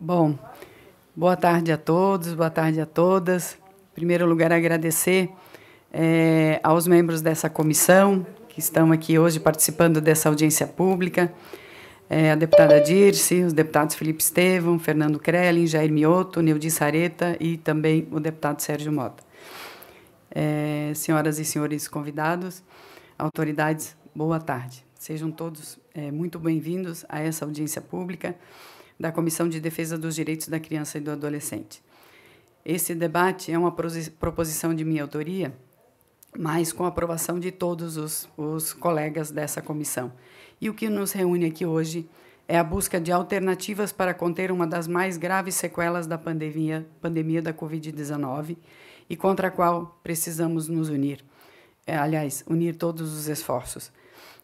Bom, boa tarde a todos, boa tarde a todas. Em primeiro lugar, agradecer é, aos membros dessa comissão que estão aqui hoje participando dessa audiência pública, é, a deputada Dirce, os deputados Felipe Estevam, Fernando Krellin, Jair Mioto, Neudi Sareta e também o deputado Sérgio Mota. É, senhoras e senhores convidados, autoridades, boa tarde. Sejam todos é, muito bem-vindos a essa audiência pública da Comissão de Defesa dos Direitos da Criança e do Adolescente. Esse debate é uma proposição de minha autoria, mas com a aprovação de todos os, os colegas dessa comissão. E o que nos reúne aqui hoje é a busca de alternativas para conter uma das mais graves sequelas da pandemia, pandemia da Covid-19 e contra a qual precisamos nos unir. É, aliás, unir todos os esforços.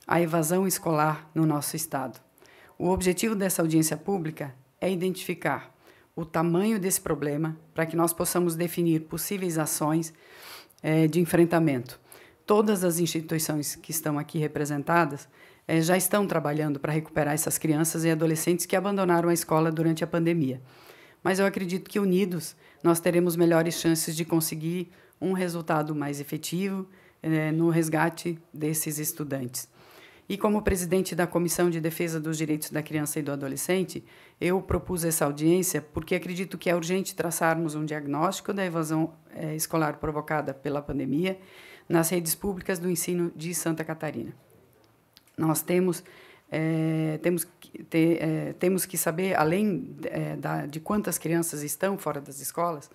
A evasão escolar no nosso Estado. O objetivo dessa audiência pública é identificar o tamanho desse problema para que nós possamos definir possíveis ações é, de enfrentamento. Todas as instituições que estão aqui representadas é, já estão trabalhando para recuperar essas crianças e adolescentes que abandonaram a escola durante a pandemia. Mas eu acredito que unidos nós teremos melhores chances de conseguir um resultado mais efetivo é, no resgate desses estudantes. E como presidente da Comissão de Defesa dos Direitos da Criança e do Adolescente, eu propus essa audiência porque acredito que é urgente traçarmos um diagnóstico da evasão é, escolar provocada pela pandemia nas redes públicas do ensino de Santa Catarina. Nós temos é, temos, que ter, é, temos que saber, além da, de quantas crianças estão fora das escolas,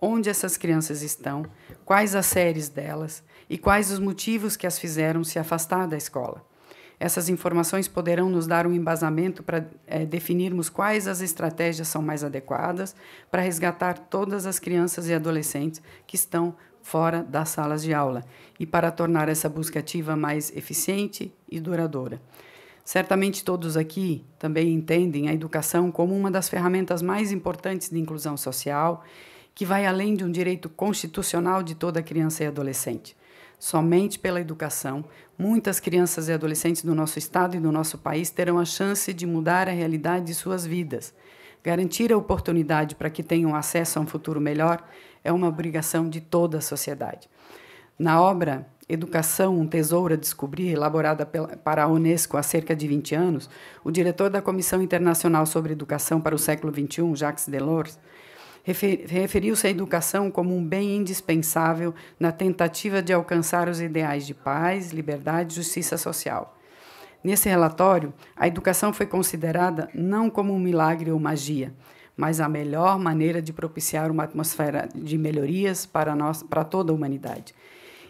onde essas crianças estão, quais as séries delas e quais os motivos que as fizeram se afastar da escola. Essas informações poderão nos dar um embasamento para é, definirmos quais as estratégias são mais adequadas para resgatar todas as crianças e adolescentes que estão fora das salas de aula e para tornar essa busca ativa mais eficiente e duradoura. Certamente todos aqui também entendem a educação como uma das ferramentas mais importantes de inclusão social, que vai além de um direito constitucional de toda criança e adolescente. Somente pela educação, muitas crianças e adolescentes do nosso estado e do nosso país terão a chance de mudar a realidade de suas vidas. Garantir a oportunidade para que tenham acesso a um futuro melhor é uma obrigação de toda a sociedade. Na obra Educação, um Tesouro a Descobrir, elaborada pela, para a Unesco há cerca de 20 anos, o diretor da Comissão Internacional sobre Educação para o Século XXI, Jacques Delors, referiu-se à educação como um bem indispensável na tentativa de alcançar os ideais de paz, liberdade e justiça social. Nesse relatório, a educação foi considerada não como um milagre ou magia, mas a melhor maneira de propiciar uma atmosfera de melhorias para, nós, para toda a humanidade.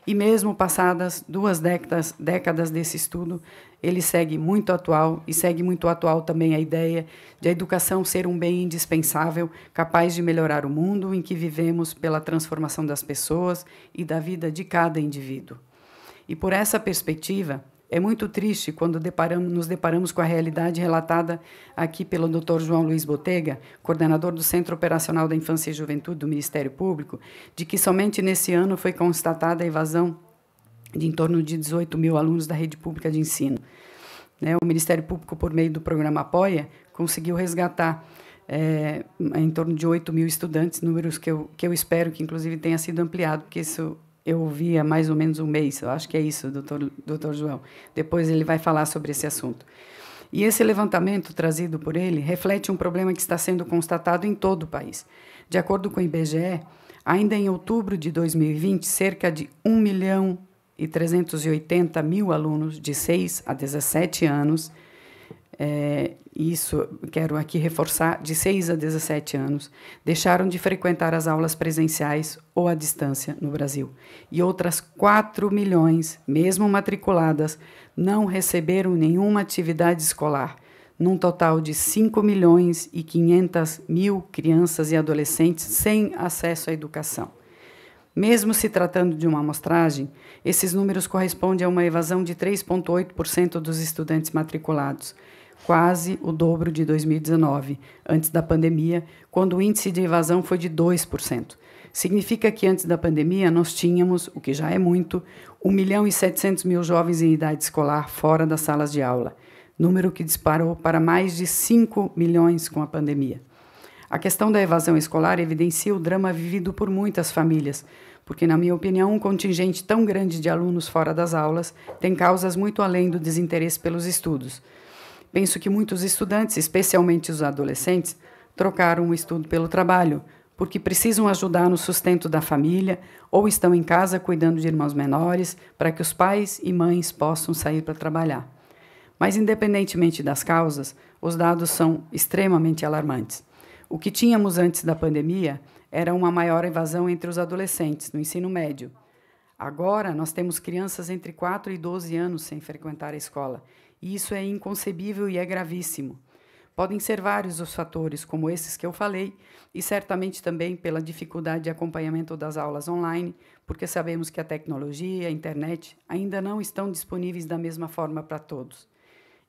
E mesmo passadas duas décadas, décadas desse estudo, ele segue muito atual e segue muito atual também a ideia de a educação ser um bem indispensável, capaz de melhorar o mundo em que vivemos pela transformação das pessoas e da vida de cada indivíduo. E por essa perspectiva, é muito triste quando deparamos, nos deparamos com a realidade relatada aqui pelo Dr. João Luiz Botega, coordenador do Centro Operacional da Infância e Juventude do Ministério Público, de que somente nesse ano foi constatada a evasão de em torno de 18 mil alunos da rede pública de ensino. Né, o Ministério Público, por meio do programa Apoia, conseguiu resgatar é, em torno de 8 mil estudantes, números que eu, que eu espero que, inclusive, tenha sido ampliado, porque isso eu ouvi há mais ou menos um mês. Eu acho que é isso, doutor, doutor João. Depois ele vai falar sobre esse assunto. E esse levantamento trazido por ele reflete um problema que está sendo constatado em todo o país. De acordo com o IBGE, ainda em outubro de 2020, cerca de 1 milhão e 380 mil alunos de 6 a 17 anos, é, isso quero aqui reforçar, de 6 a 17 anos, deixaram de frequentar as aulas presenciais ou à distância no Brasil. E outras 4 milhões, mesmo matriculadas, não receberam nenhuma atividade escolar, num total de 5 milhões e 500 mil crianças e adolescentes sem acesso à educação. Mesmo se tratando de uma amostragem, esses números correspondem a uma evasão de 3,8% dos estudantes matriculados, quase o dobro de 2019, antes da pandemia, quando o índice de evasão foi de 2%. Significa que antes da pandemia nós tínhamos, o que já é muito, 1 milhão e 700 mil jovens em idade escolar fora das salas de aula, número que disparou para mais de 5 milhões com a pandemia. A questão da evasão escolar evidencia o drama vivido por muitas famílias, porque, na minha opinião, um contingente tão grande de alunos fora das aulas tem causas muito além do desinteresse pelos estudos. Penso que muitos estudantes, especialmente os adolescentes, trocaram o estudo pelo trabalho, porque precisam ajudar no sustento da família ou estão em casa cuidando de irmãos menores para que os pais e mães possam sair para trabalhar. Mas, independentemente das causas, os dados são extremamente alarmantes. O que tínhamos antes da pandemia era uma maior evasão entre os adolescentes no ensino médio. Agora, nós temos crianças entre 4 e 12 anos sem frequentar a escola, e isso é inconcebível e é gravíssimo. Podem ser vários os fatores, como esses que eu falei, e certamente também pela dificuldade de acompanhamento das aulas online, porque sabemos que a tecnologia, a internet, ainda não estão disponíveis da mesma forma para todos.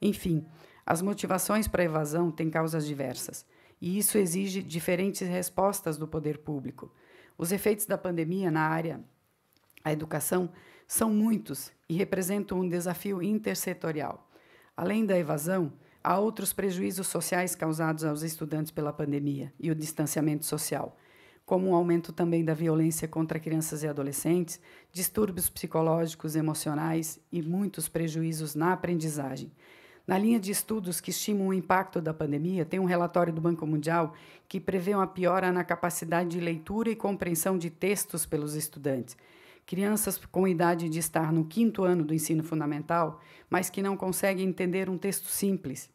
Enfim, as motivações para a evasão têm causas diversas, e isso exige diferentes respostas do poder público. Os efeitos da pandemia na área da educação são muitos e representam um desafio intersetorial. Além da evasão, Há outros prejuízos sociais causados aos estudantes pela pandemia e o distanciamento social, como o aumento também da violência contra crianças e adolescentes, distúrbios psicológicos, emocionais e muitos prejuízos na aprendizagem. Na linha de estudos que estimam o impacto da pandemia, tem um relatório do Banco Mundial que prevê uma piora na capacidade de leitura e compreensão de textos pelos estudantes crianças com idade de estar no quinto ano do ensino fundamental, mas que não conseguem entender um texto simples.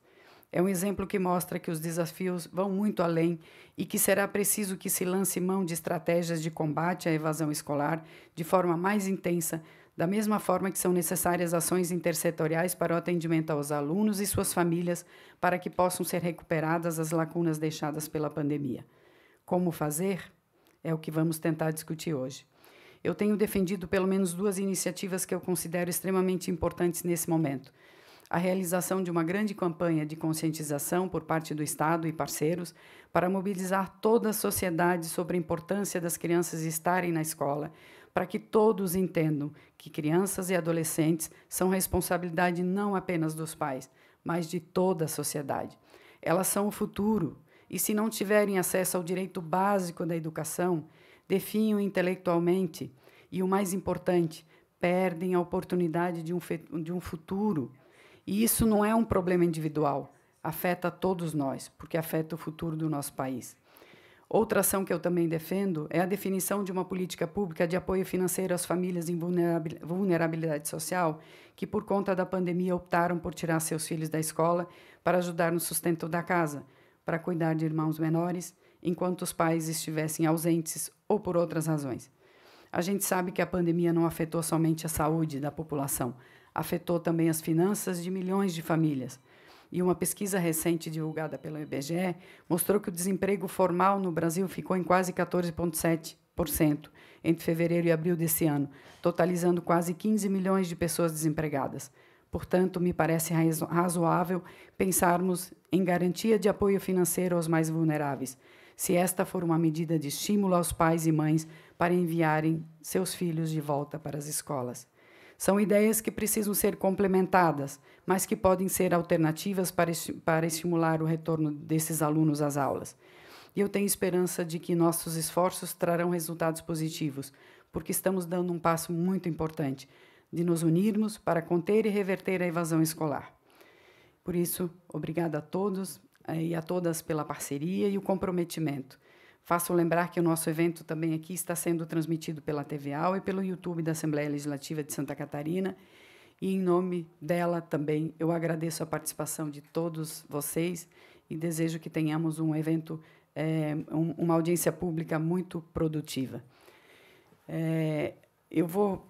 É um exemplo que mostra que os desafios vão muito além e que será preciso que se lance mão de estratégias de combate à evasão escolar de forma mais intensa, da mesma forma que são necessárias ações intersetoriais para o atendimento aos alunos e suas famílias para que possam ser recuperadas as lacunas deixadas pela pandemia. Como fazer? É o que vamos tentar discutir hoje eu tenho defendido pelo menos duas iniciativas que eu considero extremamente importantes nesse momento. A realização de uma grande campanha de conscientização por parte do Estado e parceiros para mobilizar toda a sociedade sobre a importância das crianças estarem na escola, para que todos entendam que crianças e adolescentes são responsabilidade não apenas dos pais, mas de toda a sociedade. Elas são o futuro, e se não tiverem acesso ao direito básico da educação, definham intelectualmente e, o mais importante, perdem a oportunidade de um, de um futuro. E isso não é um problema individual, afeta todos nós, porque afeta o futuro do nosso país. Outra ação que eu também defendo é a definição de uma política pública de apoio financeiro às famílias em vulnerabilidade social que, por conta da pandemia, optaram por tirar seus filhos da escola para ajudar no sustento da casa, para cuidar de irmãos menores enquanto os pais estivessem ausentes ou por outras razões. A gente sabe que a pandemia não afetou somente a saúde da população, afetou também as finanças de milhões de famílias. E uma pesquisa recente divulgada pelo IBGE mostrou que o desemprego formal no Brasil ficou em quase 14,7% entre fevereiro e abril desse ano, totalizando quase 15 milhões de pessoas desempregadas. Portanto, me parece razoável pensarmos em garantia de apoio financeiro aos mais vulneráveis, se esta for uma medida de estímulo aos pais e mães para enviarem seus filhos de volta para as escolas. São ideias que precisam ser complementadas, mas que podem ser alternativas para, para estimular o retorno desses alunos às aulas. E eu tenho esperança de que nossos esforços trarão resultados positivos, porque estamos dando um passo muito importante de nos unirmos para conter e reverter a evasão escolar. Por isso, obrigada a todos e a todas pela parceria e o comprometimento. Faço lembrar que o nosso evento também aqui está sendo transmitido pela TVA e pelo YouTube da Assembleia Legislativa de Santa Catarina. E em nome dela também eu agradeço a participação de todos vocês e desejo que tenhamos um evento, é, um, uma audiência pública muito produtiva. É, eu vou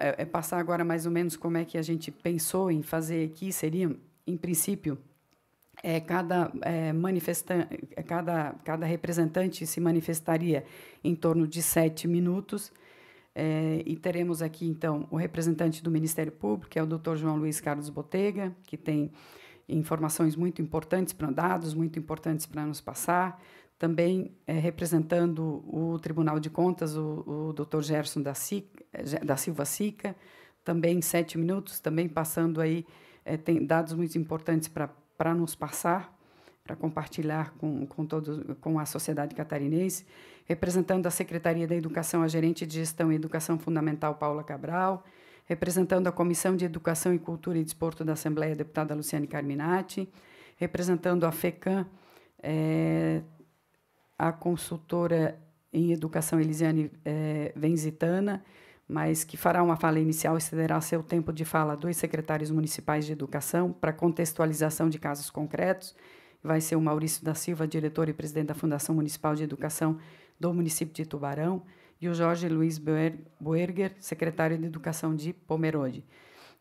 é, passar agora mais ou menos como é que a gente pensou em fazer aqui. Seria, em princípio, é, cada, é, é, cada, cada representante se manifestaria em torno de sete minutos. É, e teremos aqui, então, o representante do Ministério Público, que é o doutor João Luiz Carlos Botega, que tem informações muito importantes, para dados muito importantes para nos passar. Também é, representando o Tribunal de Contas, o, o doutor Gerson da, Sica, da Silva Sica, também sete minutos, também passando aí, é, tem dados muito importantes para para nos passar para compartilhar com, com, com a sociedade catarinense, representando a Secretaria da Educação, a gerente de Gestão e Educação Fundamental, Paula Cabral, representando a Comissão de Educação e Cultura e Desporto da Assembleia, a deputada Luciane Carminati, representando a FECAM, é, a consultora em Educação Elisiane é, Venzitana, mas que fará uma fala inicial e cederá seu tempo de fala a dois secretários municipais de educação para contextualização de casos concretos vai ser o Maurício da Silva, diretor e presidente da Fundação Municipal de Educação do município de Tubarão, e o Jorge Luiz Boerger, secretário de Educação de Pomerode.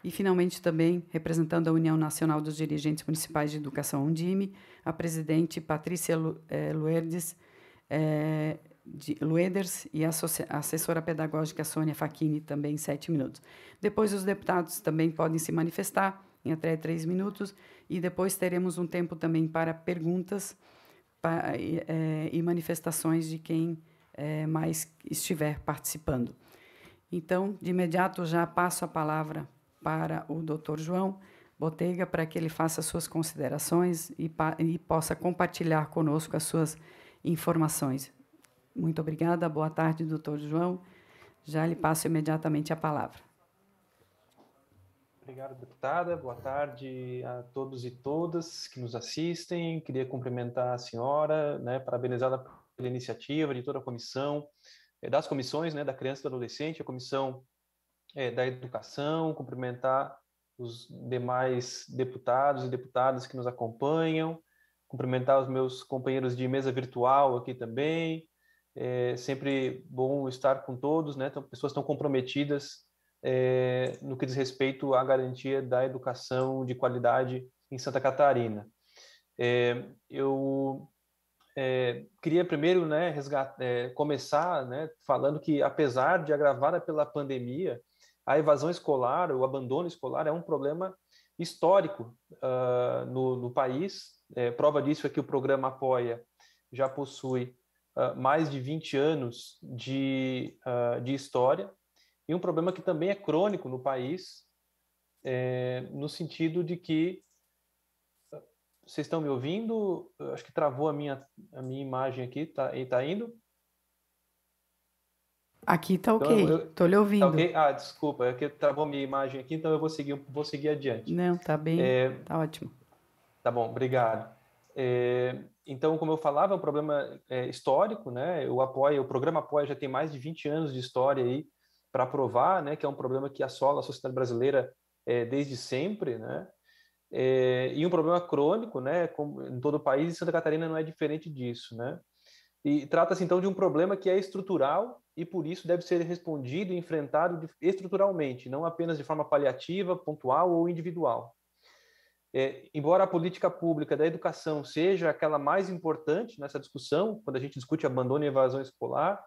E, finalmente, também, representando a União Nacional dos Dirigentes Municipais de Educação, Undime, a presidente Patrícia eh, Luerdes, eh, de Lueders e a assessora pedagógica Sônia Facchini, também sete minutos. Depois, os deputados também podem se manifestar em até três minutos, e depois teremos um tempo também para perguntas para, é, e manifestações de quem é, mais estiver participando. Então, de imediato, já passo a palavra para o Dr. João Botega para que ele faça suas considerações e, e possa compartilhar conosco as suas informações. Muito obrigada, boa tarde, doutor João. Já lhe passo imediatamente a palavra. Obrigado, deputada. Boa tarde a todos e todas que nos assistem. Queria cumprimentar a senhora, né, parabenizá-la pela iniciativa de toda a comissão, eh, das comissões, né, da criança e do adolescente, a comissão é, da educação, cumprimentar os demais deputados e deputadas que nos acompanham, cumprimentar os meus companheiros de mesa virtual aqui também. É sempre bom estar com todos, né? Então, pessoas tão comprometidas é, no que diz respeito à garantia da educação de qualidade em Santa Catarina. É, eu é, queria primeiro né, é, começar né, falando que, apesar de agravada pela pandemia, a evasão escolar, o abandono escolar é um problema histórico uh, no, no, país. É, prova disso é que o programa Apoia já possui uh, mais de 20 anos de, uh, de história e um problema que também é crônico no país, é, no sentido de que vocês estão me ouvindo? Eu acho que travou a minha, a minha imagem aqui, tá, e tá indo? Aqui tá ok, então, eu, tô lhe ouvindo. Tá okay? Ah, desculpa, é que travou a minha imagem aqui, então eu vou seguir, vou seguir adiante. Não, tá bem, é, tá ótimo. Tá bom, obrigado. É, então, como eu falava, é um problema é, histórico, né? O apoio, o programa Apoia já tem mais de 20 anos de história aí, para provar, né, que é um problema que assola a sociedade brasileira é, desde sempre, né, é, e um problema crônico, né, como em todo o país, e Santa Catarina não é diferente disso, né, e trata-se então de um problema que é estrutural e por isso deve ser respondido e enfrentado estruturalmente, não apenas de forma paliativa, pontual ou individual. É, embora a política pública da educação seja aquela mais importante nessa discussão, quando a gente discute abandono e evasão escolar,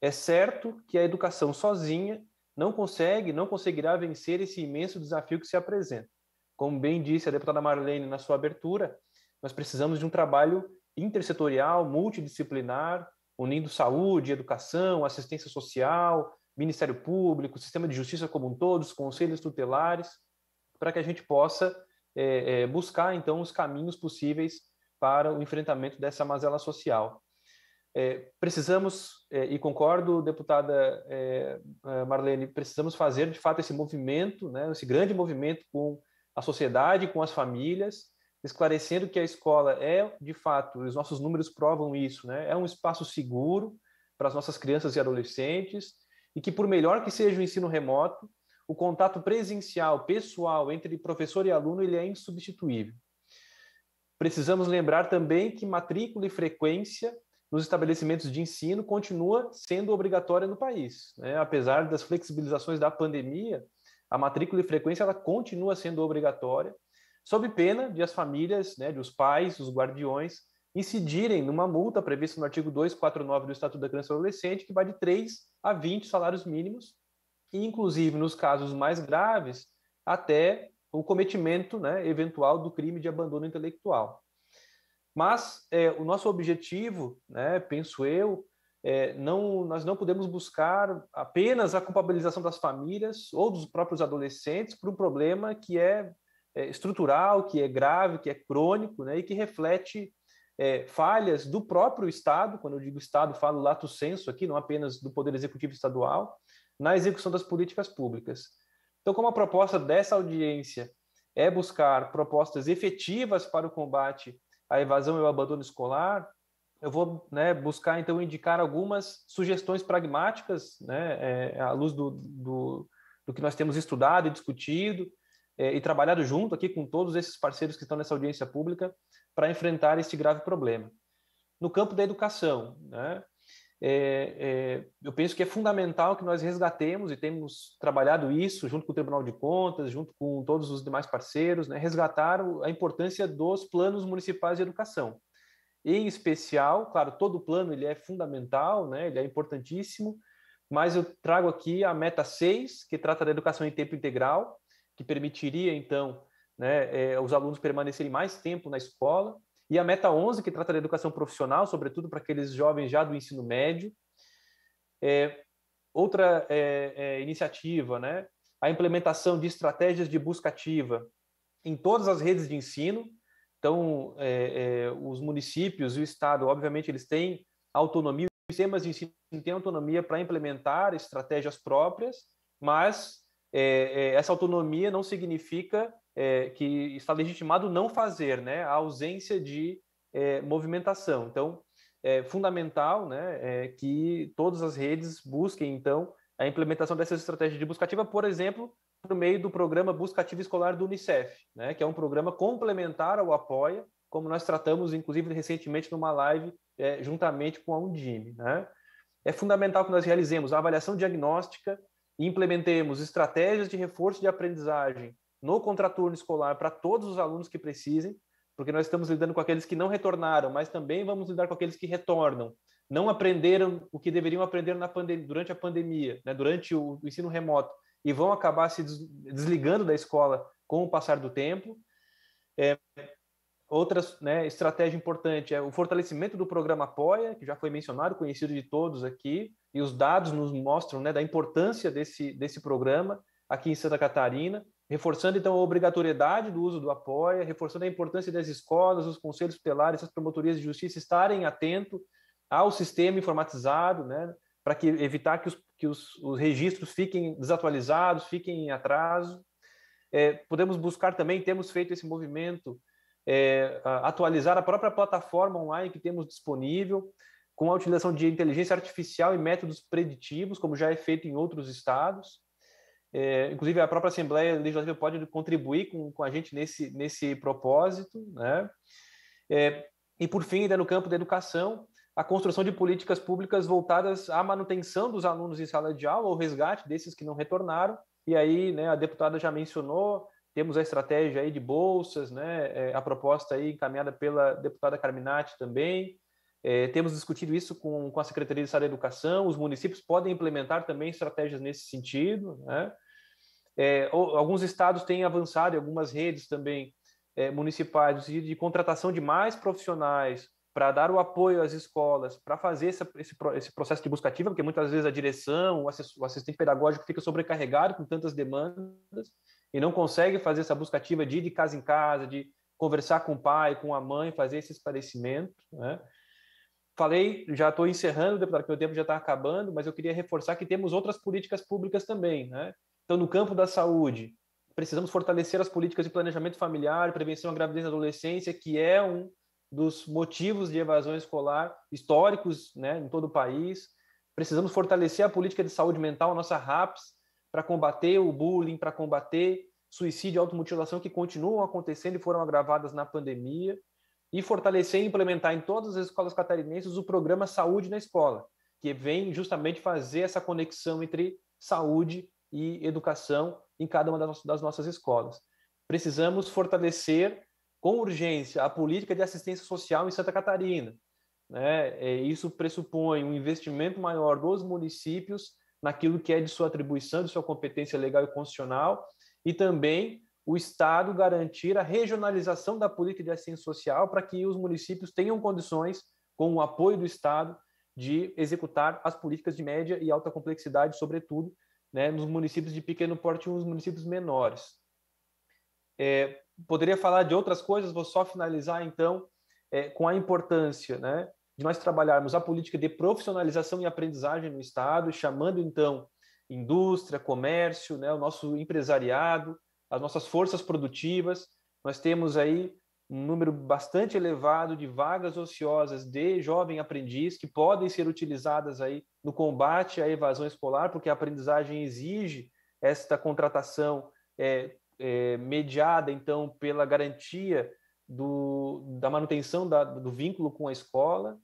é certo que a educação sozinha não consegue, não conseguirá vencer esse imenso desafio que se apresenta. Como bem disse a deputada Marlene na sua abertura, nós precisamos de um trabalho intersetorial, multidisciplinar, unindo saúde, educação, assistência social, Ministério Público, sistema de justiça como um todo, os conselhos tutelares, para que a gente possa é, é, buscar, então, os caminhos possíveis para o enfrentamento dessa mazela social. É, precisamos, é, e concordo, deputada é, é, Marlene, precisamos fazer de fato esse movimento, né, esse grande movimento com a sociedade, com as famílias, esclarecendo que a escola é, de fato, os nossos números provam isso, né, é um espaço seguro para as nossas crianças e adolescentes, e que, por melhor que seja o ensino remoto, o contato presencial, pessoal, entre professor e aluno, ele é insubstituível. Precisamos lembrar também que matrícula e frequência nos estabelecimentos de ensino continua sendo obrigatória no país. Né? Apesar das flexibilizações da pandemia, a matrícula e frequência ela continua sendo obrigatória, sob pena de as famílias, né, de os pais, os guardiões, incidirem numa multa prevista no artigo 249 do Estatuto da Criança e Adolescente, que vai de 3 a 20 salários mínimos, inclusive nos casos mais graves, até o cometimento né, eventual do crime de abandono intelectual. Mas é, o nosso objetivo, né, penso eu, é, não, nós não podemos buscar apenas a culpabilização das famílias ou dos próprios adolescentes por um problema que é é, estrutural, que é grave, que é crônico, né, e que reflete é, falhas do próprio Estado, quando eu digo Estado, falo lato senso aqui, não apenas do Poder Executivo Estadual, na execução das políticas públicas. Então, como a proposta dessa audiência é buscar propostas efetivas para o combate à evasão e ao abandono escolar, eu vou né, buscar, então, indicar algumas sugestões pragmáticas, né, é, à luz do, do, do, que nós temos estudado e discutido, é, e trabalhado junto aqui com todos esses parceiros que estão nessa audiência pública para enfrentar este grave problema. No campo da educação, né, é, é, eu penso que é fundamental que nós resgatemos, e temos trabalhado isso junto com o Tribunal de Contas, junto com todos os demais parceiros, né, resgatar a importância dos planos municipais de educação. Em especial, claro, todo plano ele é fundamental, né, ele é importantíssimo, mas eu trago aqui a meta 6, que trata da educação em tempo integral, que permitiria, então, né, é, os alunos permanecerem mais tempo na escola, e a meta 11, que trata da educação profissional, sobretudo para aqueles jovens já do ensino médio. É, outra é, é, iniciativa, né, a implementação de estratégias de busca ativa em todas as redes de ensino, então, é, é, os municípios e o Estado, obviamente, eles têm autonomia, os sistemas de ensino têm autonomia para implementar estratégias próprias, mas é, essa autonomia não significa é, que está legitimado não fazer, né? A ausência de é, movimentação. Então, é fundamental né, que todas as redes busquem, então, a implementação dessas estratégias de busca ativa, por exemplo, por meio do programa Busca Ativa Escolar do Unicef, né, que é um programa complementar ao Apoia, como nós tratamos, inclusive, recentemente numa live é, juntamente com a Undime. Né? É fundamental que nós realizemos a avaliação diagnóstica e implementemos estratégias de reforço de aprendizagem no contraturno escolar para todos os alunos que precisem, porque nós estamos lidando com aqueles que não retornaram, mas também vamos lidar com aqueles que retornam, não aprenderam o que deveriam aprender na durante a pandemia, né, durante o, o ensino remoto, e vão acabar se desligando da escola com o passar do tempo. É, outra né, estratégia importante é o fortalecimento do programa Apoia, que já foi mencionado, conhecido de todos aqui, e os dados nos mostram né, da importância desse, desse programa aqui em Santa Catarina, reforçando então a obrigatoriedade do uso do Apoia, reforçando a importância das escolas, os conselhos tutelares, as promotorias de justiça estarem atentos ao sistema informatizado, né, para que evitar que, os, que os, os, registros fiquem desatualizados, fiquem em atraso. É, podemos buscar também, temos feito esse movimento, é, atualizar a própria plataforma online que temos disponível, com a utilização de inteligência artificial e métodos preditivos, como já é feito em outros estados. É, inclusive, a própria Assembleia Legislativa pode contribuir com, com a gente nesse, nesse propósito. Né? É, e, por fim, ainda no campo da educação, a construção de políticas públicas voltadas à manutenção dos alunos em sala de aula, ou resgate desses que não retornaram. E aí, né, a deputada já mencionou, temos a estratégia aí de bolsas, né, é, a proposta aí encaminhada pela deputada Carminati também. É, temos discutido isso com, com a Secretaria de Estado da Educação, os municípios podem implementar também estratégias nesse sentido. Né? É, alguns estados têm avançado, algumas redes também é, municipais, no sentido de contratação de mais profissionais para dar o apoio às escolas, para fazer esse, esse, esse, processo de busca ativa, porque muitas vezes a direção, o, assistente pedagógico fica sobrecarregado com tantas demandas e não consegue fazer essa busca ativa de ir de casa em casa, de conversar com o pai, com a mãe, fazer esse esclarecimento. Né? Falei, já estou encerrando, deputado, que o tempo já está acabando, mas eu queria reforçar que temos outras políticas públicas também. Né? Então, no campo da saúde, precisamos fortalecer as políticas de planejamento familiar, prevenção à gravidez na adolescência, que é um dos motivos de evasão escolar históricos né, em todo o país. Precisamos fortalecer a política de saúde mental, a nossa RAPS, para combater o bullying, para combater suicídio e automutilação que continuam acontecendo e foram agravadas na pandemia. E fortalecer e implementar em todas as escolas catarinenses o programa Saúde na Escola, que vem justamente fazer essa conexão entre saúde e educação em cada uma das nossas escolas. Precisamos fortalecer com urgência a política de assistência social em Santa Catarina. Né? É, isso pressupõe um investimento maior dos municípios naquilo que é de sua atribuição, de sua competência legal e constitucional, e também o Estado garantir a regionalização da política de assistência social para que os municípios tenham condições, com o apoio do Estado, de executar as políticas de média e alta complexidade, sobretudo né, nos municípios de pequeno porte e nos municípios menores. É, poderia falar de outras coisas, vou só finalizar então é, com a importância né, de nós trabalharmos a política de profissionalização e aprendizagem no Estado, chamando então indústria, comércio, né, o nosso empresariado, as nossas forças produtivas. Nós temos aí um número bastante elevado de vagas ociosas de jovem aprendiz que podem ser utilizadas aí no combate à evasão escolar, porque a aprendizagem exige esta contratação é, é, mediada, então, pela garantia do, da manutenção da, do vínculo com a escola.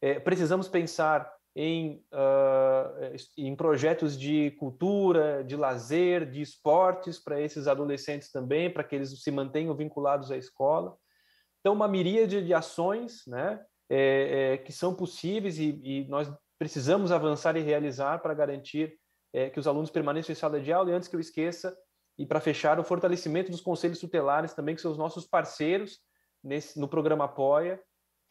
É, precisamos pensar em, uh, em projetos de cultura, de lazer, de esportes para esses adolescentes também, para que eles se mantenham vinculados à escola. Então, uma miríade de ações né, é, é, que são possíveis e, e, nós precisamos avançar e realizar para garantir é, que os alunos permaneçam em sala de aula. E antes que eu esqueça, e para fechar, o fortalecimento dos conselhos tutelares também, que são os nossos parceiros nesse, no programa Apoia.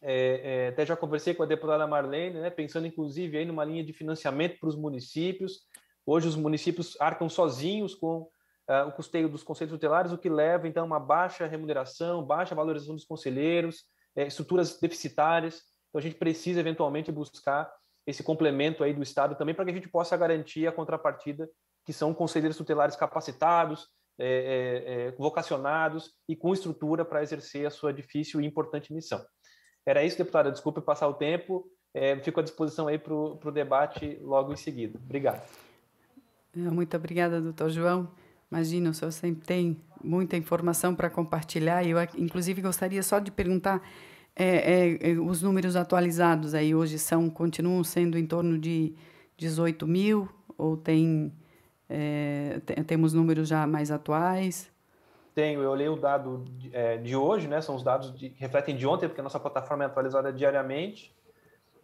É, é, até já conversei com a deputada Marlene, né, pensando inclusive aí numa linha de financiamento para os municípios. Hoje os municípios arcam sozinhos com uh, o custeio dos conselhos tutelares, o que leva então a uma baixa remuneração, baixa valorização dos conselheiros, é, estruturas deficitárias. Então a gente precisa eventualmente buscar esse complemento aí do Estado também para que a gente possa garantir a contrapartida que são conselheiros tutelares capacitados, é, é, é, vocacionados e com estrutura para exercer a sua difícil e importante missão. Era isso, deputada. Desculpe passar o tempo. É, fico à disposição aí para o debate logo em seguida. Obrigado. É, muito obrigada, doutor João. Imagina, o senhor sempre tem muita informação para compartilhar. Eu, inclusive, gostaria só de perguntar é, é, os números atualizados aí hoje são continuam sendo em torno de 18 mil ou tem é, temos números já mais atuais? Tenho, eu olhei o dado de, é, de hoje, né? São os dados que refletem de ontem, porque a nossa plataforma é atualizada diariamente.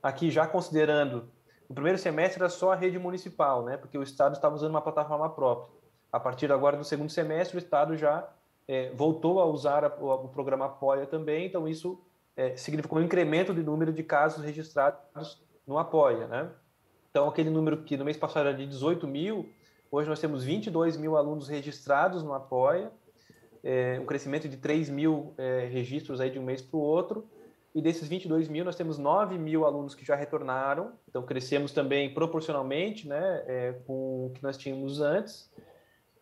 Aqui, já considerando, o primeiro semestre era só a rede municipal, né? Porque o Estado estava usando uma plataforma própria. A partir agora do segundo semestre, o Estado já é, voltou a usar a, o, o, programa Apoia também, então isso é, significou um incremento de número de casos registrados no Apoia, né? Então, aquele número que no mês passado era de 18 mil, Hoje nós temos 22 mil alunos registrados no Apoia, é, um crescimento de 3 mil é, registros aí de um mês para o outro. E desses 22 mil, nós temos 9 mil alunos que já retornaram, então crescemos também proporcionalmente né, é, com o que nós tínhamos antes.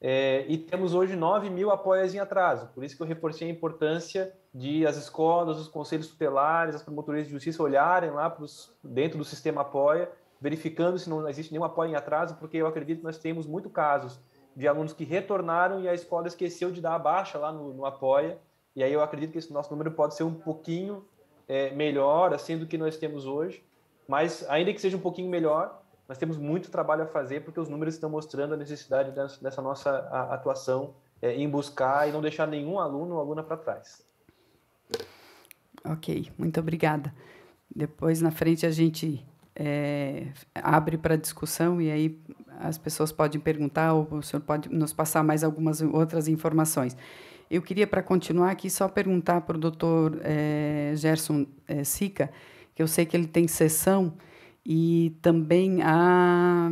É, e temos hoje 9 mil apoias em atraso, por isso que eu reforcei a importância de as escolas, os conselhos tutelares, as promotorias de justiça olharem lá pros, dentro do sistema apoia verificando se não existe nenhum apoio em atraso, porque eu acredito que nós temos muitos casos de alunos que retornaram e a escola esqueceu de dar a baixa lá no, no apoia, e aí eu acredito que esse nosso número pode ser um pouquinho é, melhor, assim, do que nós temos hoje, mas ainda que seja um pouquinho melhor, nós temos muito trabalho a fazer, porque os números estão mostrando a necessidade dessa, nossa atuação é, em buscar e não deixar nenhum aluno ou aluna para trás. Ok, muito obrigada. Depois, na frente, a gente é, abre para discussão e aí as pessoas podem perguntar ou o senhor pode nos passar mais algumas outras informações. Eu queria, para continuar aqui, só perguntar para o doutor é, Gerson é, Sica, que eu sei que ele tem sessão e também a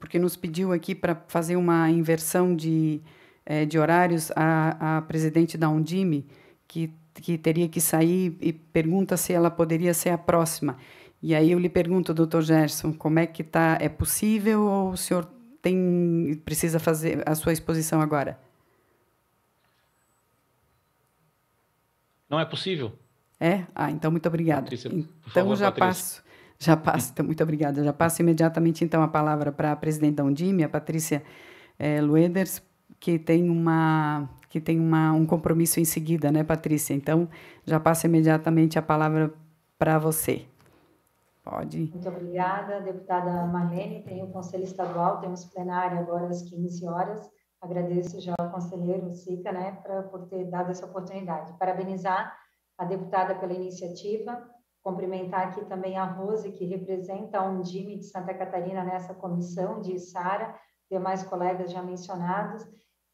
porque nos pediu aqui para fazer uma inversão de, é, de horários a, a presidente da Undime, que, que teria que sair e pergunta se ela poderia ser a próxima. E aí eu lhe pergunto, doutor Gerson, como é que está? É possível ou o senhor tem precisa fazer a sua exposição agora? Não é possível. É? Ah, então muito obrigada. Patrícia, então favor, já Patrícia. passo, já passo, então, muito obrigada. Já passo imediatamente então a palavra para a presidente da Undime, a Patrícia é, Lueders, que tem uma que tem uma, um compromisso em seguida, né, Patrícia? Então já passo imediatamente a palavra para você. Pode. Muito obrigada, deputada Marlene. Tem o Conselho Estadual, temos plenário agora às 15 horas. Agradeço já ao conselheiro Sica, né, pra, por ter dado essa oportunidade. Parabenizar a deputada pela iniciativa, cumprimentar aqui também a Rose, que representa a Undime de Santa Catarina nessa comissão, de Sara, demais colegas já mencionados,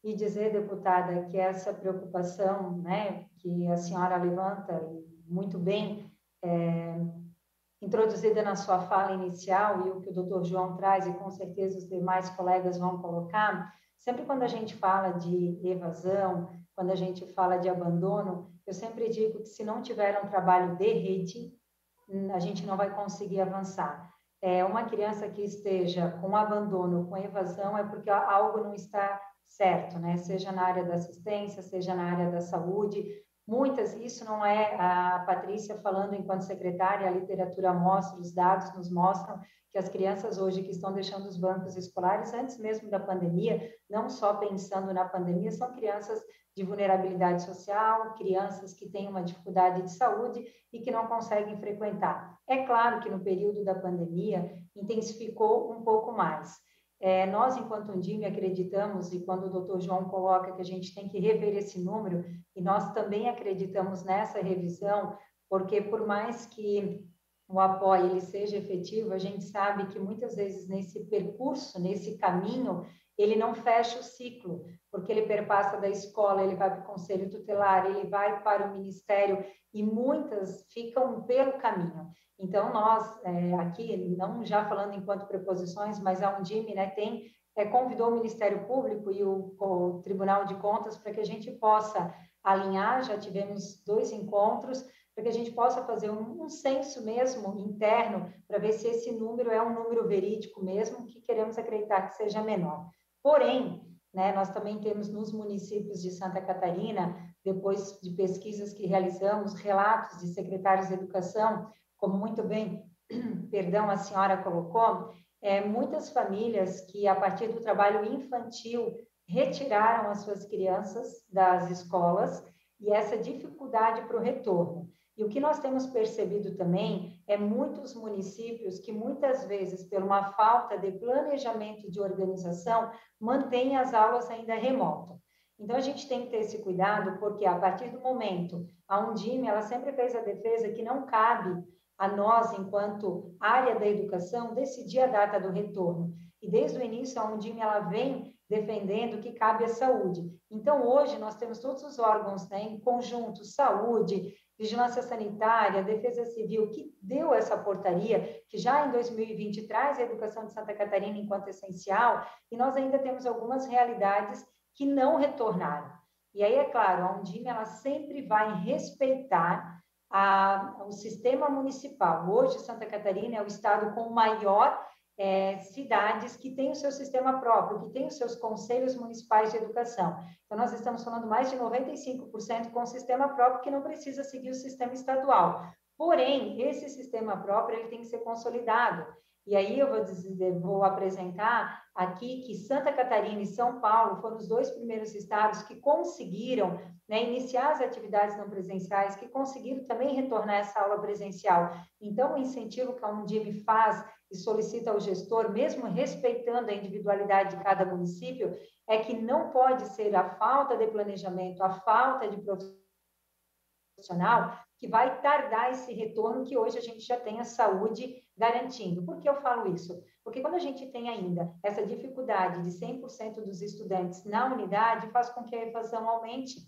e dizer, deputada, que essa preocupação né, que a senhora levanta, muito bem, é, introduzida na sua fala inicial e o que o doutor João traz, e com certeza os demais colegas vão colocar, Sempre quando a gente fala de evasão, quando a gente fala de abandono, eu sempre digo que se não tiver um trabalho de rede, hum, a gente não vai conseguir avançar. É, uma criança que esteja com abandono, com evasão, é porque algo não está certo, né? Seja na área da assistência, seja na área da saúde. Muitas, isso não é a Patrícia falando enquanto secretária, a literatura mostra, os dados nos mostram que as crianças hoje que estão deixando os bancos escolares, antes mesmo da pandemia, não só pensando na pandemia, são crianças de vulnerabilidade social, crianças que têm uma dificuldade de saúde e que não conseguem frequentar. É claro que no período da pandemia intensificou um pouco mais. É, nós, enquanto Undime, acreditamos, e quando o doutor João coloca que a gente tem que rever esse número, e nós também acreditamos nessa revisão, porque por mais que o apoio ele seja efetivo, a gente sabe que muitas vezes nesse percurso, nesse caminho, ele não fecha o ciclo, porque ele perpassa da escola, ele vai para o conselho tutelar, ele vai para o ministério e muitas ficam pelo caminho. Então nós é, aqui, não já falando enquanto preposições, mas a Undime, né, tem é, convidou o Ministério Público e o, o Tribunal de Contas para que a gente possa alinhar. Já tivemos dois encontros para que a gente possa fazer um, um censo mesmo interno para ver se esse número é um número verídico mesmo, que queremos acreditar que seja menor. Porém, né, nós também temos nos municípios de Santa Catarina, depois de pesquisas que realizamos, relatos de secretários de educação, como muito bem, perdão, a senhora colocou, é, muitas famílias que, a partir do trabalho infantil, retiraram as suas crianças das escolas e essa dificuldade para o retorno. E o que nós temos percebido também é muitos municípios que muitas vezes, por uma falta de planejamento de organização, mantêm as aulas ainda remoto. Então a gente tem que ter esse cuidado, porque a partir do momento a Undime, ela sempre fez a defesa que não cabe a nós, enquanto área da educação, decidir a data do retorno. E desde o início a Undime ela vem defendendo que cabe à saúde. Então, hoje, nós temos todos os órgãos né, em conjunto, saúde, vigilância sanitária, defesa civil, que deu essa portaria, que já em 2020 traz a educação de Santa Catarina enquanto essencial, e nós ainda temos algumas realidades que não retornaram. E aí, é claro, a Undime, ela sempre vai respeitar a, o sistema municipal. Hoje, Santa Catarina é o estado com maior é, cidades que têm o seu sistema próprio, que têm os seus conselhos municipais de educação. Então, nós estamos falando mais de 95% com sistema próprio que não precisa seguir o sistema estadual. Porém, esse sistema próprio ele tem que ser consolidado. E aí eu vou, dizer, vou apresentar aqui que Santa Catarina e São Paulo foram os dois primeiros estados que conseguiram né, iniciar as atividades não presenciais, que conseguiram também retornar essa aula presencial. Então, o incentivo que a Undime faz e solicita ao gestor, mesmo respeitando a individualidade de cada município, é que não pode ser a falta de planejamento, a falta de profissional que vai tardar esse retorno que hoje a gente já tem a saúde garantindo. Por que eu falo isso? Porque quando a gente tem ainda essa dificuldade de 100% dos estudantes na unidade, faz com que a evasão aumente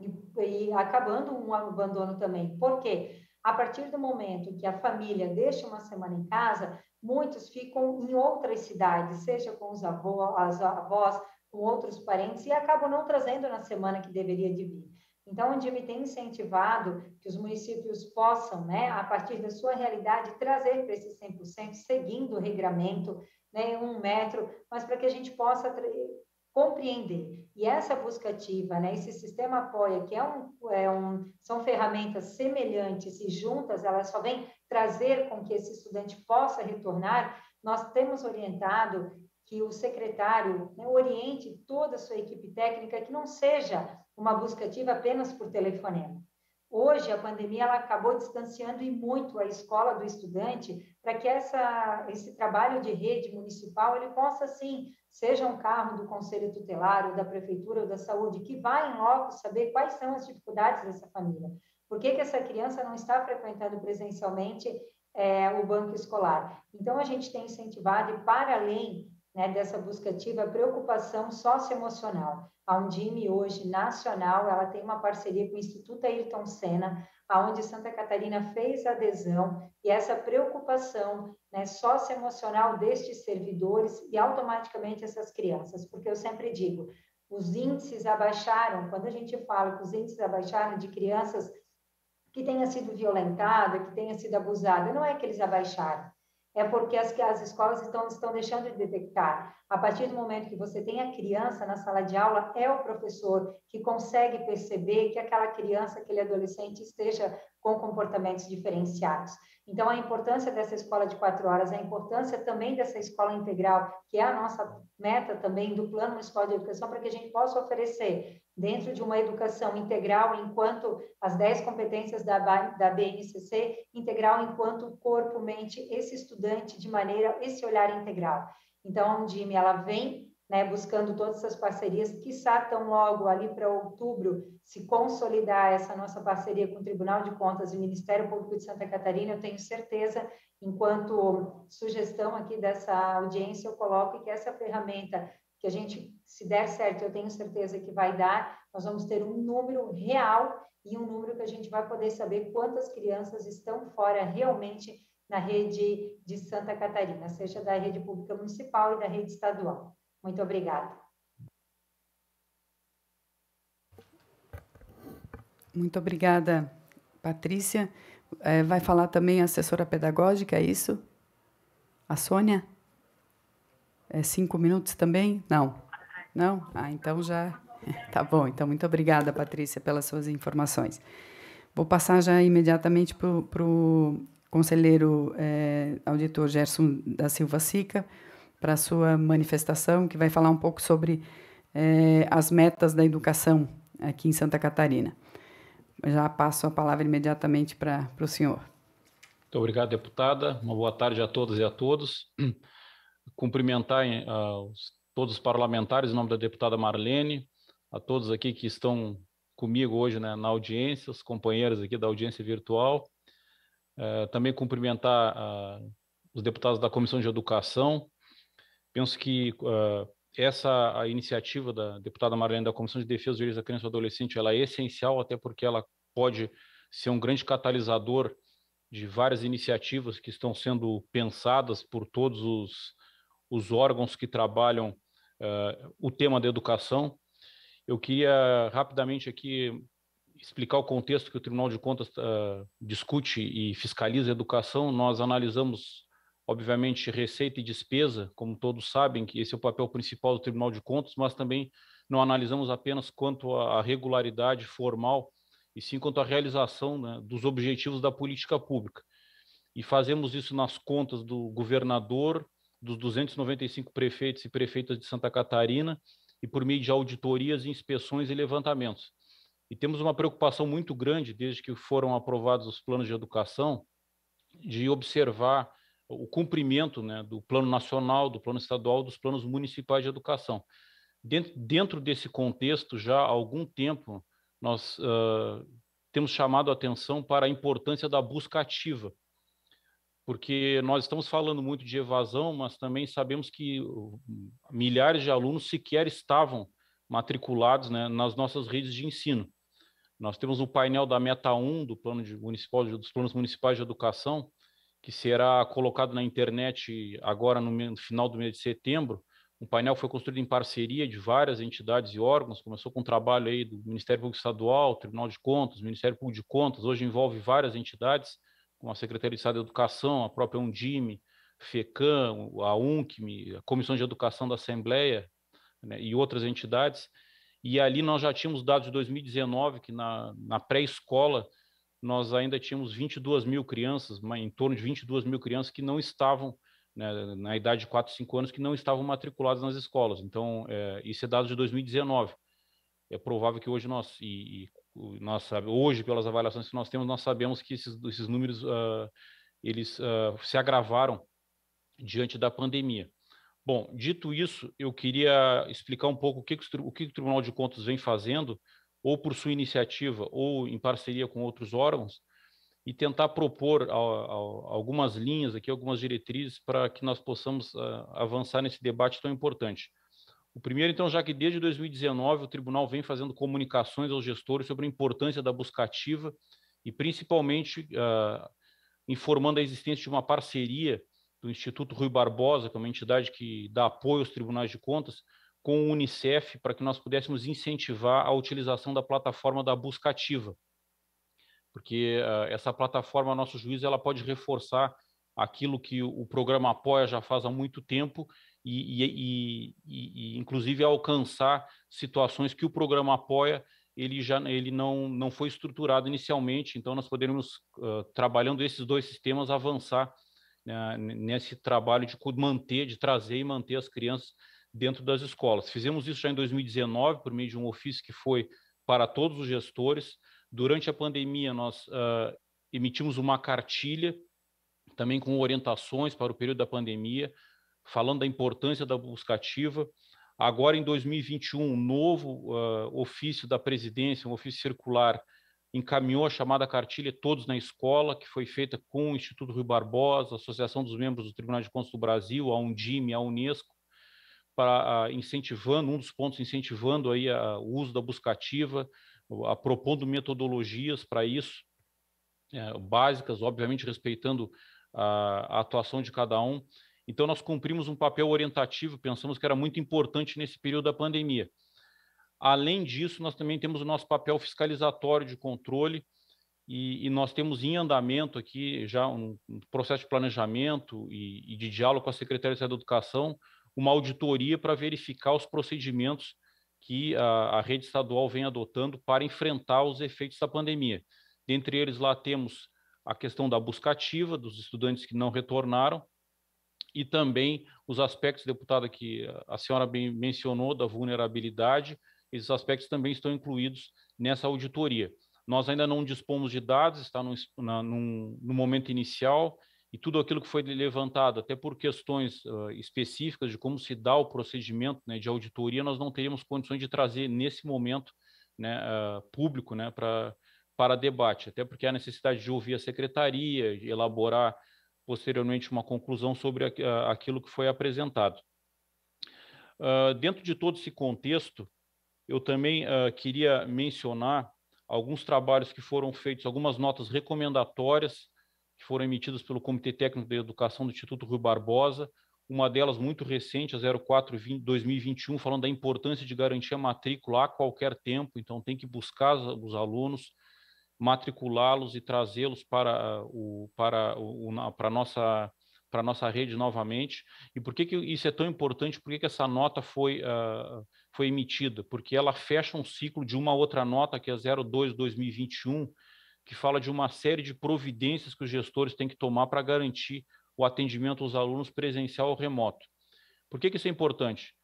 e, e acabando um abandono também. Por quê? A partir do momento que a família deixa uma semana em casa, muitos ficam em outras cidades, seja com os avós, as avós, com outros parentes, e acabam não trazendo na semana que deveria de vir. Então, o DIME tem incentivado que os municípios possam, né, a partir da sua realidade, trazer para esse 100%, seguindo o regramento, né, um metro, mas para que a gente possa compreender. E essa busca ativa, né, esse sistema apoia, que é um, é um, são ferramentas semelhantes e juntas, elas só vêm trazer com que esse estudante possa retornar. Nós temos orientado que o secretário né, oriente toda a sua equipe técnica que não seja uma busca ativa apenas por telefonema. Hoje, a pandemia ela acabou distanciando e muito a escola do estudante para que essa, esse trabalho de rede municipal ele possa, sim, seja um carro do conselho tutelar, ou da prefeitura, ou da saúde, que vá em loco saber quais são as dificuldades dessa família. Por que, que essa criança não está frequentando presencialmente é, o banco escolar? Então, a gente tem incentivado, e para além né, dessa busca ativa, a preocupação socioemocional. A Undime, hoje, nacional, ela tem uma parceria com o Instituto Ayrton Senna, aonde Santa Catarina fez adesão e essa preocupação né, socioemocional destes servidores e automaticamente essas crianças, porque eu sempre digo, os índices abaixaram, quando a gente fala que os índices abaixaram de crianças que tenha sido violentada, que tenha sido abusada, não é que eles abaixaram, é porque as, as escolas estão, estão deixando de detectar. A partir do momento que você tem a criança na sala de aula, é o professor que consegue perceber que aquela criança, aquele adolescente esteja com comportamentos diferenciados. Então, a importância dessa escola de quatro horas, a importância também dessa escola integral, que é a nossa meta também do Plano Municipal de Educação, para que a gente possa oferecer dentro de uma educação integral, enquanto as 10 competências da, da BNCC, integral enquanto corpo, mente, esse estudante de maneira, esse olhar integral. Então, a Undime, ela vem né, buscando todas essas parcerias, que tão logo ali para outubro se consolidar essa nossa parceria com o Tribunal de Contas e o Ministério Público de Santa Catarina, eu tenho certeza, enquanto sugestão aqui dessa audiência, eu coloco que essa ferramenta que a gente, se der certo, eu tenho certeza que vai dar, nós vamos ter um número real e um número que a gente vai poder saber quantas crianças estão fora realmente na rede de Santa Catarina, seja da rede pública municipal e da rede estadual. Muito obrigada. Muito obrigada, Patrícia. É, vai falar também a assessora pedagógica, é isso? A Sônia? É cinco minutos também? Não. Não? Ah, então já. Tá bom. Então, muito obrigada, Patrícia, pelas suas informações. Vou passar já imediatamente para o conselheiro é, auditor Gerson da Silva Sica, para a sua manifestação, que vai falar um pouco sobre é, as metas da educação aqui em Santa Catarina. Já passo a palavra imediatamente para o senhor. Muito obrigado, deputada. Uma boa tarde a todas e a todos. Cumprimentar uh, todos os parlamentares em nome da deputada Marlene, a todos aqui que estão comigo hoje né, na audiência, os companheiros aqui da audiência virtual. Uh, também cumprimentar uh, os deputados da Comissão de Educação, Penso que uh, essa a iniciativa da deputada Marlene da Comissão de Defesa dos Direitos da Criança e do Adolescente, ela é essencial até porque ela pode ser um grande catalisador de várias iniciativas que estão sendo pensadas por todos os, os órgãos que trabalham uh, o tema da educação. Eu queria rapidamente aqui explicar o contexto que o Tribunal de Contas uh, discute e fiscaliza a educação. Nós analisamos obviamente, receita e despesa, como todos sabem, que esse é o papel principal do Tribunal de Contas, mas também não analisamos apenas quanto à regularidade formal, e sim quanto à realização né, dos objetivos da política pública. E fazemos isso nas contas do governador, dos 295 prefeitos e prefeitas de Santa Catarina, e por meio de auditorias, inspeções e levantamentos. E temos uma preocupação muito grande, desde que foram aprovados os planos de educação, de observar o cumprimento né, do plano nacional, do plano estadual, dos planos municipais de educação. Dentro, desse contexto, já há algum tempo, nós uh, temos chamado a atenção para a importância da busca ativa, porque nós estamos falando muito de evasão, mas também sabemos que milhares de alunos sequer estavam matriculados né, nas nossas redes de ensino. Nós temos o painel da Meta 1 do plano de municipal dos planos municipais de educação, que será colocado na internet agora no final do mês de setembro. Um painel foi construído em parceria de várias entidades e órgãos, começou com um trabalho aí do Ministério Público Estadual, Tribunal de Contas, Ministério Público de Contas, hoje envolve várias entidades, como a Secretaria de Estado de Educação, a própria Undime, FECAM, a UNCME, a Comissão de Educação da Assembleia né, e outras entidades. E ali nós já tínhamos dados de 2019, que na, na pré-escola nós ainda tínhamos 22 mil crianças, em torno de 22 mil crianças que não estavam, né, na idade de 4, 5 anos, que não estavam matriculadas nas escolas. Então, é, isso é dado de 2019. É provável que hoje nós, e, e nós hoje, pelas avaliações que nós temos, nós sabemos que esses, esses números uh, eles uh, se agravaram diante da pandemia. Bom, dito isso, eu queria explicar um pouco o que, o, que o Tribunal de Contas vem fazendo ou por sua iniciativa ou em parceria com outros órgãos, e tentar propor algumas linhas aqui, algumas diretrizes para que nós possamos uh, avançar nesse debate tão importante. O primeiro, então, já que desde 2019 o tribunal vem fazendo comunicações aos gestores sobre a importância da buscativa e principalmente uh, informando a existência de uma parceria do Instituto Rui Barbosa, que é uma entidade que dá apoio aos tribunais de contas, com o Unicef, para que nós pudéssemos incentivar a utilização da plataforma da buscativa porque uh, essa plataforma, a nosso juízo, ela pode reforçar aquilo que o programa apoia já faz há muito tempo e, e, e, e, inclusive alcançar situações que o programa apoia ele já ele não não foi estruturado inicialmente então nós poderíamos uh, trabalhando esses dois sistemas avançar né, nesse trabalho de manter de trazer e manter as crianças dentro das escolas. Fizemos isso já em 2019 por meio de um ofício que foi para todos os gestores. Durante a pandemia, nós uh, emitimos uma cartilha, também com orientações para o período da pandemia, falando da importância da buscativa. Agora, em 2021, um novo uh, ofício da presidência, um ofício circular, encaminhou a chamada cartilha Todos na Escola, que foi feita com o Instituto Rui Barbosa, a Associação dos Membros do Tribunal de Contas do Brasil, a Undime, a Unesco, para uh, incentivando, um dos pontos incentivando aí a, o uso da buscativa, a propondo metodologias para isso, é, básicas, obviamente respeitando a, a atuação de cada um. Então, nós cumprimos um papel orientativo, pensamos que era muito importante nesse período da pandemia. Além disso, nós também temos o nosso papel fiscalizatório de controle, e, e nós temos em andamento aqui já um, processo de planejamento e, e, de diálogo com a Secretaria de Educação, uma auditoria para verificar os procedimentos que a, a rede estadual vem adotando para enfrentar os efeitos da pandemia. Dentre eles, lá temos a questão da busca ativa dos estudantes que não retornaram e também os aspectos, deputada, que a senhora bem mencionou, da vulnerabilidade, esses aspectos também estão incluídos nessa auditoria. Nós ainda não dispomos de dados, está no, na, num, no momento inicial, e tudo aquilo que foi levantado, até por questões uh, específicas de como se dá o procedimento né, de auditoria, nós não teríamos condições de trazer nesse momento né, uh, público né, pra, para debate, até porque há necessidade de ouvir a secretaria, de elaborar posteriormente uma conclusão sobre aquilo que foi apresentado. Uh, dentro de todo esse contexto, eu também queria mencionar alguns trabalhos que foram feitos, algumas notas recomendatórias que foram emitidas pelo Comitê Técnico de Educação do Instituto Rui Barbosa, uma delas muito recente, a 04-2021, falando da importância de garantir a matrícula a qualquer tempo, então tem que buscar os alunos, matriculá-los e trazê-los para o para o para nossa para nossa rede novamente. E por que, que isso é tão importante? Por que, que essa nota foi uh, foi emitida? Porque ela fecha um ciclo de uma outra nota que é 02-2021, que fala de uma série de providências que os gestores têm que tomar para garantir o atendimento aos alunos presencial ou remoto. Por que, que isso é importante?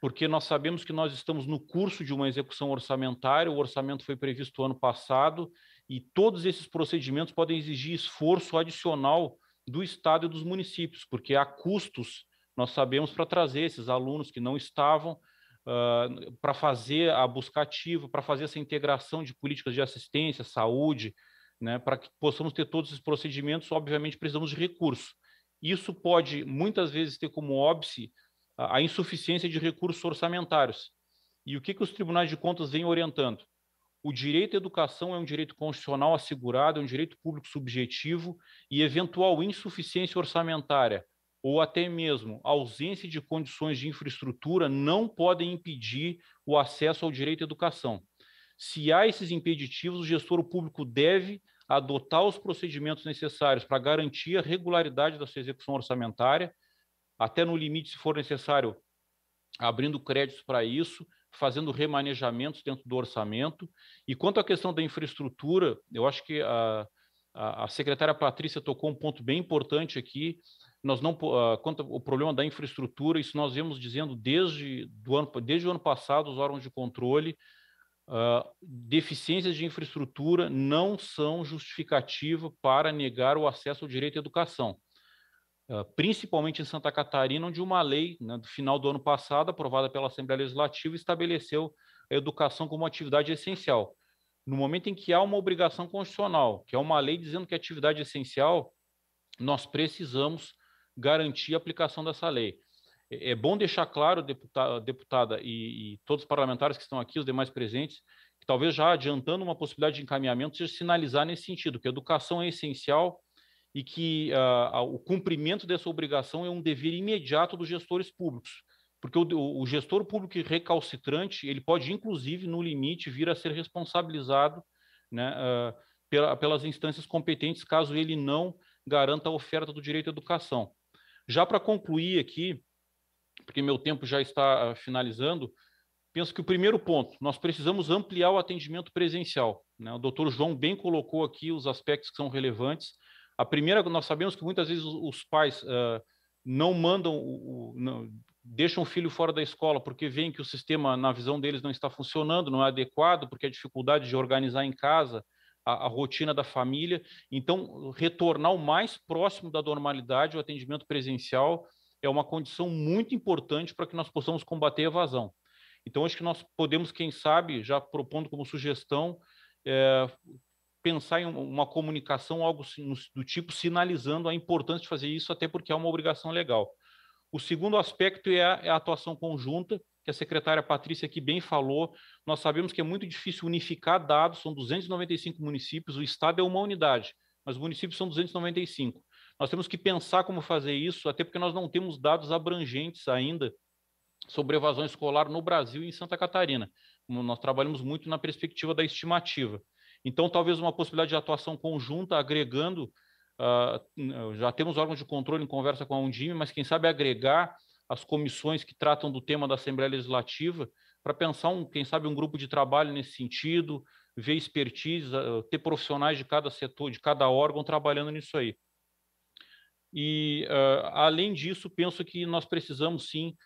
Porque nós sabemos que nós estamos no curso de uma execução orçamentária, o orçamento foi previsto ano passado, e todos esses procedimentos podem exigir esforço adicional do Estado e dos municípios, porque há custos, nós sabemos, para trazer esses alunos que não estavam, uh, para fazer a busca ativa, para fazer essa integração de políticas de assistência, saúde, né, para que possamos ter todos esses procedimentos, obviamente precisamos de recursos. Isso pode, muitas vezes, ter como óbice a, a insuficiência de recursos orçamentários. E o que, que os tribunais de contas vêm orientando? O direito à educação é um direito constitucional assegurado, é um direito público subjetivo, e eventual insuficiência orçamentária ou até mesmo ausência de condições de infraestrutura não podem impedir o acesso ao direito à educação. Se há esses impeditivos, o gestor público deve adotar os procedimentos necessários para garantir a regularidade da sua execução orçamentária, até no limite, se for necessário, abrindo créditos para isso, fazendo remanejamentos dentro do orçamento. E quanto à questão da infraestrutura, eu acho que a, a, a secretária Patrícia tocou um ponto bem importante aqui. Nós não, uh, quanto ao problema da infraestrutura, isso nós vemos dizendo desde, do ano, desde o ano passado, os órgãos de controle, Uh, deficiências de infraestrutura não são justificativa para negar o acesso ao direito à educação. Principalmente em Santa Catarina, onde uma lei, né, do final do ano passado, aprovada pela Assembleia Legislativa, estabeleceu a educação como atividade essencial. no momento em que há uma obrigação constitucional, que é uma lei dizendo que a atividade é essencial, nós precisamos garantir a aplicação dessa lei. É, é bom deixar claro, deputada, deputada e, e, todos os parlamentares que estão aqui, os demais presentes, que talvez já adiantando uma possibilidade de encaminhamento, seja sinalizar nesse sentido, que a educação é essencial e que uh, o cumprimento dessa obrigação é um dever imediato dos gestores públicos porque o, o, gestor público recalcitrante ele pode inclusive no limite vir a ser responsabilizado né, uh, pela, pelas instâncias competentes caso ele não garanta a oferta do direito à educação. Já para concluir aqui, porque meu tempo já está uh, finalizando, penso que o primeiro ponto, nós precisamos ampliar o atendimento presencial. Né? O doutor João bem colocou aqui os aspectos que são relevantes. A primeira, nós sabemos que muitas vezes os pais uh, não mandam, o, o, não, deixam o filho fora da escola porque veem que o sistema, na visão deles, não está funcionando, não é adequado, porque a dificuldade de organizar em casa a, a, rotina da família. Então, retornar o mais próximo da normalidade, o atendimento presencial, é uma condição muito importante para que nós possamos combater a evasão. Então, acho que nós podemos, quem sabe, já propondo como sugestão, é, pensar em uma comunicação, algo do tipo sinalizando a importância de fazer isso, até porque é uma obrigação legal. O segundo aspecto é a, é a atuação conjunta, que a secretária Patrícia aqui bem falou. Nós sabemos que é muito difícil unificar dados, são 295 municípios, o Estado é uma unidade, mas os municípios são 295. Nós temos que pensar como fazer isso, até porque nós não temos dados abrangentes ainda sobre evasão escolar no Brasil e em Santa Catarina. Nós trabalhamos muito na perspectiva da estimativa. Então, talvez uma possibilidade de atuação conjunta, agregando Uh, já temos órgãos de controle em conversa com a Undime, mas quem sabe agregar as comissões que tratam do tema da Assembleia Legislativa para pensar, um, quem sabe, um grupo de trabalho nesse sentido, ver expertise, uh, ter profissionais de cada setor, de cada órgão trabalhando nisso aí. E, uh, além disso, penso que nós precisamos, sim,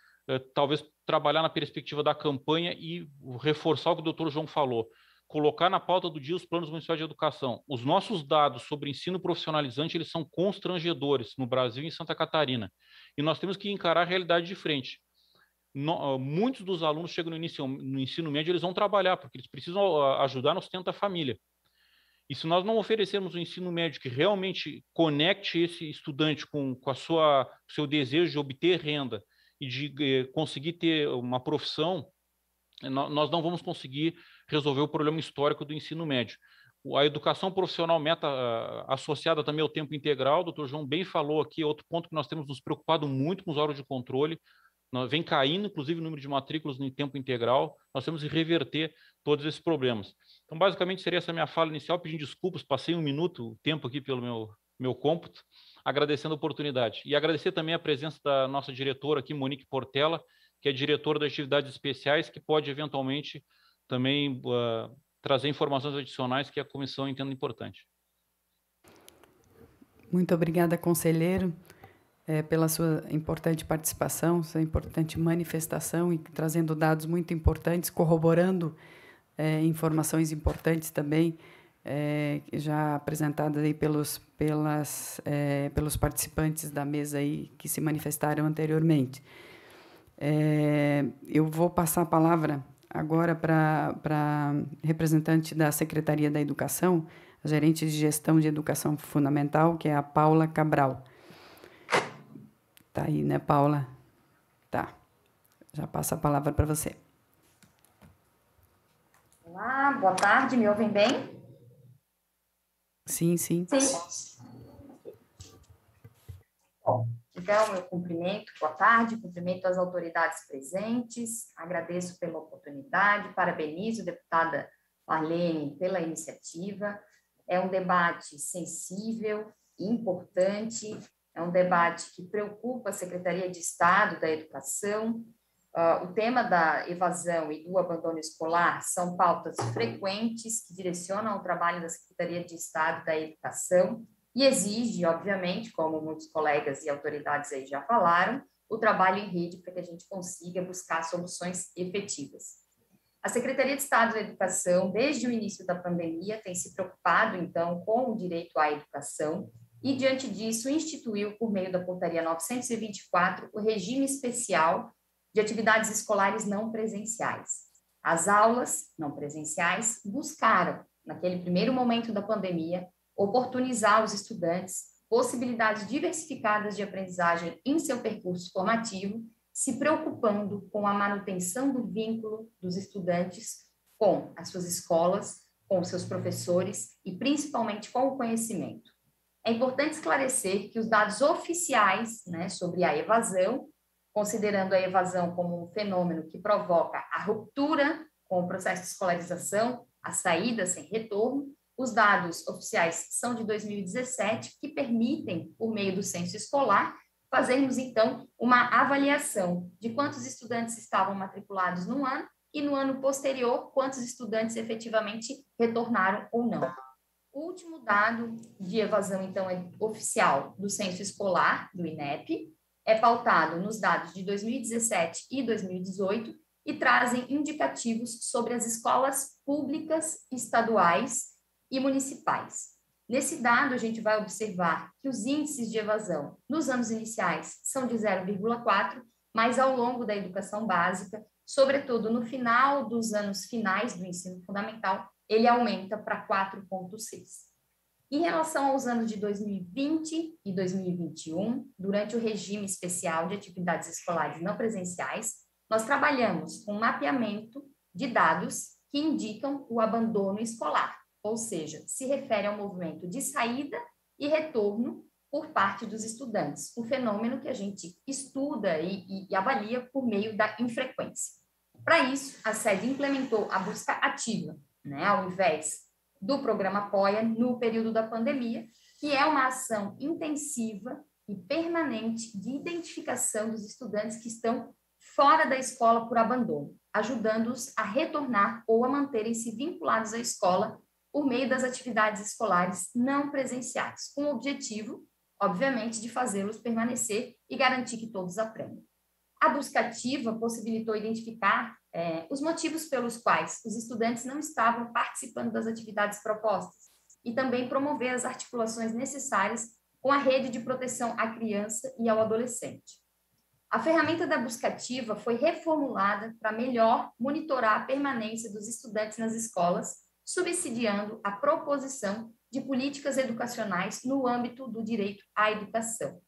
talvez trabalhar na perspectiva da campanha e reforçar o que o doutor João falou colocar na pauta do dia os planos municipais de educação. Os nossos dados sobre ensino profissionalizante eles são constrangedores no Brasil e em Santa Catarina. E nós temos que encarar a realidade de frente. No, ah, muitos dos alunos chegam no, início, no ensino médio, eles vão trabalhar, porque eles precisam ah, ajudar no sustento da família. E se nós não oferecermos um ensino médio que realmente conecte esse estudante com, com a sua seu desejo de obter renda e de eh, conseguir ter uma profissão, nós não vamos conseguir resolver o problema histórico do ensino médio. A educação profissional meta associada também ao tempo integral, o doutor João bem falou aqui, outro ponto que nós temos nos preocupado muito com os órgãos de controle, vem caindo, inclusive, o número de matrículas no tempo integral, nós temos que reverter todos esses problemas. Então, basicamente, seria essa minha fala inicial, pedindo desculpas, passei um minuto, o tempo aqui pelo meu, meu cômputo, agradecendo a oportunidade. E agradecer também a presença da nossa diretora aqui, Monique Portela, que é diretora das atividades especiais, que pode, eventualmente, também uh, trazer informações adicionais que a comissão entenda importante. Muito obrigada, conselheiro, é, pela sua importante participação, sua importante manifestação e trazendo dados muito importantes, corroborando é, informações importantes também, é, já apresentadas aí pelos, pelas, é, pelos participantes da mesa aí que se manifestaram anteriormente. É, eu vou passar a palavra agora para a representante da Secretaria da Educação, a gerente de gestão de educação fundamental, que é a Paula Cabral. Tá aí, né, Paula? Tá. Já passo a palavra para você. Olá, boa tarde, me ouvem bem? Sim, sim. Sim. Bom, então, eu cumprimento, boa tarde, cumprimento as autoridades presentes, agradeço pela oportunidade, parabenizo a deputada Marlene pela iniciativa. É um debate sensível, importante, é um debate que preocupa a Secretaria de Estado da Educação. Uh, o tema da evasão e do abandono escolar são pautas frequentes que direcionam o trabalho da Secretaria de Estado da Educação e exige, obviamente, como muitos colegas e autoridades aí já falaram, o trabalho em rede para que a gente consiga buscar soluções efetivas. A Secretaria de Estado da Educação, desde o início da pandemia, tem se preocupado, então, com o direito à educação e, diante disso, instituiu, por meio da Portaria 924, o regime especial de atividades escolares não presenciais. As aulas não presenciais buscaram naquele primeiro momento da pandemia, oportunizar aos estudantes possibilidades diversificadas de aprendizagem em seu percurso formativo, se preocupando com a manutenção do vínculo dos estudantes com as suas escolas, com seus professores e principalmente com o conhecimento. É importante esclarecer que os dados oficiais né, sobre a evasão, considerando a evasão como um fenômeno que provoca a ruptura com o processo de escolarização, a saída sem retorno, os dados oficiais são de 2017, que permitem, por meio do censo escolar, fazermos, então, uma avaliação de quantos estudantes estavam matriculados no ano e, no ano posterior, quantos estudantes efetivamente retornaram ou não. O último dado de evasão, então, é oficial do censo escolar, do INEP, é pautado nos dados de 2017 e 2018 e trazem indicativos sobre as escolas públicas estaduais e municipais. Nesse dado, a gente vai observar que os índices de evasão nos anos iniciais são de 0,4, mas ao longo da educação básica, sobretudo no final dos anos finais do ensino fundamental, ele aumenta para 4,6. Em relação aos anos de 2020 e 2021, durante o regime especial de atividades escolares não presenciais, nós trabalhamos com mapeamento de dados que indicam o abandono escolar, ou seja, se refere ao movimento de saída e retorno por parte dos estudantes, um fenômeno que a gente estuda e, e avalia por meio da infrequência. Para isso, a sede implementou a busca ativa, né, ao invés do programa Apoia no período da pandemia, que é uma ação intensiva e permanente de identificação dos estudantes que estão fora da escola por abandono, ajudando-os a retornar ou a manterem-se vinculados à escola por meio das atividades escolares não presenciais, com o objetivo, obviamente, de fazê-los permanecer e garantir que todos aprendam. A busca ativa possibilitou identificar é, os motivos pelos quais os estudantes não estavam participando das atividades propostas e também promover as articulações necessárias com a rede de proteção à criança e ao adolescente. A ferramenta da busca ativa foi reformulada para melhor monitorar a permanência dos estudantes nas escolas subsidiando a proposição de políticas educacionais no âmbito do direito à educação.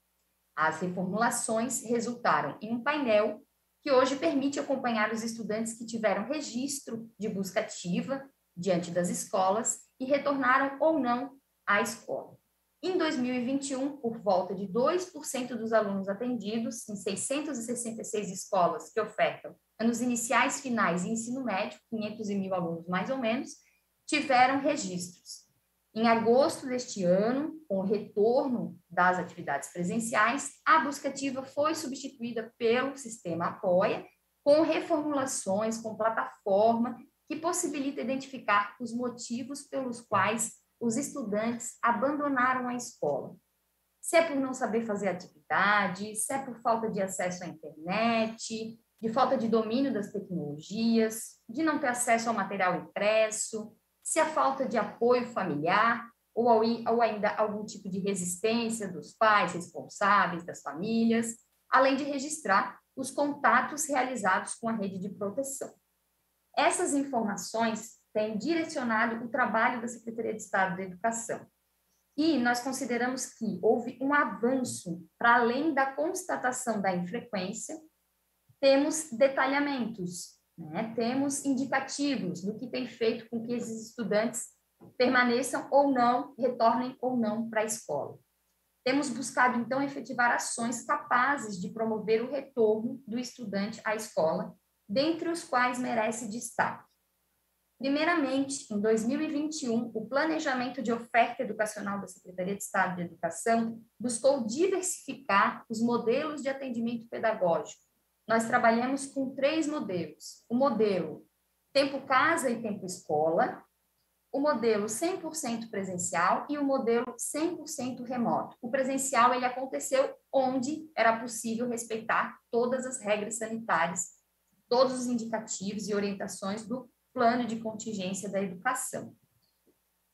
As reformulações resultaram em um painel que hoje permite acompanhar os estudantes que tiveram registro de busca ativa diante das escolas e retornaram ou não à escola. Em 2021, por volta de 2% dos alunos atendidos em 666 escolas que ofertam anos iniciais, finais e ensino médio, 500 mil alunos mais ou menos, tiveram registros. Em agosto deste ano, com o retorno das atividades presenciais, a busca ativa foi substituída pelo sistema Apoia, com reformulações, com plataforma que possibilita identificar os motivos pelos quais os estudantes abandonaram a escola. Se é por não saber fazer atividade, se é por falta de acesso à internet, de falta de domínio das tecnologias, de não ter acesso ao material impresso, se a falta de apoio familiar ou, ou ainda algum tipo de resistência dos pais responsáveis, das famílias, além de registrar os contatos realizados com a rede de proteção. Essas informações têm direcionado o trabalho da Secretaria de Estado da Educação. E nós consideramos que houve um avanço para além da constatação da infrequência, temos detalhamentos né? Temos indicativos do que tem feito com que esses estudantes permaneçam ou não, retornem ou não para a escola. Temos buscado, então, efetivar ações capazes de promover o retorno do estudante à escola, dentre os quais merece destaque. Primeiramente, em 2021, o planejamento de oferta educacional da Secretaria de Estado de Educação buscou diversificar os modelos de atendimento pedagógico, nós trabalhamos com três modelos. O modelo tempo casa e tempo escola, o modelo 100% presencial e o modelo 100% remoto. O presencial ele aconteceu onde era possível respeitar todas as regras sanitárias, todos os indicativos e orientações do plano de contingência da educação.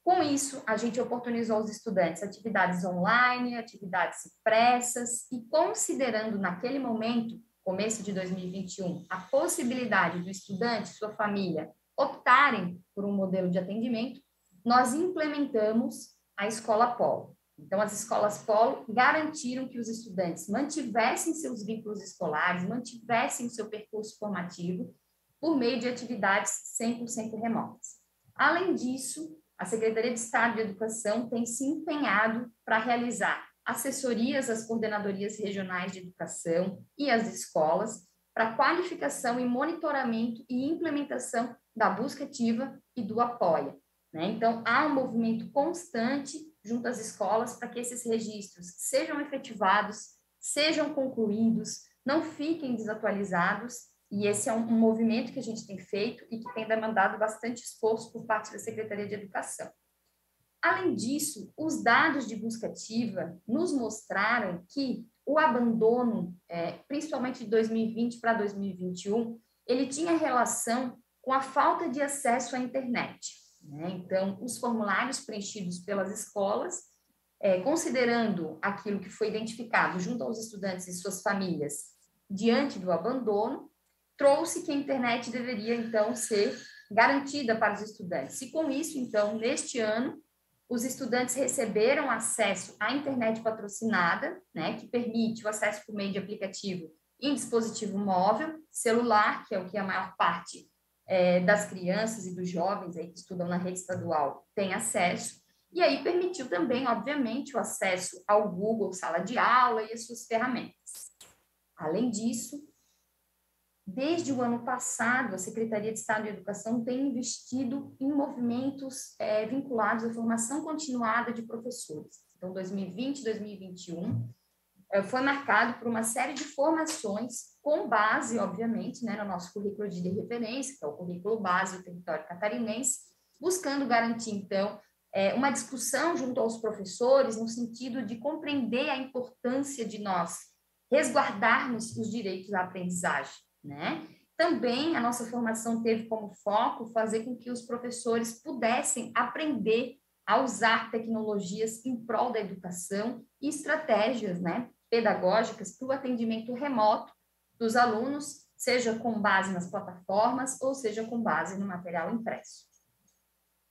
Com isso, a gente oportunizou aos estudantes atividades online, atividades impressas e considerando naquele momento começo de 2021, a possibilidade do estudante sua família optarem por um modelo de atendimento, nós implementamos a escola polo. Então, as escolas polo garantiram que os estudantes mantivessem seus vínculos escolares, mantivessem seu percurso formativo por meio de atividades 100% remotas. Além disso, a Secretaria de Estado de Educação tem se empenhado para realizar assessorias às coordenadorias regionais de educação e às escolas para qualificação e monitoramento e implementação da busca ativa e do apoia. Né? Então, há um movimento constante junto às escolas para que esses registros sejam efetivados, sejam concluídos, não fiquem desatualizados, e esse é um, um movimento que a gente tem feito e que tem demandado bastante esforço por parte da Secretaria de Educação. Além disso, os dados de busca ativa nos mostraram que o abandono, é, principalmente de 2020 para 2021, ele tinha relação com a falta de acesso à internet. Né? Então, os formulários preenchidos pelas escolas, é, considerando aquilo que foi identificado junto aos estudantes e suas famílias diante do abandono, trouxe que a internet deveria, então, ser garantida para os estudantes. E com isso, então, neste ano, os estudantes receberam acesso à internet patrocinada, né, que permite o acesso por meio de aplicativo em dispositivo móvel, celular, que é o que a maior parte é, das crianças e dos jovens aí que estudam na rede estadual tem acesso, e aí permitiu também, obviamente, o acesso ao Google, sala de aula e as suas ferramentas. Além disso, desde o ano passado, a Secretaria de Estado de Educação tem investido em movimentos é, vinculados à formação continuada de professores. Então, 2020 2021 é, foi marcado por uma série de formações com base, obviamente, né, no nosso currículo de referência, que é o currículo base do território catarinense, buscando garantir, então, é, uma discussão junto aos professores no sentido de compreender a importância de nós resguardarmos os direitos à aprendizagem, né? Também a nossa formação teve como foco fazer com que os professores pudessem aprender a usar tecnologias em prol da educação e estratégias, né, pedagógicas para o atendimento remoto dos alunos, seja com base nas plataformas ou seja com base no material impresso.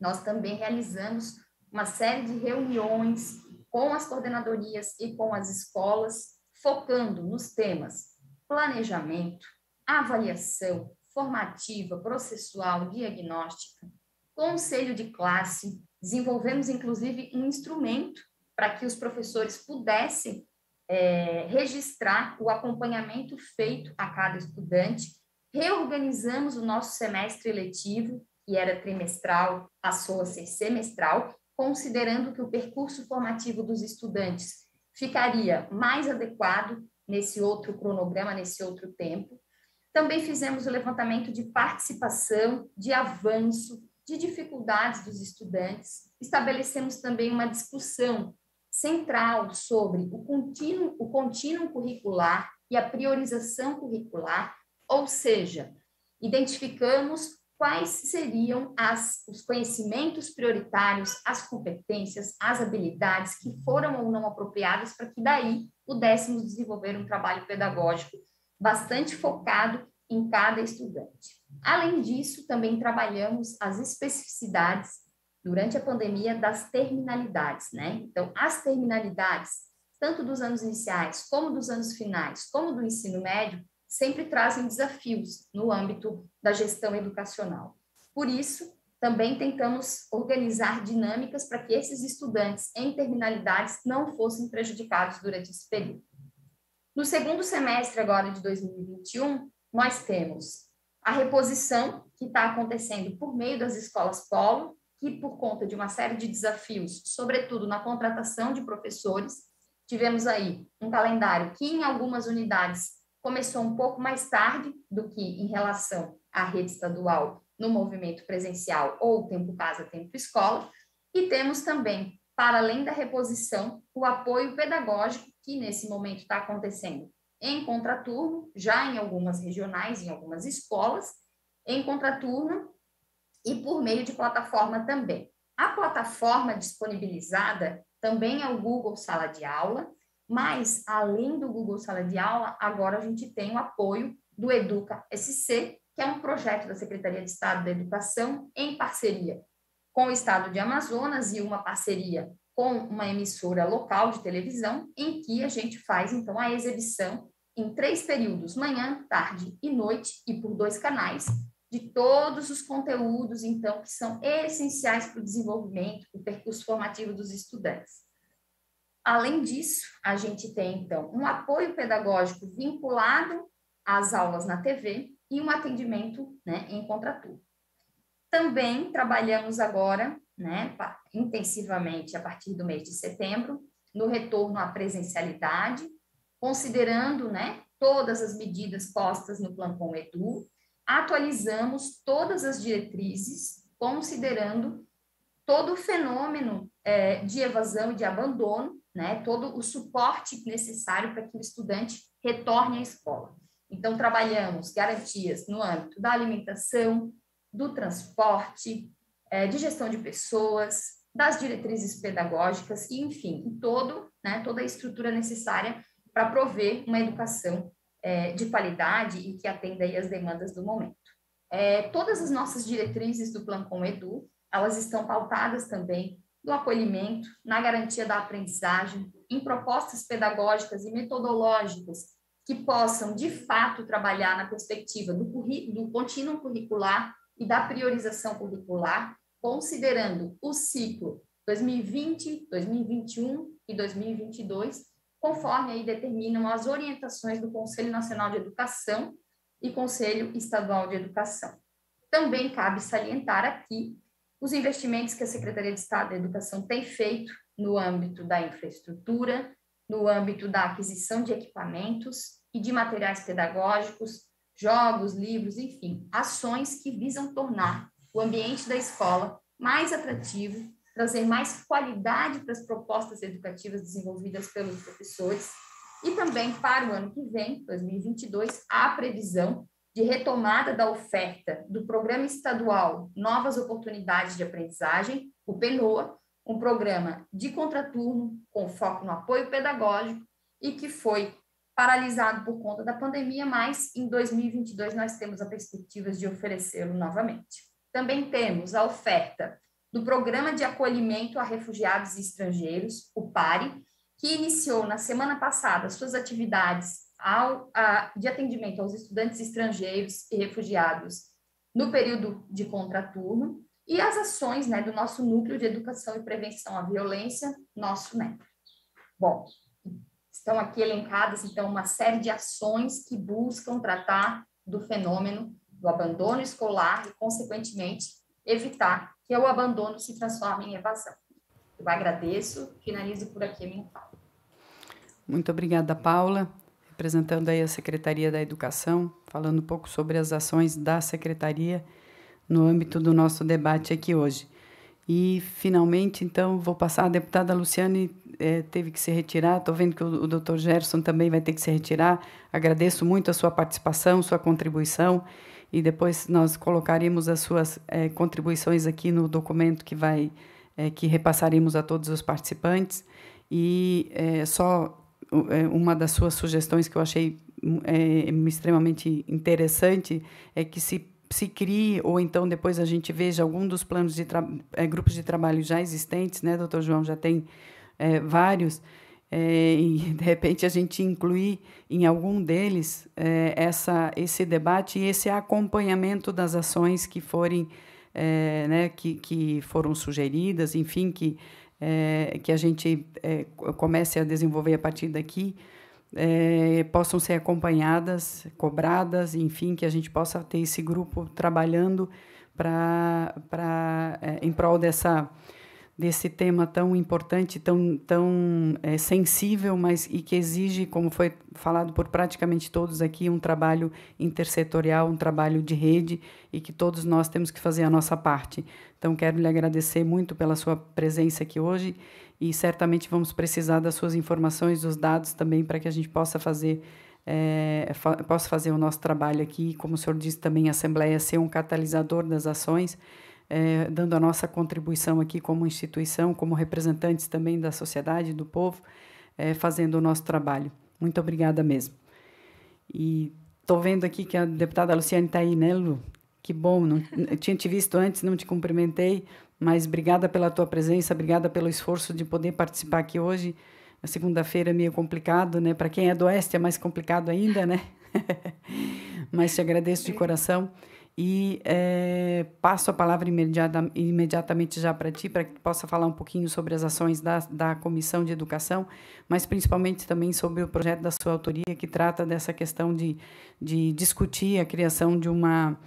Nós também realizamos uma série de reuniões com as coordenadorias e com as escolas, focando nos temas planejamento, avaliação, formativa, processual, diagnóstica, conselho de classe. Desenvolvemos, inclusive, um instrumento para que os professores pudessem é, registrar o acompanhamento feito a cada estudante, reorganizamos o nosso semestre letivo, que era trimestral, passou a ser semestral, considerando que o percurso formativo dos estudantes ficaria mais adequado nesse outro cronograma, nesse outro tempo. Também fizemos o levantamento de participação, de avanço, de dificuldades dos estudantes. Estabelecemos também uma discussão central sobre o contínuo, o contínuo curricular e a priorização curricular, ou seja, identificamos quais seriam as, os conhecimentos prioritários, as competências, as habilidades que foram ou não apropriadas para que daí pudéssemos desenvolver um trabalho pedagógico bastante focado em cada estudante. Além disso, também trabalhamos as especificidades durante a pandemia das terminalidades, né? Então, as terminalidades, tanto dos anos iniciais, como dos anos finais, como do ensino médio, sempre trazem desafios no âmbito da gestão educacional. Por isso, também tentamos organizar dinâmicas para que esses estudantes em terminalidades não fossem prejudicados durante esse período. No segundo semestre agora de 2021, nós temos a reposição que está acontecendo por meio das escolas polo, que, por conta de uma série de desafios, sobretudo na contratação de professores, tivemos aí um calendário que, em algumas unidades, começou um pouco mais tarde do que em relação à rede estadual no movimento presencial ou tempo casa, tempo escola, e temos também, para além da reposição, o apoio pedagógico que nesse momento está acontecendo em contraturno, já em algumas regionais, em algumas escolas, em contraturno e por meio de plataforma também. A plataforma disponibilizada também é o Google Sala de Aula, mas além do Google Sala de Aula, agora a gente tem o apoio do Educa SC, que é um projeto da Secretaria de Estado da Educação em parceria com o estado de Amazonas e uma parceria com uma emissora local de televisão, em que a gente faz, então, a exibição em três períodos, manhã, tarde e noite, e por dois canais, de todos os conteúdos, então, que são essenciais para o desenvolvimento, para o percurso formativo dos estudantes. Além disso, a gente tem, então, um apoio pedagógico vinculado às aulas na TV e um atendimento né, em contraturno. Também trabalhamos agora, né, intensivamente a partir do mês de setembro, no retorno à presencialidade, considerando, né, todas as medidas postas no Plano Edu, atualizamos todas as diretrizes, considerando todo o fenômeno é, de evasão e de abandono, né, todo o suporte necessário para que o estudante retorne à escola. Então, trabalhamos garantias no âmbito da alimentação, do transporte, é, de gestão de pessoas, das diretrizes pedagógicas e, enfim, todo, né, toda a estrutura necessária para prover uma educação é, de qualidade e que atenda aí as demandas do momento. É, todas as nossas diretrizes do Plano Com Edu, elas estão pautadas também no acolhimento, na garantia da aprendizagem, em propostas pedagógicas e metodológicas que possam, de fato, trabalhar na perspectiva do, do contínuo curricular e da priorização curricular, considerando o ciclo 2020, 2021 e 2022, conforme aí determinam as orientações do Conselho Nacional de Educação e Conselho Estadual de Educação. Também cabe salientar aqui os investimentos que a Secretaria de Estado da Educação tem feito no âmbito da infraestrutura, no âmbito da aquisição de equipamentos e de materiais pedagógicos, jogos, livros, enfim, ações que visam tornar o ambiente da escola mais atrativo, trazer mais qualidade para as propostas educativas desenvolvidas pelos professores e também para o ano que vem, 2022, há previsão de retomada da oferta do Programa Estadual Novas Oportunidades de Aprendizagem, o PENOA, um programa de contraturno com foco no apoio pedagógico e que foi paralisado por conta da pandemia, mas em 2022 nós temos a perspectiva de oferecê-lo novamente. Também temos a oferta do Programa de Acolhimento a Refugiados e Estrangeiros, o PARE, que iniciou na semana passada suas atividades ao, a, de atendimento aos estudantes estrangeiros e refugiados no período de contraturno, e as ações né, do nosso Núcleo de Educação e Prevenção à Violência, nosso NEP. Bom, Estão aqui elencadas, então, uma série de ações que buscam tratar do fenômeno do abandono escolar e, consequentemente, evitar que o abandono se transforme em evasão. Eu agradeço, finalizo por aqui a minha fala. Muito obrigada, Paula, representando aí a Secretaria da Educação, falando um pouco sobre as ações da Secretaria no âmbito do nosso debate aqui hoje. E, finalmente, então, vou passar a deputada Luciane é, teve que se retirar. Estou vendo que o, o doutor Gerson também vai ter que se retirar. Agradeço muito a sua participação, sua contribuição. E depois nós colocaremos as suas é, contribuições aqui no documento que vai é, que repassaremos a todos os participantes. E só uma das suas sugestões que eu achei é, extremamente interessante é que se se crie, ou então depois a gente veja algum dos planos de é, grupos de trabalho já existentes, né, doutor João, já tem é, vários, é, e de repente a gente incluir em algum deles essa, esse debate e esse acompanhamento das ações que forem né, que, que foram sugeridas, enfim, que, que a gente comece a desenvolver a partir daqui, possam ser acompanhadas, cobradas, enfim, que a gente possa ter esse grupo trabalhando para em prol dessa desse tema tão importante, tão, tão é, sensível, mas e que exige, como foi falado por praticamente todos aqui, um trabalho intersetorial, um trabalho de rede e que todos nós temos que fazer a nossa parte. Então, quero lhe agradecer muito pela sua presença aqui hoje e certamente vamos precisar das suas informações, dos dados também, para que a gente possa fazer é, fa possa fazer o nosso trabalho aqui, como o senhor disse também, a Assembleia ser um catalisador das ações, é, dando a nossa contribuição aqui como instituição, como representantes também da sociedade, do povo, é, fazendo o nosso trabalho. Muito obrigada mesmo. E estou vendo aqui que a deputada Luciane está aí, né, Lu? Que bom, não, eu tinha te visto antes, não te cumprimentei, mas obrigada pela tua presença, obrigada pelo esforço de poder participar aqui hoje. A segunda-feira é meio complicado, né? Para quem é do Oeste é mais complicado ainda, né? mas te agradeço de coração e é, passo a palavra imediata, imediatamente já para ti, para que possa falar um pouquinho sobre as ações da, da Comissão de Educação, mas principalmente também sobre o projeto da sua autoria, que trata dessa questão de, de discutir a criação de uma,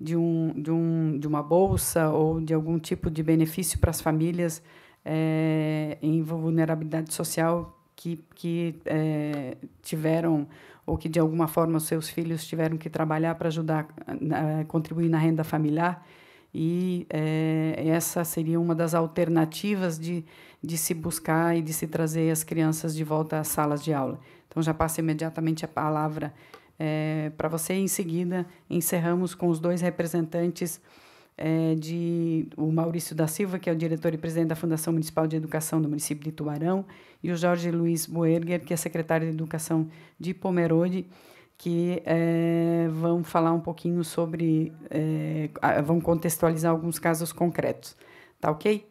de, um, de, um, de uma bolsa ou de algum tipo de benefício para as famílias é, em vulnerabilidade social que, que é, tiveram ou que de alguma forma os seus filhos tiveram que trabalhar para ajudar a contribuir na renda familiar e é, essa seria uma das alternativas de, de se buscar e de se trazer as crianças de volta às salas de aula. Então já passo imediatamente a palavra é, para você em seguida encerramos com os dois representantes é, de o Maurício da Silva, que é o diretor e presidente da Fundação Municipal de Educação do município de Tubarão, e o Jorge Luiz Boerger, que é secretário de Educação de Pomerode, que é, vão falar um pouquinho sobre, vão contextualizar alguns casos concretos. Tá ok?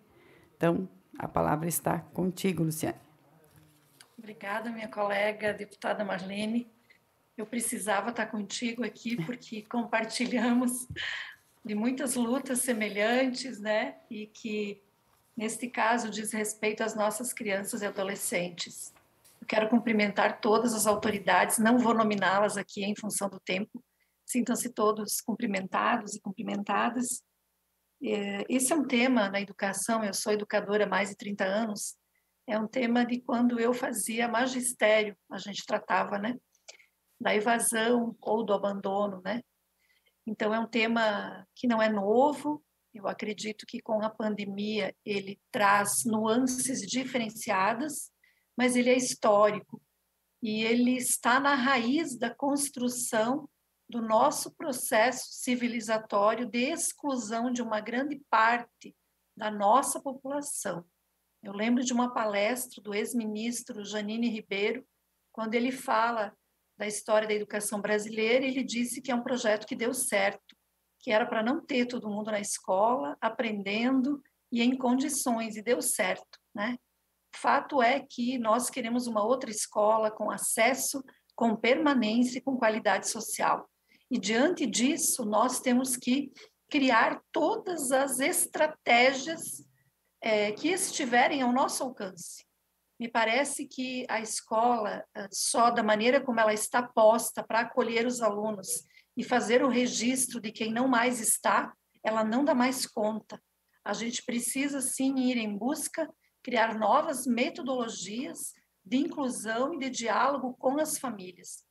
Então, a palavra está contigo, Luciane. Obrigada, minha colega deputada Marlene. Eu precisava estar contigo aqui porque compartilhamos de muitas lutas semelhantes, né? E que, neste caso, diz respeito às nossas crianças e adolescentes. Eu quero cumprimentar todas as autoridades, não vou nominá-las aqui em função do tempo. Sintam-se todos cumprimentados e cumprimentadas. É, esse é um tema na educação, eu sou educadora há mais de 30 anos, é um tema de quando eu fazia magistério, a gente tratava, né? Da evasão ou do abandono, né? Então, é um tema que não é novo, eu acredito que com a pandemia ele traz nuances diferenciadas, mas ele é histórico e ele está na raiz da construção do nosso processo civilizatório de exclusão de uma grande parte da nossa população. Eu lembro de uma palestra do ex-ministro Janine Ribeiro, quando ele fala da história da educação brasileira, ele disse que é um projeto que deu certo, que era para não ter todo mundo na escola, aprendendo e em condições, e deu certo, né? Fato é que nós queremos uma outra escola com acesso, com permanência e com qualidade social. E diante disso, nós temos que criar todas as estratégias é, que estiverem ao nosso alcance. Me parece que a escola, eh, só da maneira como ela está posta para acolher os alunos e fazer o registro de quem não mais está, ela não dá mais conta. A gente precisa sim ir em busca, criar novas metodologias de inclusão e de diálogo com as famílias.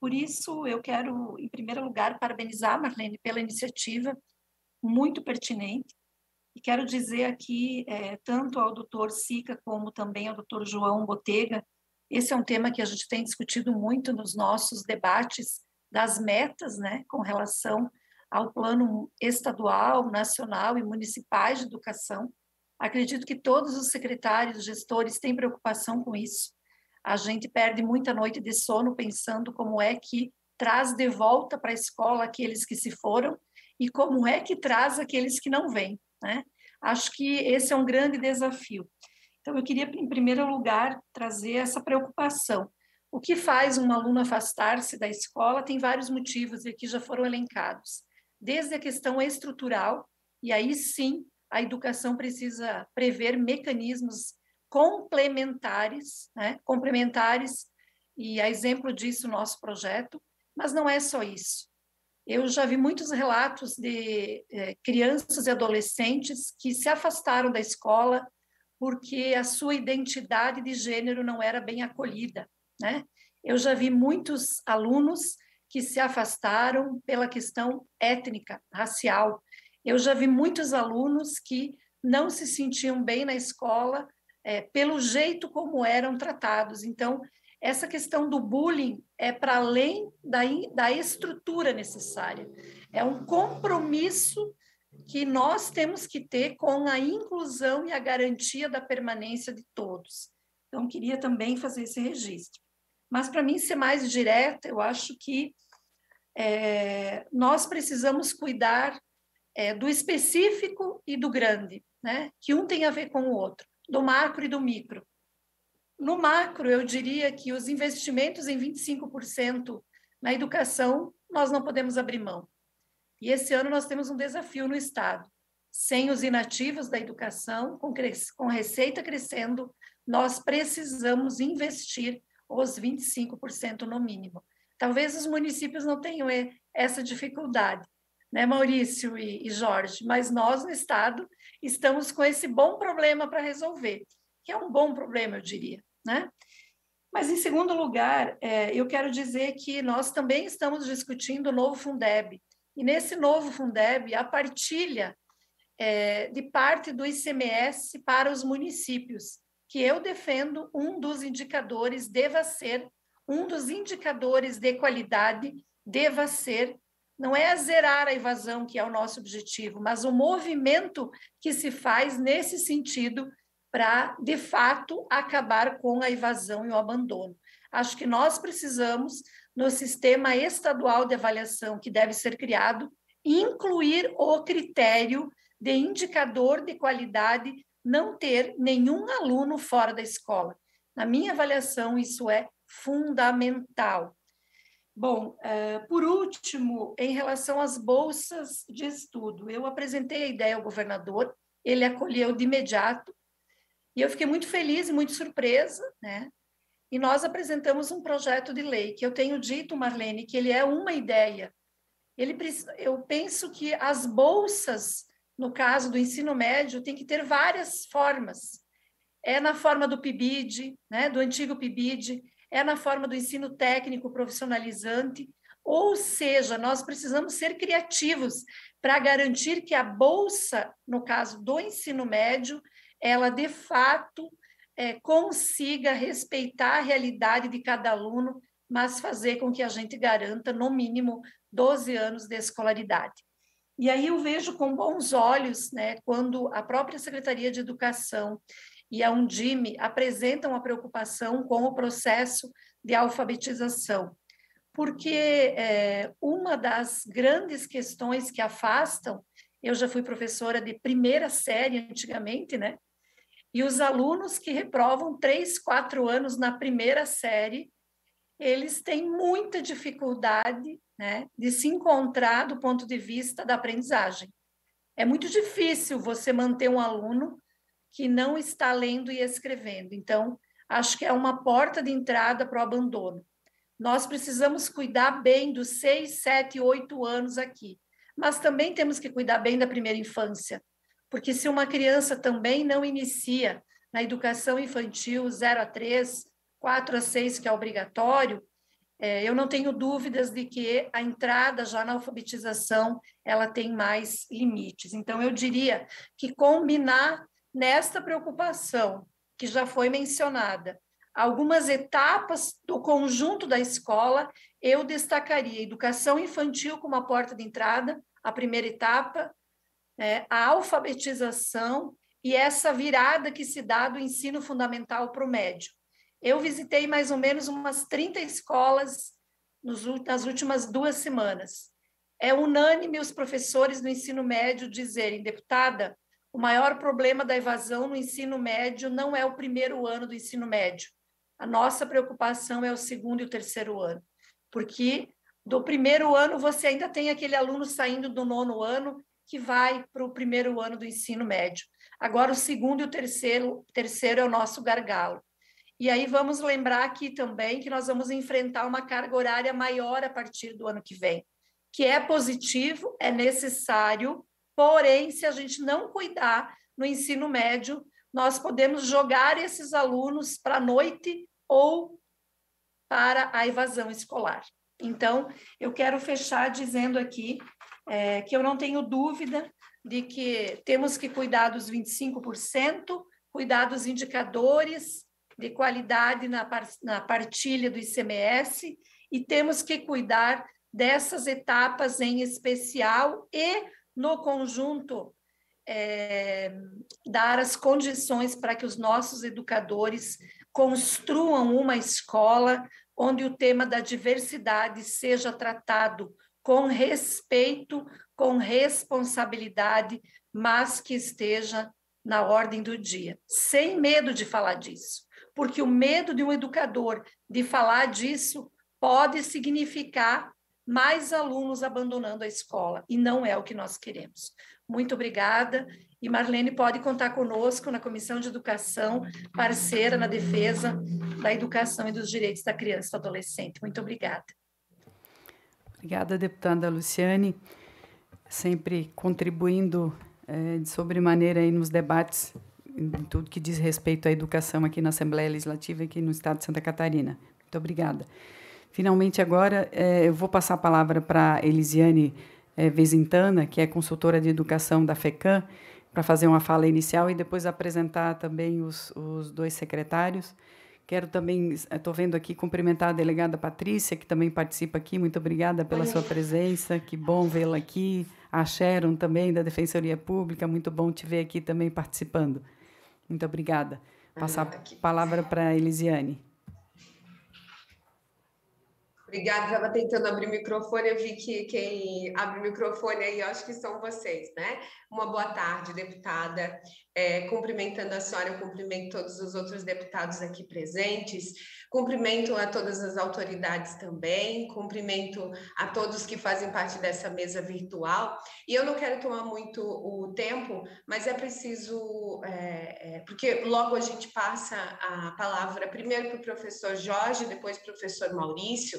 Por isso, eu quero, em primeiro lugar, parabenizar a Marlene pela iniciativa, muito pertinente, e quero dizer aqui, é, tanto ao doutor Sica como também ao doutor João Botega, esse é um tema que a gente tem discutido muito nos nossos debates das metas, né, com relação ao plano estadual, nacional e municipais de educação. Acredito que todos os secretários, gestores têm preocupação com isso. A gente perde muita noite de sono pensando como é que traz de volta para a escola aqueles que se foram e como é que traz aqueles que não vêm. Né? Acho que esse é um grande desafio. Então, eu queria, em primeiro lugar, trazer essa preocupação. O que faz um aluno afastar-se da escola tem vários motivos, e aqui já foram elencados. Desde a questão estrutural, e aí sim a educação precisa prever mecanismos complementares, né? complementares, e a exemplo disso nosso projeto, mas não é só isso. Eu já vi muitos relatos de eh, crianças e adolescentes que se afastaram da escola porque a sua identidade de gênero não era bem acolhida, né? Eu já vi muitos alunos que se afastaram pela questão étnica, racial. Eu já vi muitos alunos que não se sentiam bem na escola é, pelo jeito como eram tratados. Então, essa questão do bullying é para além da, da estrutura necessária. É um compromisso que nós temos que ter com a inclusão e a garantia da permanência de todos. Então, queria também fazer esse registro. Mas, para mim, ser mais direta, eu acho que é, nós precisamos cuidar é, do específico e do grande. né? Que um tem a ver com o outro, do macro e do micro. No macro, eu diria que os investimentos em 25% na educação, nós não podemos abrir mão. E esse ano nós temos um desafio no Estado. Sem os inativos da educação, com, com receita crescendo, nós precisamos investir os 25% no mínimo. Talvez os municípios não tenham essa dificuldade, né, Maurício e, e Jorge? Mas nós, no Estado, estamos com esse bom problema para resolver, que é um bom problema, eu diria né? Mas, em segundo lugar, é, eu quero dizer que nós também estamos discutindo o novo Fundeb. E nesse novo Fundeb, a partilha é, de parte do ICMS para os municípios, que eu defendo um dos indicadores deva ser, um dos indicadores de qualidade deva ser, não é zerar a evasão, que é o nosso objetivo, mas o movimento que se faz nesse sentido para, de fato, acabar com a evasão e o abandono. Acho que nós precisamos, no sistema estadual de avaliação que deve ser criado, incluir o critério de indicador de qualidade não ter nenhum aluno fora da escola. Na minha avaliação, isso é fundamental. Bom, eh, por último, em relação às bolsas de estudo, eu apresentei a ideia ao governador, ele acolheu de imediato, e eu fiquei muito feliz e muito surpresa, né? E nós apresentamos um projeto de lei que eu tenho dito, Marlene, que ele é uma ideia. Ele, eu penso que as bolsas, no caso do ensino médio, tem que ter várias formas. É na forma do PIBID, né, do antigo PIBID, é na forma do ensino técnico profissionalizante, ou seja, nós precisamos ser criativos para garantir que a bolsa, no caso do ensino médio, ela de fato é, consiga respeitar a realidade de cada aluno, mas fazer com que a gente garanta, no mínimo, 12 anos de escolaridade. E aí eu vejo com bons olhos, né, quando a própria Secretaria de Educação e a Undime apresentam a preocupação com o processo de alfabetização, porque é, uma das grandes questões que afastam, eu já fui professora de primeira série antigamente, né, e os alunos que reprovam três, quatro anos na primeira série, eles têm muita dificuldade né, de se encontrar do ponto de vista da aprendizagem. É muito difícil você manter um aluno que não está lendo e escrevendo. Então, acho que é uma porta de entrada para o abandono. Nós precisamos cuidar bem dos seis, sete, oito anos aqui, mas também temos que cuidar bem da primeira infância, porque se uma criança também não inicia na educação infantil 0 a 3, 4 a 6, que é obrigatório, é, eu não tenho dúvidas de que a entrada já na alfabetização ela tem mais limites. Então, eu diria que combinar nesta preocupação que já foi mencionada, algumas etapas do conjunto da escola, eu destacaria educação infantil como a porta de entrada, a primeira etapa, é, a alfabetização e essa virada que se dá do ensino fundamental para o médio. Eu visitei mais ou menos umas 30 escolas nos, nas últimas duas semanas. É unânime os professores do ensino médio dizerem, deputada, o maior problema da evasão no ensino médio não é o primeiro ano do ensino médio. A nossa preocupação é o segundo e o terceiro ano, porque do primeiro ano você ainda tem aquele aluno saindo do nono ano que vai para o primeiro ano do ensino médio. Agora, o segundo e o terceiro, terceiro é o nosso gargalo. E aí vamos lembrar aqui também que nós vamos enfrentar uma carga horária maior a partir do ano que vem, que é positivo, é necessário, porém, se a gente não cuidar no ensino médio, nós podemos jogar esses alunos para a noite ou para a evasão escolar. Então, eu quero fechar dizendo aqui é, que eu não tenho dúvida de que temos que cuidar dos 25%, cuidar dos indicadores de qualidade na, par, na partilha do ICMS e temos que cuidar dessas etapas em especial e, no conjunto, é, dar as condições para que os nossos educadores construam uma escola onde o tema da diversidade seja tratado com respeito, com responsabilidade, mas que esteja na ordem do dia, sem medo de falar disso, porque o medo de um educador de falar disso pode significar mais alunos abandonando a escola, e não é o que nós queremos. Muito obrigada. E Marlene pode contar conosco na Comissão de Educação, parceira na defesa da educação e dos direitos da criança e do adolescente. Muito obrigada. Obrigada, deputada Luciane, sempre contribuindo é, de sobremaneira aí nos debates em tudo que diz respeito à educação aqui na Assembleia Legislativa aqui no Estado de Santa Catarina. Muito obrigada. Finalmente, agora, é, eu vou passar a palavra para Elisiane é, Vezintana, que é consultora de educação da FECAM, para fazer uma fala inicial e depois apresentar também os, os dois secretários. Quero também, estou vendo aqui, cumprimentar a delegada Patrícia, que também participa aqui. Muito obrigada pela sua presença. Que bom vê-la aqui. A Sharon também, da Defensoria Pública. Muito bom te ver aqui também participando. Muito obrigada. Passar a palavra para a Elisiane. Obrigada, estava tentando abrir o microfone, eu vi que quem abre o microfone aí, eu acho que são vocês, né? Uma boa tarde, deputada. É, cumprimentando a senhora, eu cumprimento todos os outros deputados aqui presentes, cumprimento a todas as autoridades também, cumprimento a todos que fazem parte dessa mesa virtual. E eu não quero tomar muito o tempo, mas é preciso, é, é, porque logo a gente passa a palavra primeiro para o professor Jorge, depois para o professor Maurício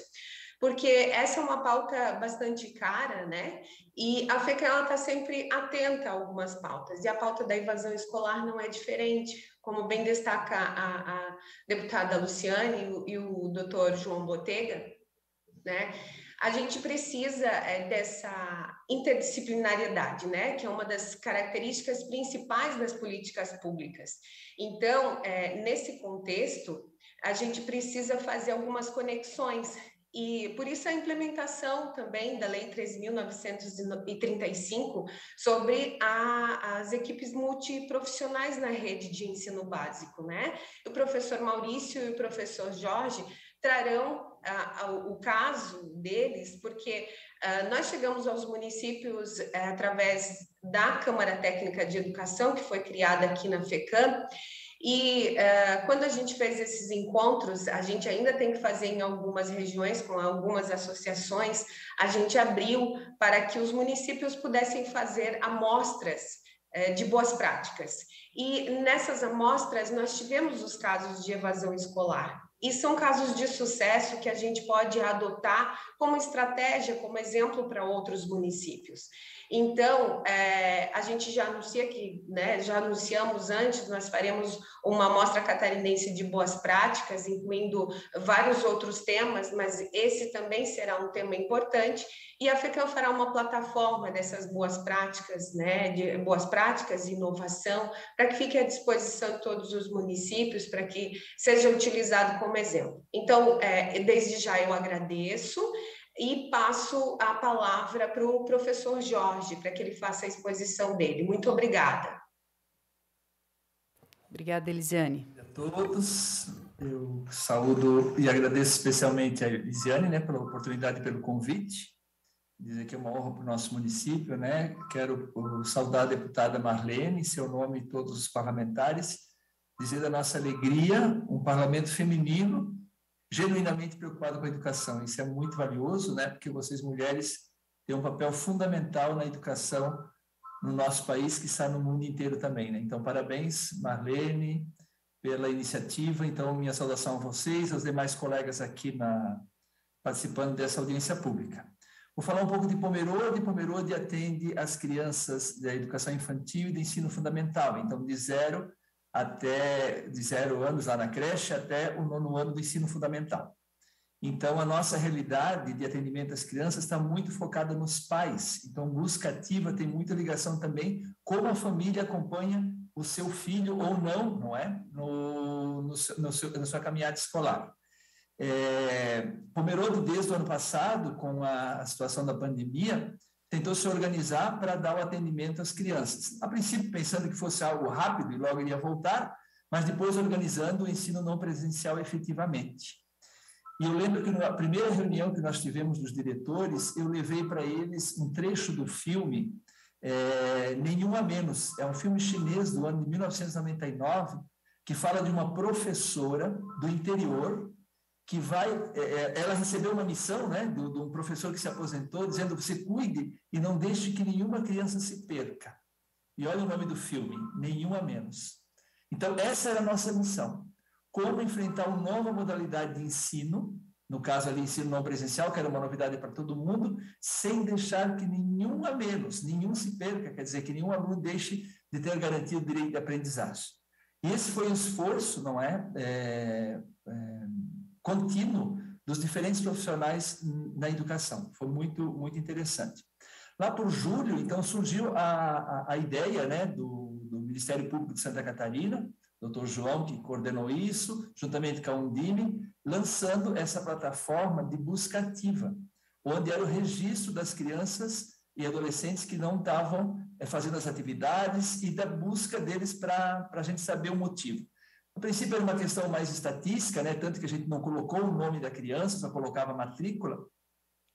porque essa é uma pauta bastante cara, né? E a FECA está sempre atenta a algumas pautas, e a pauta da evasão escolar não é diferente, como bem destaca a, a deputada Luciane e o, o doutor João Botega, né? A gente precisa é, dessa interdisciplinariedade, né? Que é uma das características principais das políticas públicas. Então, é, nesse contexto, a gente precisa fazer algumas conexões e por isso a implementação também da Lei 3.935 sobre a, as equipes multiprofissionais na rede de ensino básico, né? O professor Maurício e o professor Jorge trarão a, a, o caso deles, porque uh, nós chegamos aos municípios uh, através da Câmara Técnica de Educação, que foi criada aqui na FECAM, e uh, quando a gente fez esses encontros, a gente ainda tem que fazer em algumas regiões, com algumas associações, a gente abriu para que os municípios pudessem fazer amostras uh, de boas práticas. E nessas amostras, nós tivemos os casos de evasão escolar. E são casos de sucesso que a gente pode adotar como estratégia, como exemplo para outros municípios. Então, é, a gente já anuncia que, né, já anunciamos antes, nós faremos uma mostra catarinense de boas práticas, incluindo vários outros temas, mas esse também será um tema importante. E a FECAM fará uma plataforma dessas boas práticas, né, de boas práticas inovação, para que fique à disposição de todos os municípios, para que seja utilizado como exemplo. Então, é, desde já eu agradeço e passo a palavra para o professor Jorge, para que ele faça a exposição dele. Muito obrigada. Obrigada, Elisiane. A todos, eu saúdo e agradeço especialmente a Elisiane, né, pela oportunidade e pelo convite. Dizer que é uma honra para o nosso município, né? Quero saudar a deputada Marlene, em seu nome e todos os parlamentares, dizer da nossa alegria, um parlamento feminino genuinamente preocupado com a educação. Isso é muito valioso, né? Porque vocês mulheres têm um papel fundamental na educação no nosso país, que está no mundo inteiro também, né? Então, parabéns, Marlene, pela iniciativa. Então, minha saudação a vocês, aos demais colegas aqui na participando dessa audiência pública. Vou falar um pouco de Pomerode. Pomerode atende as crianças da educação infantil e do ensino fundamental, então de zero até de zero anos lá na creche até o nono ano do ensino fundamental. Então, a nossa realidade de atendimento às crianças está muito focada nos pais. Então, busca ativa tem muita ligação também como a família acompanha o seu filho ou não, não é? No, no, no seu, na sua caminhada escolar. É, Pomerode, desde o ano passado, com a, a situação da pandemia, tentou se organizar para dar o atendimento às crianças. A princípio, pensando que fosse algo rápido e logo iria voltar, mas depois organizando o ensino não presencial efetivamente. E eu lembro que na primeira reunião que nós tivemos dos diretores, eu levei para eles um trecho do filme é, Nenhum a Menos. É um filme chinês do ano de 1999 que fala de uma professora do interior que vai, é, é, ela recebeu uma missão, né, de um professor que se aposentou, dizendo: você cuide e não deixe que nenhuma criança se perca. E olha o nome do filme, Nenhum a Menos. Então, essa era a nossa missão. Como enfrentar uma nova modalidade de ensino, no caso ali, ensino não presencial, que era uma novidade para todo mundo, sem deixar que nenhum a menos, nenhum se perca, quer dizer, que nenhum aluno deixe de ter garantido o direito de aprendizagem. E esse foi um esforço, não é, é, é contínuo dos diferentes profissionais na educação. Foi muito, muito interessante. Lá por julho, então, surgiu a, a, a ideia né, do, do, Ministério Público de Santa Catarina, doutor João, que coordenou isso, juntamente com a Undime, lançando essa plataforma de busca ativa, onde era o registro das crianças e adolescentes que não estavam é, fazendo as atividades e da busca deles para a gente saber o motivo. A princípio era uma questão mais estatística, né? tanto que a gente não colocou o nome da criança, só colocava a matrícula,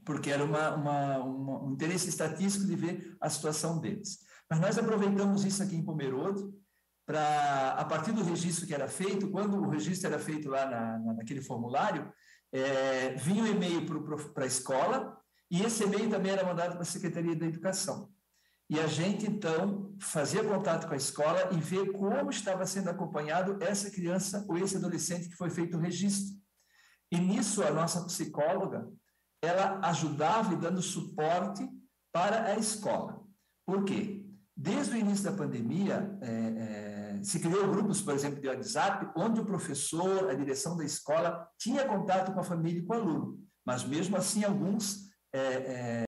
porque era uma, uma, uma, um interesse estatístico de ver a situação deles. Mas nós aproveitamos isso aqui em Pomerode, para, a partir do registro que era feito, quando o registro era feito lá na, na naquele formulário, é, vinha um e-mail para a escola, e esse e-mail também era mandado para a Secretaria da Educação. E a gente, então, fazia contato com a escola e ver como estava sendo acompanhado essa criança ou esse adolescente que foi feito o registro. E nisso, a nossa psicóloga, ela ajudava e dando suporte para a escola. Por quê? Desde o início da pandemia, é, é, se criou grupos, por exemplo, de WhatsApp, onde o professor, a direção da escola, tinha contato com a família e com o aluno. Mas, mesmo assim, alguns é, é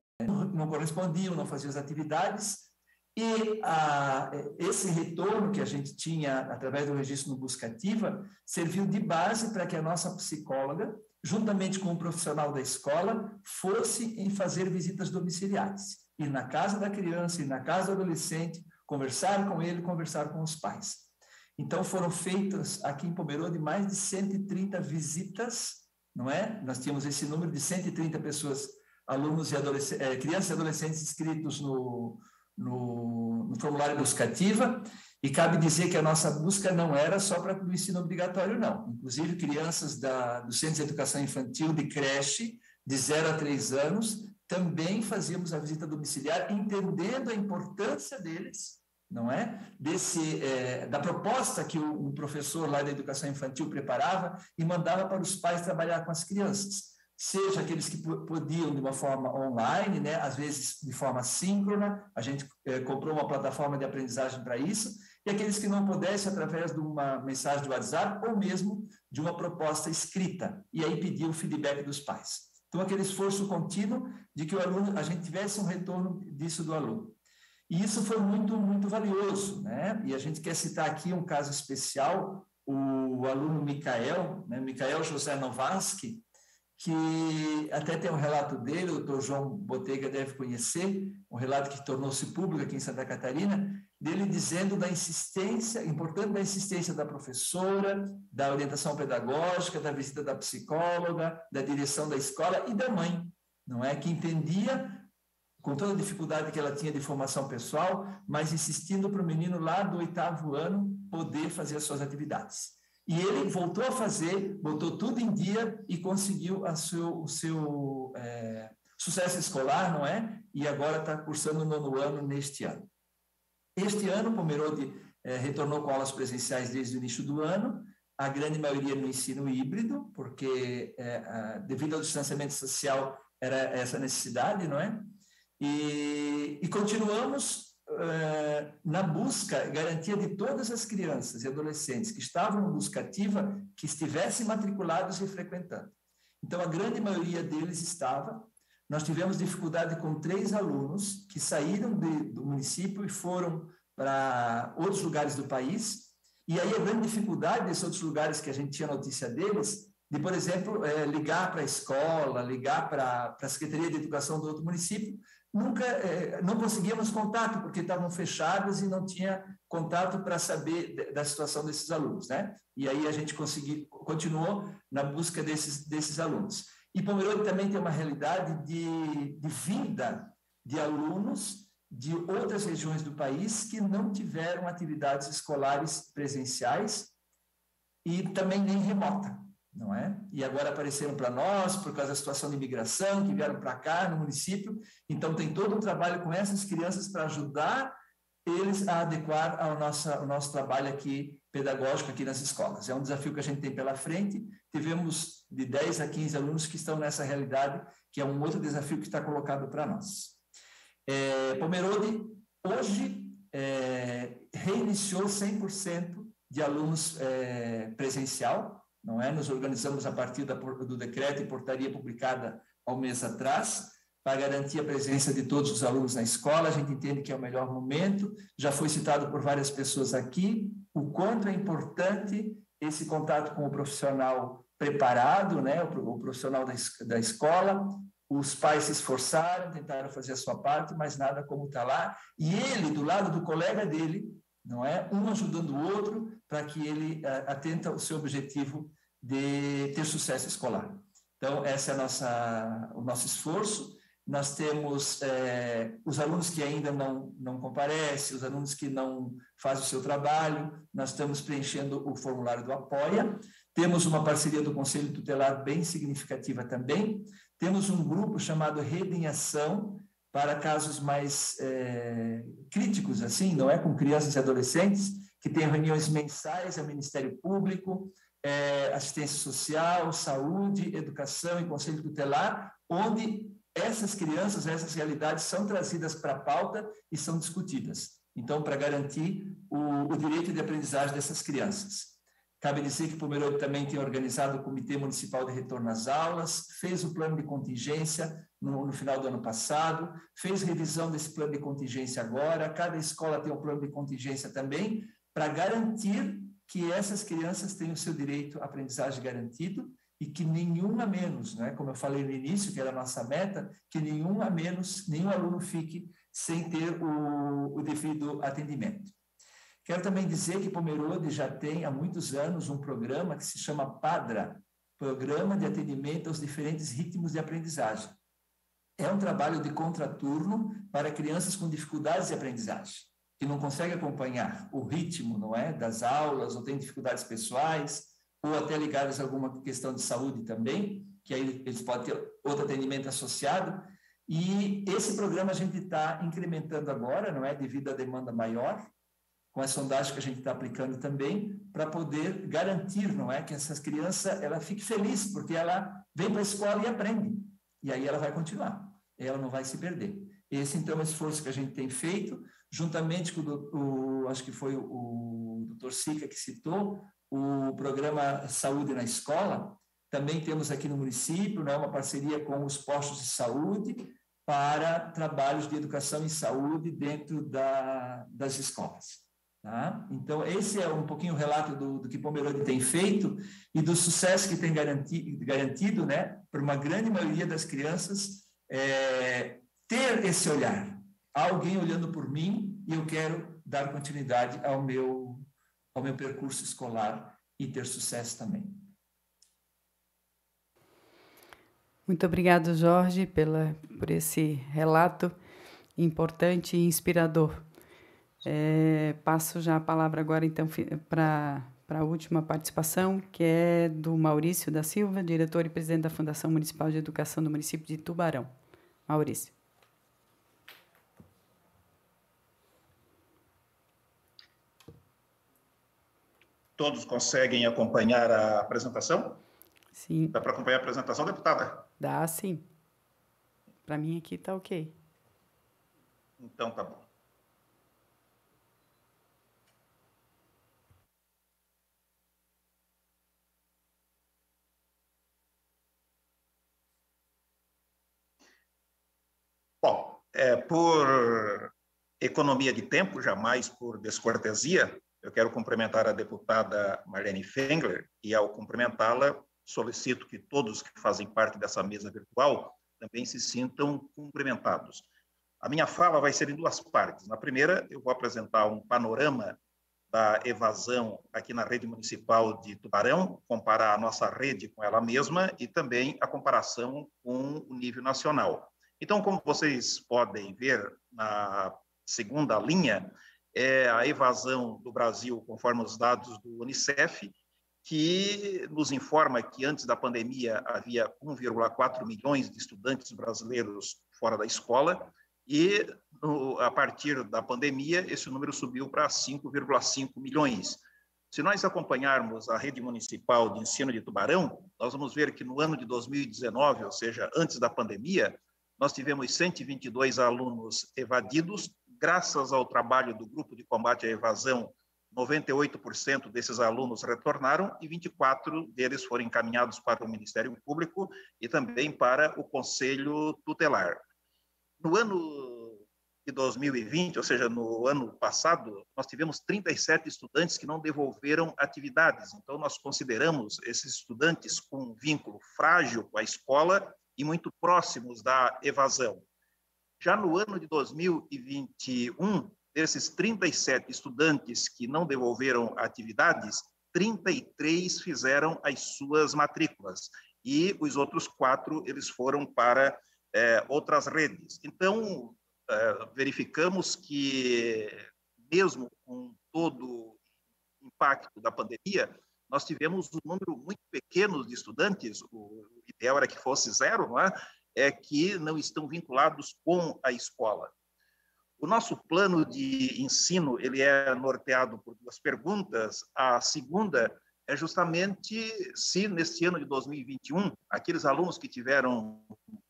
não correspondiam, não faziam as atividades, e a, esse retorno que a gente tinha através do registro no Buscativa serviu de base para que a nossa psicóloga, juntamente com o profissional da escola, fosse em fazer visitas domiciliares, ir na casa da criança, ir na casa do adolescente, conversar com ele, conversar com os pais. Então foram feitas aqui em Pomerode mais de 130 visitas, não é? Nós tínhamos esse número de 130 pessoas alunos e é, crianças e adolescentes inscritos no, no, no, formulário buscativa, e cabe dizer que a nossa busca não era só para o ensino obrigatório, não. Inclusive, crianças da, do Centro de Educação Infantil de creche, de 0 a 3 anos, também fazíamos a visita domiciliar, entendendo a importância deles, não é? Desse, é, da proposta que o, o professor lá da educação infantil preparava e mandava para os pais trabalhar com as crianças seja aqueles que podiam de uma forma online, né, às vezes de forma síncrona, a gente é, comprou uma plataforma de aprendizagem para isso, e aqueles que não pudessem através de uma mensagem de WhatsApp ou mesmo de uma proposta escrita, e aí pedir o feedback dos pais. Então, aquele esforço contínuo de que o aluno, a gente tivesse um retorno disso do aluno. E isso foi muito, muito valioso, né? E a gente quer citar aqui um caso especial, o aluno Micael, né? Micael José Novaski, que até tem um relato dele, o doutor João Botega deve conhecer, um relato que tornou-se público aqui em Santa Catarina, dele dizendo da insistência, importante da insistência da professora, da orientação pedagógica, da visita da psicóloga, da direção da escola e da mãe, não é? Que entendia, com toda a dificuldade que ela tinha de formação pessoal, mas insistindo para o menino lá do oitavo ano poder fazer as suas atividades. E ele voltou a fazer, botou tudo em dia e conseguiu seu, o seu é, sucesso escolar, não é? E agora está cursando o nono ano neste ano. Este ano, Pomerode é, retornou com aulas presenciais desde o início do ano, a grande maioria no ensino híbrido, porque é, a, devido ao distanciamento social era essa necessidade, não é? E, e continuamos na busca, garantia de todas as crianças e adolescentes que estavam em busca ativa que estivessem matriculados e frequentando. Então, a grande maioria deles estava. Nós tivemos dificuldade com três alunos que saíram de, do município e foram para outros lugares do país. E aí, a grande dificuldade desses outros lugares que a gente tinha notícia deles, de, por exemplo, é, ligar para a escola, ligar para a Secretaria de Educação do outro município, nunca é, não conseguíamos contato porque estavam fechados e não tinha contato para saber da situação desses alunos, né? E aí a gente conseguiu, continuou na busca desses desses alunos. E Pomerode também tem uma realidade de, de vinda de alunos de outras regiões do país que não tiveram atividades escolares presenciais e também nem remota, não é? E agora apareceram para nós por causa da situação de imigração, que vieram para cá no município. Então tem todo um trabalho com essas crianças para ajudar eles a adequar ao nosso, ao nosso trabalho aqui pedagógico aqui nas escolas. É um desafio que a gente tem pela frente. Tivemos de 10 a 15 alunos que estão nessa realidade, que é um outro desafio que está colocado para nós. É, Pomerode, hoje, é, reiniciou 100% de alunos é, presencial, não é? Nos organizamos a partir da, do decreto e portaria publicada ao mês atrás, para garantir a presença de todos os alunos na escola. A gente entende que é o melhor momento. Já foi citado por várias pessoas aqui o quanto é importante esse contato com o profissional preparado, né, o profissional da, da escola. Os pais se esforçaram, tentaram fazer a sua parte, mas nada como está lá. E ele, do lado do colega dele, não é? Um ajudando o outro para que ele uh, atenta o seu objetivo de ter sucesso escolar. Então, esse é nossa, o nosso esforço. Nós temos é, os alunos que ainda não, não comparecem, os alunos que não fazem o seu trabalho, nós estamos preenchendo o formulário do Apoia. Temos uma parceria do Conselho Tutelar bem significativa também. Temos um grupo chamado Rede em Ação, para casos mais é, críticos, assim, não é? Com crianças e adolescentes, que tem reuniões mensais ao Ministério Público, é, assistência social, saúde, educação e conselho tutelar, onde essas crianças, essas realidades são trazidas para a pauta e são discutidas. Então, para garantir o, o direito de aprendizagem dessas crianças. Cabe dizer que Pomerode também tem organizado o Comitê Municipal de Retorno às Aulas, fez o plano de contingência no, no, final do ano passado, fez revisão desse plano de contingência agora. Cada escola tem um plano de contingência também, para garantir que essas crianças tenham o seu direito à aprendizagem garantido e que nenhum a menos, né, como eu falei no início, que era a nossa meta, que nenhum a menos, nenhum aluno fique sem ter o, o devido atendimento. Quero também dizer que Pomerode já tem há muitos anos um programa que se chama PADRA, Programa de Atendimento aos Diferentes Ritmos de Aprendizagem. É um trabalho de contraturno para crianças com dificuldades de aprendizagem, que não conseguem acompanhar o ritmo, não é, das aulas, ou têm dificuldades pessoais, ou até ligadas a alguma questão de saúde também, que aí eles podem ter outro atendimento associado. E esse programa a gente está incrementando agora, não é, devido à demanda maior, com a sondagem que a gente está aplicando também, para poder garantir, não é, que essas crianças ela fique feliz, porque ela vem para a escola e aprende, e aí ela vai continuar, ela não vai se perder. Esse, então, é o esforço que a gente tem feito, juntamente com o, o acho que foi o, o doutor Sica que citou, o programa Saúde na Escola, também temos aqui no município né, uma parceria com os postos de saúde para trabalhos de educação e saúde dentro da, das escolas. Tá? Então, esse é um pouquinho o relato do, do que Pomerode tem feito e do sucesso que tem garanti, garantido né, para uma grande maioria das crianças é, ter esse olhar. Alguém olhando por mim e eu quero dar continuidade ao meu, ao meu percurso escolar e ter sucesso também. Muito obrigado, Jorge, pela, por esse relato importante e inspirador. É, passo já a palavra agora, então, para a última participação, que é do Maurício da Silva, diretor e presidente da Fundação Municipal de Educação do município de Tubarão. Maurício. Todos conseguem acompanhar a apresentação? Sim. Dá para acompanhar a apresentação, deputada? Dá, sim. Para mim aqui está ok. Então, tá bom. Bom, é, por economia de tempo, jamais por descortesia, eu quero cumprimentar a deputada Marlene Fengler e, ao cumprimentá-la, solicito que todos que fazem parte dessa mesa virtual também se sintam cumprimentados. A minha fala vai ser em duas partes. Na primeira, eu vou apresentar um panorama da evasão aqui na rede municipal de Tubarão, comparar a nossa rede com ela mesma e também a comparação com o nível nacional. Então, como vocês podem ver na segunda linha, é a evasão do Brasil, conforme os dados do Unicef, que nos informa que antes da pandemia havia 1,4 milhões de estudantes brasileiros fora da escola e a partir da pandemia esse número subiu para 5,5 milhões. Se nós acompanharmos a rede municipal de ensino de Tubarão, nós vamos ver que no ano de 2019, ou seja, antes da pandemia, nós tivemos 122 alunos evadidos, graças ao trabalho do grupo de combate à evasão 98% desses alunos retornaram e 24 deles foram encaminhados para o Ministério Público e também para o Conselho Tutelar. No ano de 2020, ou seja, no ano passado, nós tivemos 37 estudantes que não devolveram atividades. Então, nós consideramos esses estudantes com um vínculo frágil com a escola e muito próximos da evasão. Já no ano de 2021, desses 37 estudantes que não devolveram atividades, 33 fizeram as suas matrículas e os outros quatro eles foram para é, outras redes. Então é, verificamos que mesmo com todo o impacto da pandemia, nós tivemos um número muito pequeno de estudantes, o ideal era que fosse zero, não é? É que não estão vinculados com a escola. O nosso plano de ensino ele é norteado por duas perguntas. A segunda é justamente se neste ano de 2021 aqueles alunos que tiveram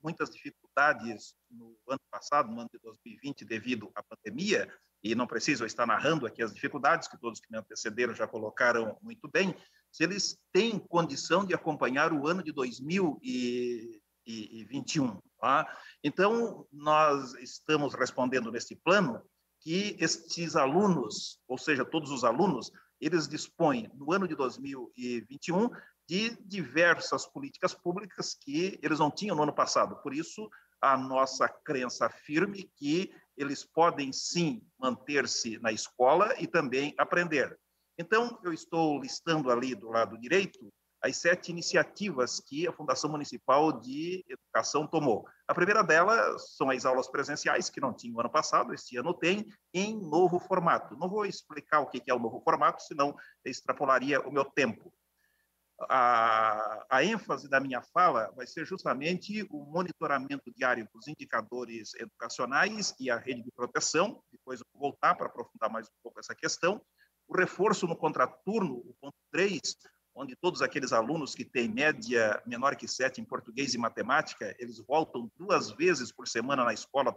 muitas dificuldades no ano passado, no ano de 2020, devido à pandemia, e não preciso estar narrando aqui as dificuldades que todos que me antecederam já colocaram muito bem, se eles têm condição de acompanhar o ano de 2021. Tá? Então, nós estamos respondendo nesse plano que estes alunos, ou seja, todos os alunos, eles dispõem, no ano de 2021, de diversas políticas públicas que eles não tinham no ano passado. Por isso, a nossa crença firme que eles podem sim manter-se na escola e também aprender. Então, eu estou listando ali do lado direito as sete iniciativas que a Fundação Municipal de Educação tomou. A primeira delas são as aulas presenciais, que não tinham ano passado, este ano tem, em novo formato. Não vou explicar o que é o novo formato, senão extrapolaria o meu tempo. A, a, ênfase da minha fala vai ser justamente o monitoramento diário dos indicadores educacionais e a rede de proteção, depois eu vou voltar para aprofundar mais um pouco essa questão, o reforço no contraturno, o ponto 3, onde todos aqueles alunos que têm média menor que 7 em português e matemática, eles voltam duas vezes por semana na escola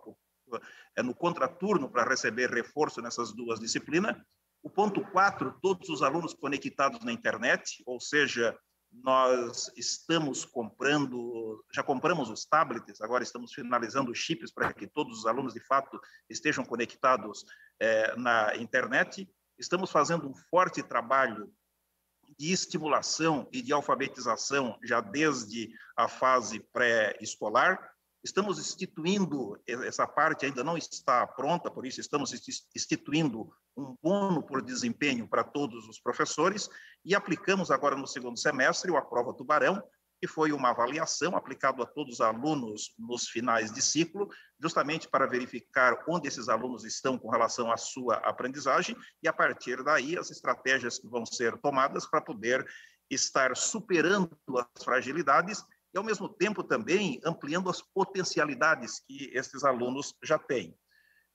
é, no contraturno para receber reforço nessas duas disciplinas. O ponto 4, todos os alunos conectados na internet, ou seja, nós estamos comprando, já compramos os tablets, agora estamos finalizando os chips para que todos os alunos, de fato, estejam conectados é, na internet. Estamos fazendo um forte trabalho de estimulação e de alfabetização já desde a fase pré-escolar. Estamos instituindo, essa parte ainda não está pronta, por isso estamos instituindo um bono por desempenho para todos os professores e aplicamos agora no segundo semestre A Prova Tubarão, que foi uma avaliação aplicada a todos os alunos nos finais de ciclo, justamente para verificar onde esses alunos estão com relação à sua aprendizagem e, a partir daí, as estratégias que vão ser tomadas para poder estar superando as fragilidades e, ao mesmo tempo, também ampliando as potencialidades que esses alunos já têm.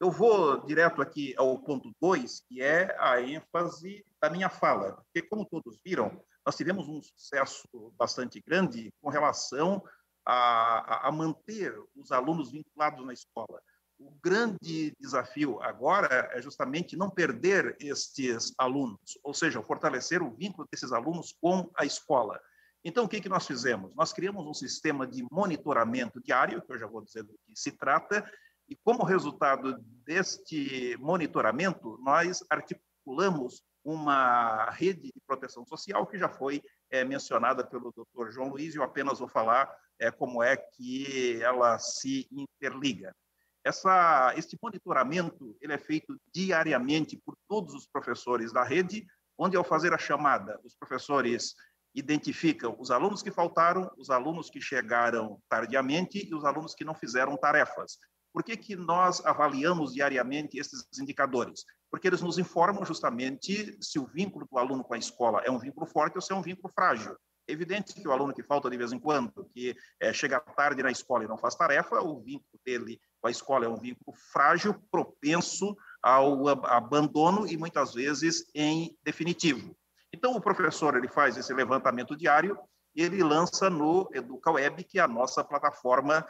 Eu vou direto aqui ao ponto 2, que é a ênfase da minha fala, porque, como todos viram, nós tivemos um sucesso bastante grande com relação a, a, manter os alunos vinculados na escola. O grande desafio agora é justamente não perder estes alunos, ou seja, fortalecer o vínculo desses alunos com a escola. Então, o que, que nós fizemos? Nós criamos um sistema de monitoramento diário, que eu já vou dizer do que se trata, e como resultado deste monitoramento, nós articulamos uma rede de proteção social que já foi é, mencionada pelo Dr. João Luiz, e eu apenas vou falar é, como é que ela se interliga. Essa, este monitoramento ele é feito diariamente por todos os professores da rede, onde, ao fazer a chamada, os professores identificam os alunos que faltaram, os alunos que chegaram tardiamente e os alunos que não fizeram tarefas. Por que, que nós avaliamos diariamente esses indicadores? Porque eles nos informam justamente se o vínculo do aluno com a escola é um vínculo forte ou se é um vínculo frágil. É evidente que o aluno que falta de vez em quando, que é, chega tarde na escola e não faz tarefa, o vínculo dele com a escola é um vínculo frágil, propenso ao abandono e muitas vezes em definitivo. Então, o professor ele faz esse levantamento diário e ele lança no EducaWeb, que é a nossa plataforma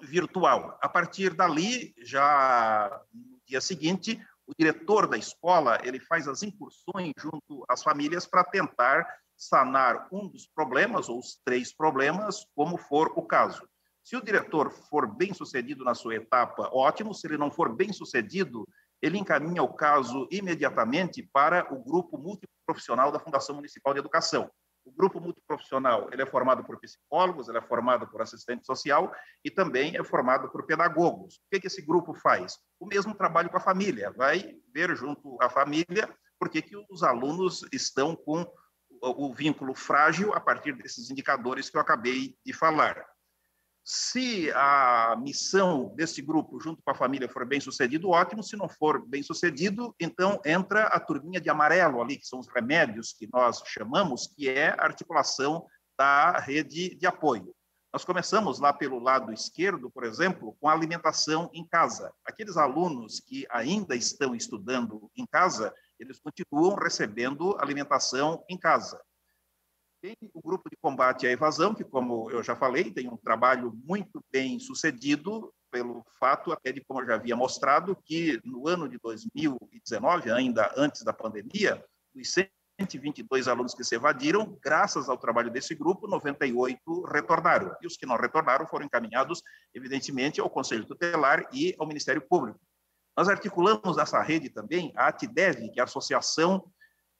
virtual. A partir dali, já no dia seguinte, o diretor da escola ele faz as incursões junto às famílias para tentar sanar um dos problemas ou os três problemas, como for o caso. Se o diretor for bem sucedido na sua etapa, ótimo. Se ele não for bem sucedido, ele encaminha o caso imediatamente para o grupo multiprofissional da Fundação Municipal de Educação. O grupo multiprofissional ele é formado por psicólogos, ele é formado por assistente social e também é formado por pedagogos. O que, que esse grupo faz? O mesmo trabalho com a família, vai ver junto à família por que, que os alunos estão com o vínculo frágil a partir desses indicadores que eu acabei de falar. Se a missão desse grupo, junto com a família, for bem sucedido, ótimo. Se não for bem sucedido, então entra a turminha de amarelo ali, que são os remédios que nós chamamos, que é a articulação da rede de apoio. Nós começamos lá pelo lado esquerdo, por exemplo, com a alimentação em casa. Aqueles alunos que ainda estão estudando em casa, eles continuam recebendo alimentação em casa. Tem o grupo de combate à evasão, que, como eu já falei, tem um trabalho muito bem sucedido, pelo fato, até de como eu já havia mostrado, que no ano de 2019, ainda antes da pandemia, dos 122 alunos que se evadiram, graças ao trabalho desse grupo, 98 retornaram. E os que não retornaram foram encaminhados, evidentemente, ao Conselho Tutelar e ao Ministério Público. Nós articulamos nessa rede também a ATDEV, que é a Associação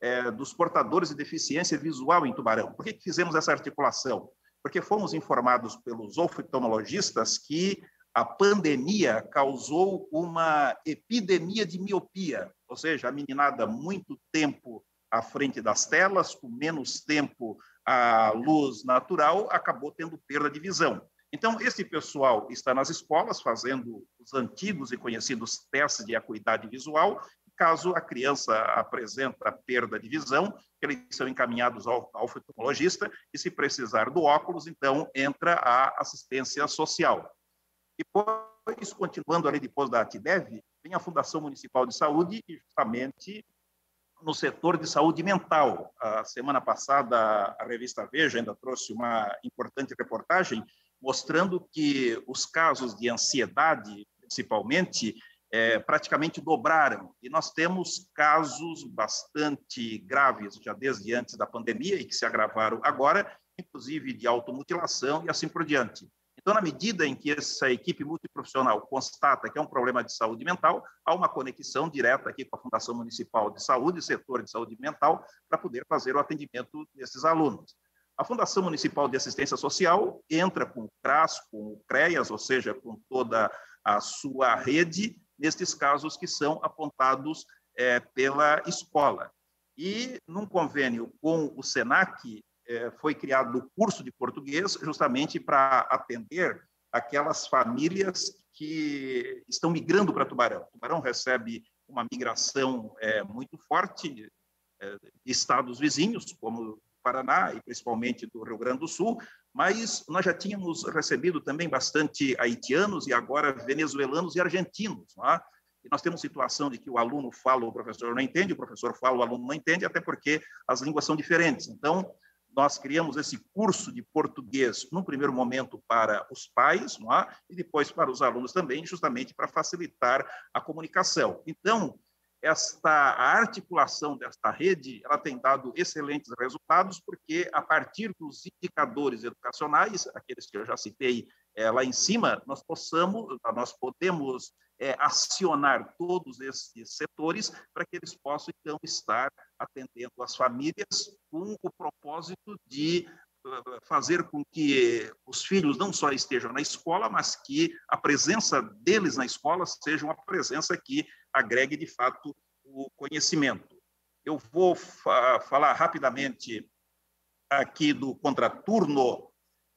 é, dos portadores de deficiência visual em Tubarão. Por que, que fizemos essa articulação? Porque fomos informados pelos oftalmologistas que a pandemia causou uma epidemia de miopia, ou seja, a meninada muito tempo à frente das telas, com menos tempo à luz natural, acabou tendo perda de visão. Então, esse pessoal está nas escolas fazendo os antigos e conhecidos testes de acuidade visual Caso a criança apresenta perda de visão, eles são encaminhados ao, oftalmologista e, se precisar do óculos, então entra a assistência social. Depois, continuando ali depois da ATDEV, vem a Fundação Municipal de Saúde e justamente no setor de saúde mental. A semana passada, a revista Veja ainda trouxe uma importante reportagem mostrando que os casos de ansiedade, principalmente, é, praticamente dobraram. E nós temos casos bastante graves, já desde antes da pandemia, e que se agravaram agora, inclusive de automutilação e assim por diante. Então, na medida em que essa equipe multiprofissional constata que é um problema de saúde mental, há uma conexão direta aqui com a Fundação Municipal de Saúde, setor de saúde mental, para poder fazer o atendimento desses alunos. A Fundação Municipal de Assistência Social entra com o CRAS, com o CREAS, ou seja, com toda a sua rede, nestes casos que são apontados é, pela escola. E, num convênio com o SENAC, é, foi criado o curso de português justamente para atender aquelas famílias que estão migrando para Tubarão. Tubarão recebe uma migração é, muito forte é, de estados vizinhos, como Paraná e principalmente do Rio Grande do Sul, mas nós já tínhamos recebido também bastante haitianos e agora venezuelanos e argentinos. Não é? E nós temos situação de que o aluno fala, o professor não entende, o professor fala, o aluno não entende, até porque as línguas são diferentes. Então, nós criamos esse curso de português, num primeiro momento, para os pais, não é? e depois para os alunos também, justamente para facilitar a comunicação. Então, esta a articulação desta rede ela tem dado excelentes resultados porque a partir dos indicadores educacionais aqueles que eu já citei é, lá em cima nós possamos nós podemos é, acionar todos esses setores para que eles possam então estar atendendo as famílias com o propósito de fazer com que os filhos não só estejam na escola, mas que a presença deles na escola seja uma presença que agregue, de fato, o conhecimento. Eu vou fa falar rapidamente aqui do contraturno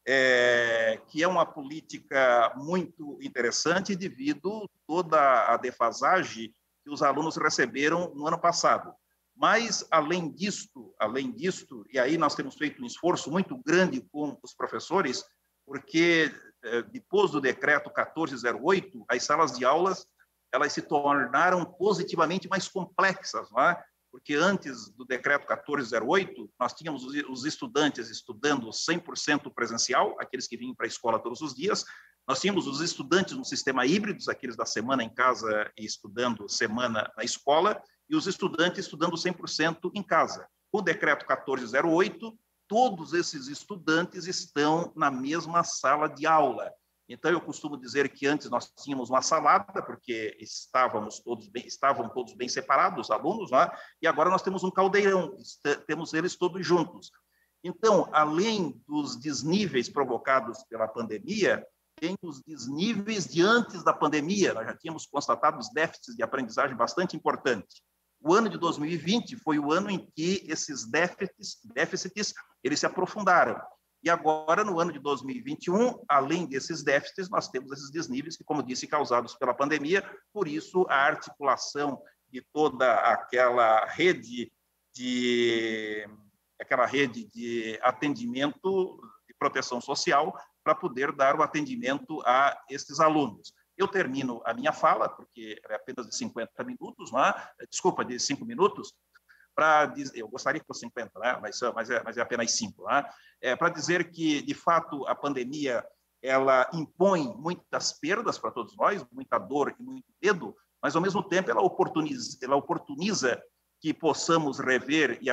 é, que é uma política muito interessante devido toda a defasagem que os alunos receberam no ano passado. Mas, além disto, além disto, e aí nós temos feito um esforço muito grande com os professores, porque é, depois do decreto 1408, as salas de aulas elas se tornaram positivamente mais complexas, não é? porque antes do decreto 1408, nós tínhamos os estudantes estudando 100% presencial, aqueles que vinham para a escola todos os dias, nós tínhamos os estudantes no sistema híbrido, aqueles da semana em casa e estudando semana na escola, e os estudantes estudando 100% em casa. Com o decreto 1408, todos esses estudantes estão na mesma sala de aula. Então, eu costumo dizer que antes nós tínhamos uma salada, porque estávamos todos bem, estavam todos bem separados, os alunos, né? e agora nós temos um caldeirão, temos eles todos juntos. Então, além dos desníveis provocados pela pandemia, tem os desníveis de antes da pandemia. Nós já tínhamos constatado os déficits de aprendizagem bastante importantes. O ano de 2020 foi o ano em que esses déficits, déficits eles se aprofundaram. E agora, no ano de 2021, além desses déficits, nós temos esses desníveis que, como disse, causados pela pandemia, por isso a articulação de toda aquela rede de aquela rede de atendimento de proteção social para poder dar o atendimento a esses alunos. Eu termino a minha fala, porque é apenas de 50 minutos, é? desculpa, de 5 minutos, para eu gostaria que fosse 50, né? mas, mas, é, mas é apenas 5, né? é, para dizer que, de fato, a pandemia ela impõe muitas perdas para todos nós, muita dor e muito medo, mas, ao mesmo tempo, ela oportuniza, ela oportuniza que possamos rever e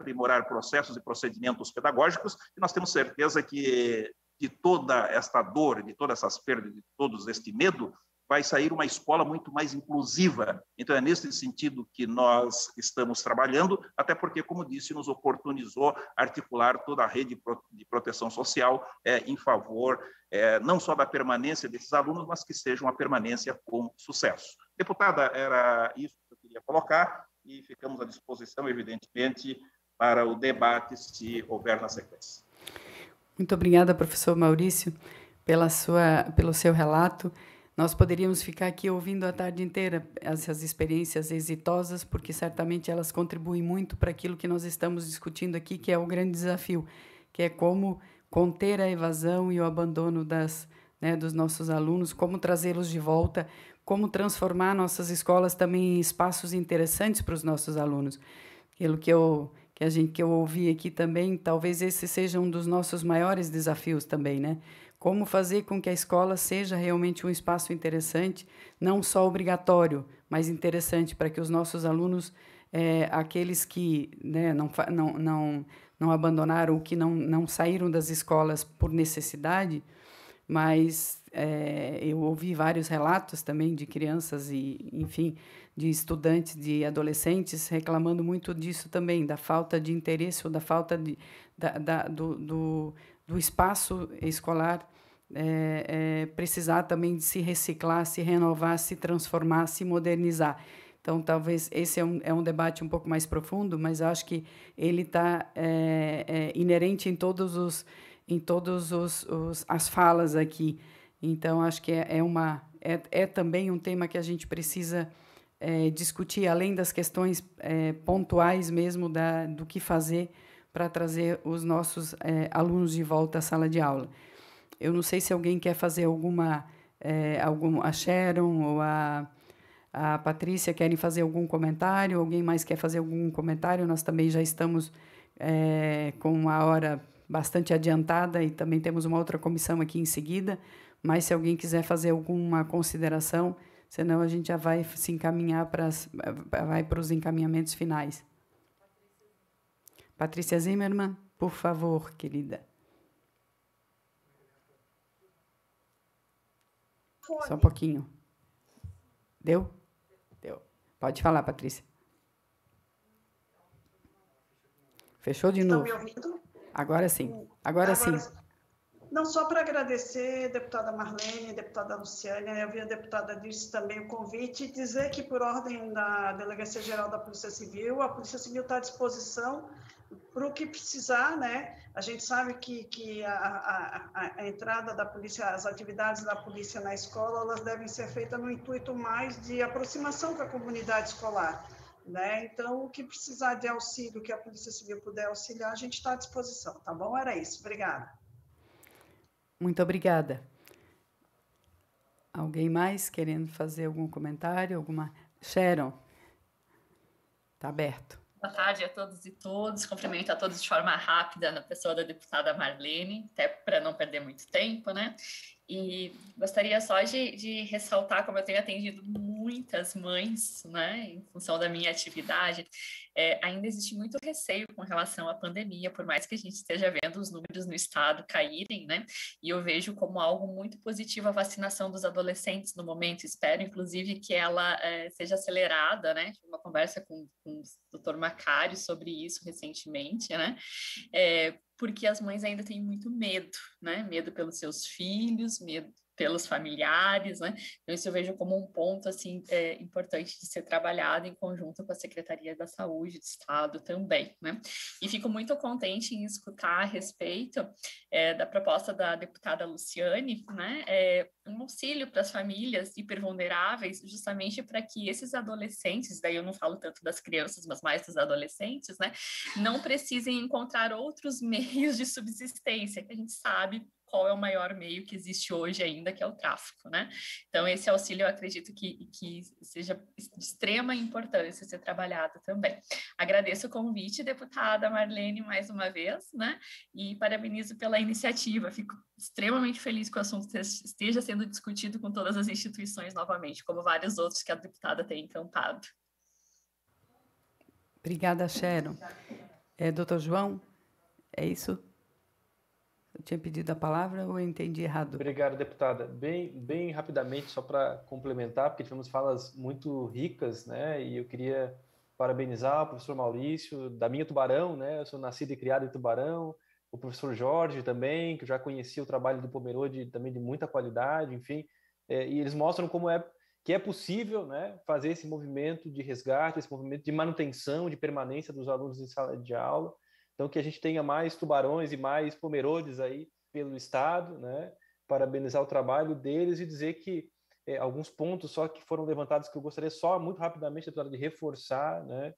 aprimorar processos e procedimentos pedagógicos, e nós temos certeza que de toda esta dor, de todas essas perdas, de todos este medo, vai sair uma escola muito mais inclusiva. Então, é nesse sentido que nós estamos trabalhando, até porque, como disse, nos oportunizou articular toda a rede de proteção social é, em favor é, não só da permanência desses alunos, mas que seja uma permanência com sucesso. Deputada, era isso que eu queria colocar e ficamos à disposição, evidentemente, para o debate, se houver na sequência. Muito obrigada, professor Maurício, pela sua, pelo seu relato. Nós poderíamos ficar aqui ouvindo a tarde inteira essas experiências exitosas, porque certamente elas contribuem muito para aquilo que nós estamos discutindo aqui, que é o grande desafio, que é como conter a evasão e o abandono das, né, dos nossos alunos, como trazê-los de volta, como transformar nossas escolas também em espaços interessantes para os nossos alunos. Aquilo que eu que a gente que eu ouvi aqui também, talvez esse seja um dos nossos maiores desafios também, né? como fazer com que a escola seja realmente um espaço interessante, não só obrigatório, mas interessante para que os nossos alunos, é, aqueles que né, não, não, não, não abandonaram, que não, não saíram das escolas por necessidade, mas é, eu ouvi vários relatos também de crianças e, enfim, de estudantes, de adolescentes reclamando muito disso também, da falta de interesse ou da falta de, da, da do, do do espaço escolar é, é, precisar também de se reciclar, se renovar, se transformar, se modernizar. Então, talvez esse é um, é um debate um pouco mais profundo, mas acho que ele está é, é, inerente em todos os em todos os, os, as falas aqui. Então, acho que é, é uma é, é também um tema que a gente precisa é, discutir além das questões é, pontuais mesmo da do que fazer para trazer os nossos é, alunos de volta à sala de aula. Eu não sei se alguém quer fazer alguma, é, algum, a Sharon ou a, a Patrícia querem fazer algum comentário, alguém mais quer fazer algum comentário, nós também já estamos é, com uma hora bastante adiantada e também temos uma outra comissão aqui em seguida, mas se alguém quiser fazer alguma consideração, senão a gente já vai se encaminhar para, vai para os encaminhamentos finais. Patrícia Zimmermann, por favor, querida. Só um pouquinho. Deu? Deu. Pode falar, Patrícia. Fechou de novo? Estão ouvindo? Agora sim. Agora, Agora sim. Não, só para agradecer, deputada Marlene, deputada Luciane, eu vi a deputada disse também o convite, dizer que, por ordem da Delegacia Geral da Polícia Civil, a Polícia Civil está à disposição para o que precisar, né? A gente sabe que, que a, a, a, entrada da polícia, as atividades da polícia na escola, elas devem ser feitas no intuito mais de aproximação com a comunidade escolar, né? Então, o que precisar de auxílio, que a Polícia Civil puder auxiliar, a gente está à disposição, tá bom? Era isso. Obrigada. Muito obrigada. Alguém mais querendo fazer algum comentário? Alguma. Sharon. Está aberto. Boa tarde a todos e todas. Cumprimento a todos de forma rápida na pessoa da deputada Marlene, até para não perder muito tempo, né? E gostaria só de, de, ressaltar como eu tenho atendido muitas mães, né, em função da minha atividade, é, ainda existe muito receio com relação à pandemia, por mais que a gente esteja vendo os números no estado caírem, né, e eu vejo como algo muito positivo a vacinação dos adolescentes no momento, espero inclusive que ela é, seja acelerada, né, tive uma conversa com, com o doutor Macário sobre isso recentemente, né, é, porque as mães ainda têm muito medo, né? Medo pelos seus filhos, medo pelos familiares, né? Então, isso eu vejo como um ponto, assim, é, importante de ser trabalhado em conjunto com a Secretaria da Saúde do Estado também, né? E fico muito contente em escutar a respeito é, da proposta da deputada Luciane, né? É, um auxílio para as famílias hipervulneráveis, justamente para que esses adolescentes, daí eu não falo tanto das crianças, mas mais dos adolescentes, né? Não precisem encontrar outros meios de subsistência, que a gente sabe qual é o maior meio que existe hoje ainda, que é o tráfico, né? Então, esse auxílio eu acredito que, que seja de extrema importância ser trabalhado também. Agradeço o convite, deputada Marlene, mais uma vez, né? E parabenizo pela iniciativa. Fico extremamente feliz que o assunto esteja sendo discutido com todas as instituições novamente, como vários outros que a deputada tem encantado. Obrigada, Sharon. É, doutor João, é isso? Tinha pedido a palavra ou eu entendi errado? Obrigado, deputada. Bem, bem rapidamente, só para complementar, porque tivemos falas muito ricas, né? E eu queria parabenizar o professor Maurício, da minha Tubarão, né? Eu sou nascido e criado em Tubarão. O professor Jorge também, que já conhecia o trabalho do Pomerode também de muita qualidade, enfim. É, e eles mostram como é que é possível né, fazer esse movimento de resgate, esse movimento de manutenção, de permanência dos alunos em sala de aula, então, que a gente tenha mais tubarões e mais pomerodes aí pelo Estado, né? Parabenizar o trabalho deles e dizer que é, alguns pontos só que foram levantados que eu gostaria só muito rapidamente de reforçar, né?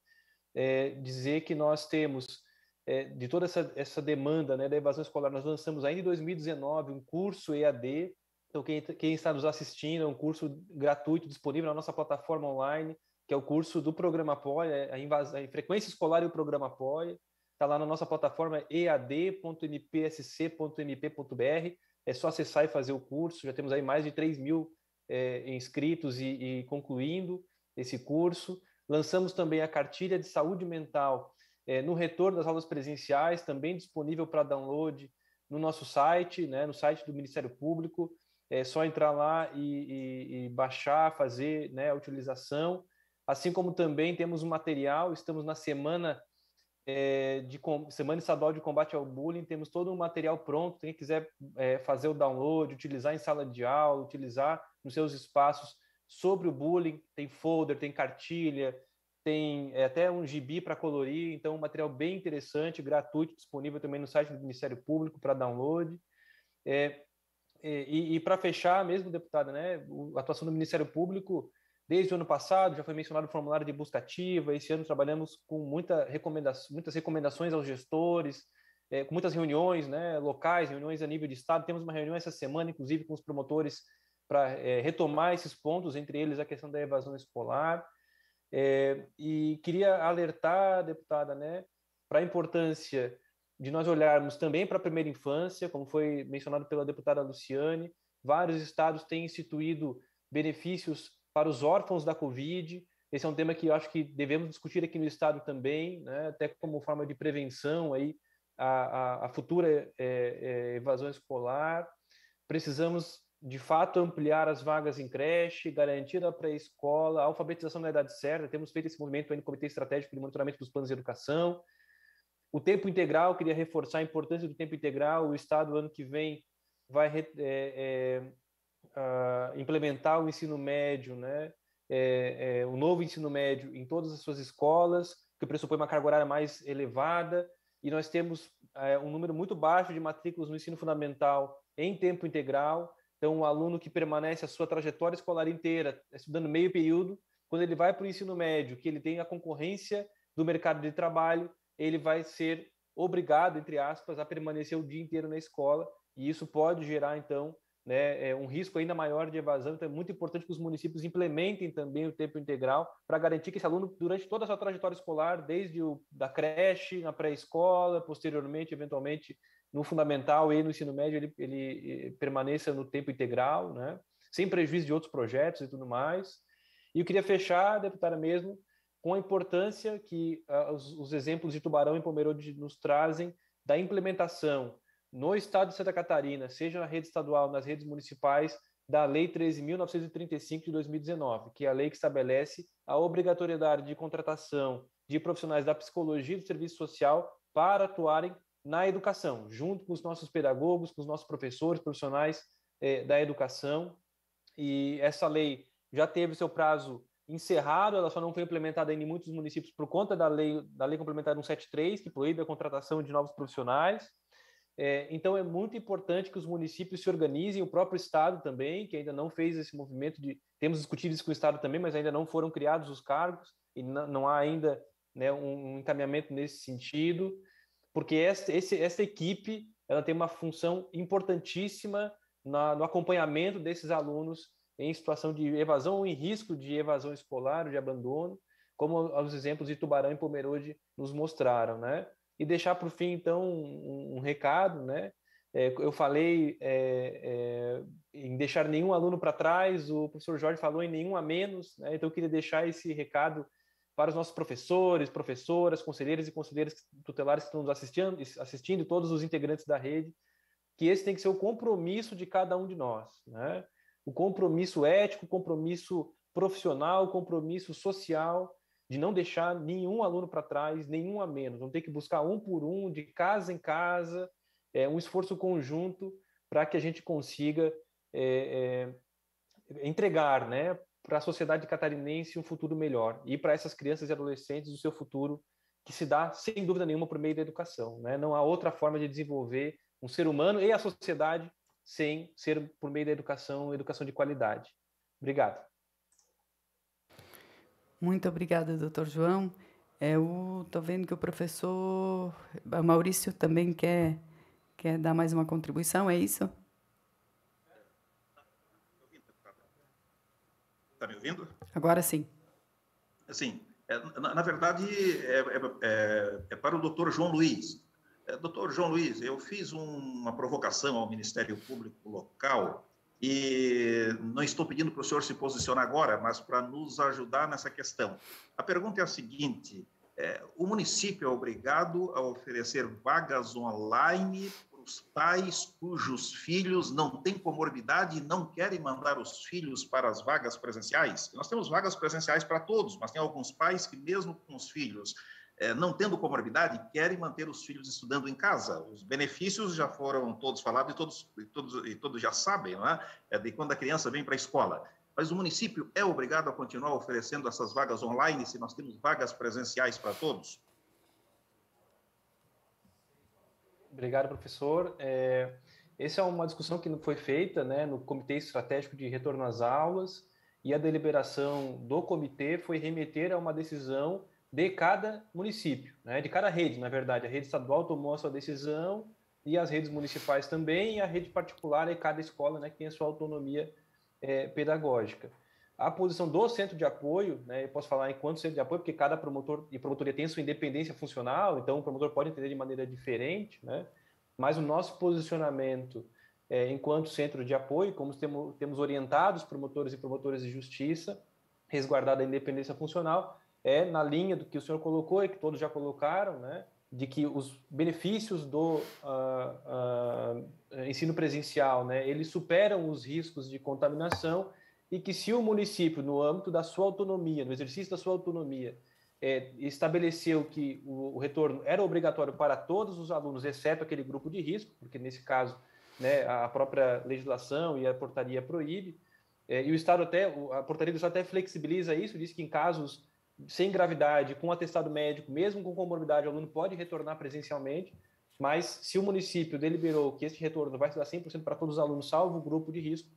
É, dizer que nós temos é, de toda essa, essa demanda né, da evasão escolar, nós lançamos ainda em 2019 um curso EAD. Então, quem, quem está nos assistindo, é um curso gratuito disponível na nossa plataforma online, que é o curso do Programa Apoia, a, invas... a frequência escolar e o Programa Apoia. Está lá na nossa plataforma ead.npsc.mp.br. É só acessar e fazer o curso. Já temos aí mais de 3 mil é, inscritos e, e, concluindo esse curso. Lançamos também a cartilha de saúde mental é, no retorno das aulas presenciais, também disponível para download no nosso site, né, no site do Ministério Público. É só entrar lá e, e, e baixar, fazer né, a utilização. Assim como também temos um material, estamos na semana é, de Semana Estadual de Combate ao Bullying, temos todo o material pronto. Quem quiser é, fazer o download, utilizar em sala de aula, utilizar nos seus espaços sobre o bullying, tem folder, tem cartilha, tem é, até um gibi para colorir. Então, um material bem interessante, gratuito, disponível também no site do Ministério Público para download. É, e, e para fechar mesmo, deputada, né, a atuação do Ministério Público Desde o ano passado, já foi mencionado o formulário de busca ativa. Esse ano trabalhamos com muita recomendação, muitas recomendações aos gestores, é, com muitas reuniões né, locais, reuniões a nível de Estado. Temos uma reunião essa semana, inclusive, com os promotores para é, retomar esses pontos, entre eles a questão da evasão escolar. É, e queria alertar, deputada, né, para a importância de nós olharmos também para a primeira infância, como foi mencionado pela deputada Luciane. Vários estados têm instituído benefícios para os órfãos da Covid. Esse é um tema que eu acho que devemos discutir aqui no Estado também, né? até como forma de prevenção aí a, a, a futura é, é, evasão escolar. Precisamos, de fato, ampliar as vagas em creche, garantir a pré-escola, alfabetização na idade certa. Temos feito esse movimento aí no Comitê Estratégico de Monitoramento dos Planos de Educação. O tempo integral, queria reforçar a importância do tempo integral. O Estado, ano que vem, vai é, é, uh, implementar o ensino médio, né, é, é, o novo ensino médio em todas as suas escolas, que pressupõe uma carga horária mais elevada. e nós temos é, um número muito baixo de matrículas no ensino fundamental em tempo integral. Então, um aluno que permanece a sua trajetória escolar inteira estudando meio período, quando ele vai para o ensino médio, que ele tem a concorrência do mercado de trabalho, ele vai ser obrigado, entre aspas, a permanecer o dia inteiro na escola, e isso pode gerar, então, né, é um risco ainda maior de evasão. Então, é muito importante que os municípios implementem também o tempo integral para garantir que esse aluno, durante toda a sua trajetória escolar, desde o, da creche, na pré-escola, posteriormente, eventualmente, no fundamental e no ensino médio, ele, ele, permaneça no tempo integral, né, sem prejuízo de outros projetos e tudo mais. E eu queria fechar, deputada, mesmo, com a importância que uh, os, os exemplos de Tubarão e Pomerode nos trazem da implementação no estado de Santa Catarina, seja na rede estadual, nas redes municipais, da Lei 13.935 de 2019, que é a lei que estabelece a obrigatoriedade de contratação de profissionais da psicologia e do serviço social para atuarem na educação, junto com os nossos pedagogos, com os nossos professores, profissionais eh, da educação. E essa lei já teve seu prazo encerrado, ela só não foi implementada em muitos municípios por conta da lei, da lei complementar 173, que proíbe a contratação de novos profissionais. É, então, é muito importante que os municípios se organizem, o próprio Estado também, que ainda não fez esse movimento de. Temos discutido isso com o Estado também, mas ainda não foram criados os cargos e não, há ainda né, um, um, encaminhamento nesse sentido, porque essa, esse, essa equipe ela tem uma função importantíssima na, no acompanhamento desses alunos em situação de evasão ou em risco de evasão escolar, de abandono, como os exemplos de Tubarão e Pomerode nos mostraram, né? E deixar por fim, então, um, um recado, né? É, eu falei é, é, em deixar nenhum aluno para trás, o professor Jorge falou em nenhum a menos, né? então eu queria deixar esse recado para os nossos professores, professoras, conselheiros e conselheiras tutelares que estão nos assistindo, assistindo, todos os integrantes da rede, que esse tem que ser o compromisso de cada um de nós, né? O compromisso ético, o compromisso profissional, o compromisso social de não deixar nenhum aluno para trás, nenhum a menos. Vamos ter que buscar um por um, de casa em casa, é, um esforço conjunto para que a gente consiga é, é, entregar né, para a sociedade catarinense um futuro melhor e para essas crianças e adolescentes o seu futuro que se dá, sem dúvida nenhuma, por meio da educação. Né? Não há outra forma de desenvolver um ser humano e a sociedade sem ser por meio da educação, educação de qualidade. Obrigado. Muito obrigada, doutor João. Eu estou vendo que o professor Maurício também quer, quer dar mais uma contribuição, é isso? Está me ouvindo? Agora sim. Sim. É, na, na, verdade, é, é, é, é para o doutor João Luiz. É, doutor João Luiz, eu fiz uma provocação ao Ministério Público local e não estou pedindo para o senhor se posicionar agora, mas para nos ajudar nessa questão. A pergunta é a seguinte: é, o município é obrigado a oferecer vagas online para os pais cujos filhos não têm comorbidade e não querem mandar os filhos para as vagas presenciais? Nós temos vagas presenciais para todos, mas tem alguns pais que, mesmo com os filhos não tendo comorbidade, querem manter os filhos estudando em casa. Os benefícios já foram todos falados e todos, e todos, e todos já sabem, não é? é de quando a criança vem para a escola. Mas o município é obrigado a continuar oferecendo essas vagas online se nós temos vagas presenciais para todos? Obrigado, professor. É, essa é uma discussão que foi feita né, no Comitê Estratégico de Retorno às Aulas e a deliberação do comitê foi remeter a uma decisão de cada município, né? de cada rede, na verdade. A rede estadual tomou a sua decisão e as redes municipais também, e a rede particular e cada escola né, que tem a sua autonomia é, pedagógica. A posição do centro de apoio, né, eu posso falar enquanto centro de apoio, porque cada promotor e promotoria tem sua independência funcional, então o promotor pode entender de maneira diferente, né? mas o nosso posicionamento é, enquanto centro de apoio, como temos, temos orientado os promotores e promotoras de justiça, resguardada a independência funcional, é na linha do que o senhor colocou e que todos já colocaram, né, de que os benefícios do uh, uh, ensino presencial, né, eles superam os riscos de contaminação e que se o município, no âmbito da sua autonomia, no exercício da sua autonomia, é, estabeleceu que o, o, retorno era obrigatório para todos os alunos, exceto aquele grupo de risco, porque nesse caso né, a própria legislação e a portaria proíbe, é, e o Estado até, a portaria do Estado até flexibiliza isso, diz que em casos sem gravidade, com atestado médico, mesmo com comorbidade, o aluno pode retornar presencialmente, mas se o município deliberou que esse retorno vai se dar 100% para todos os alunos, salvo o grupo de risco,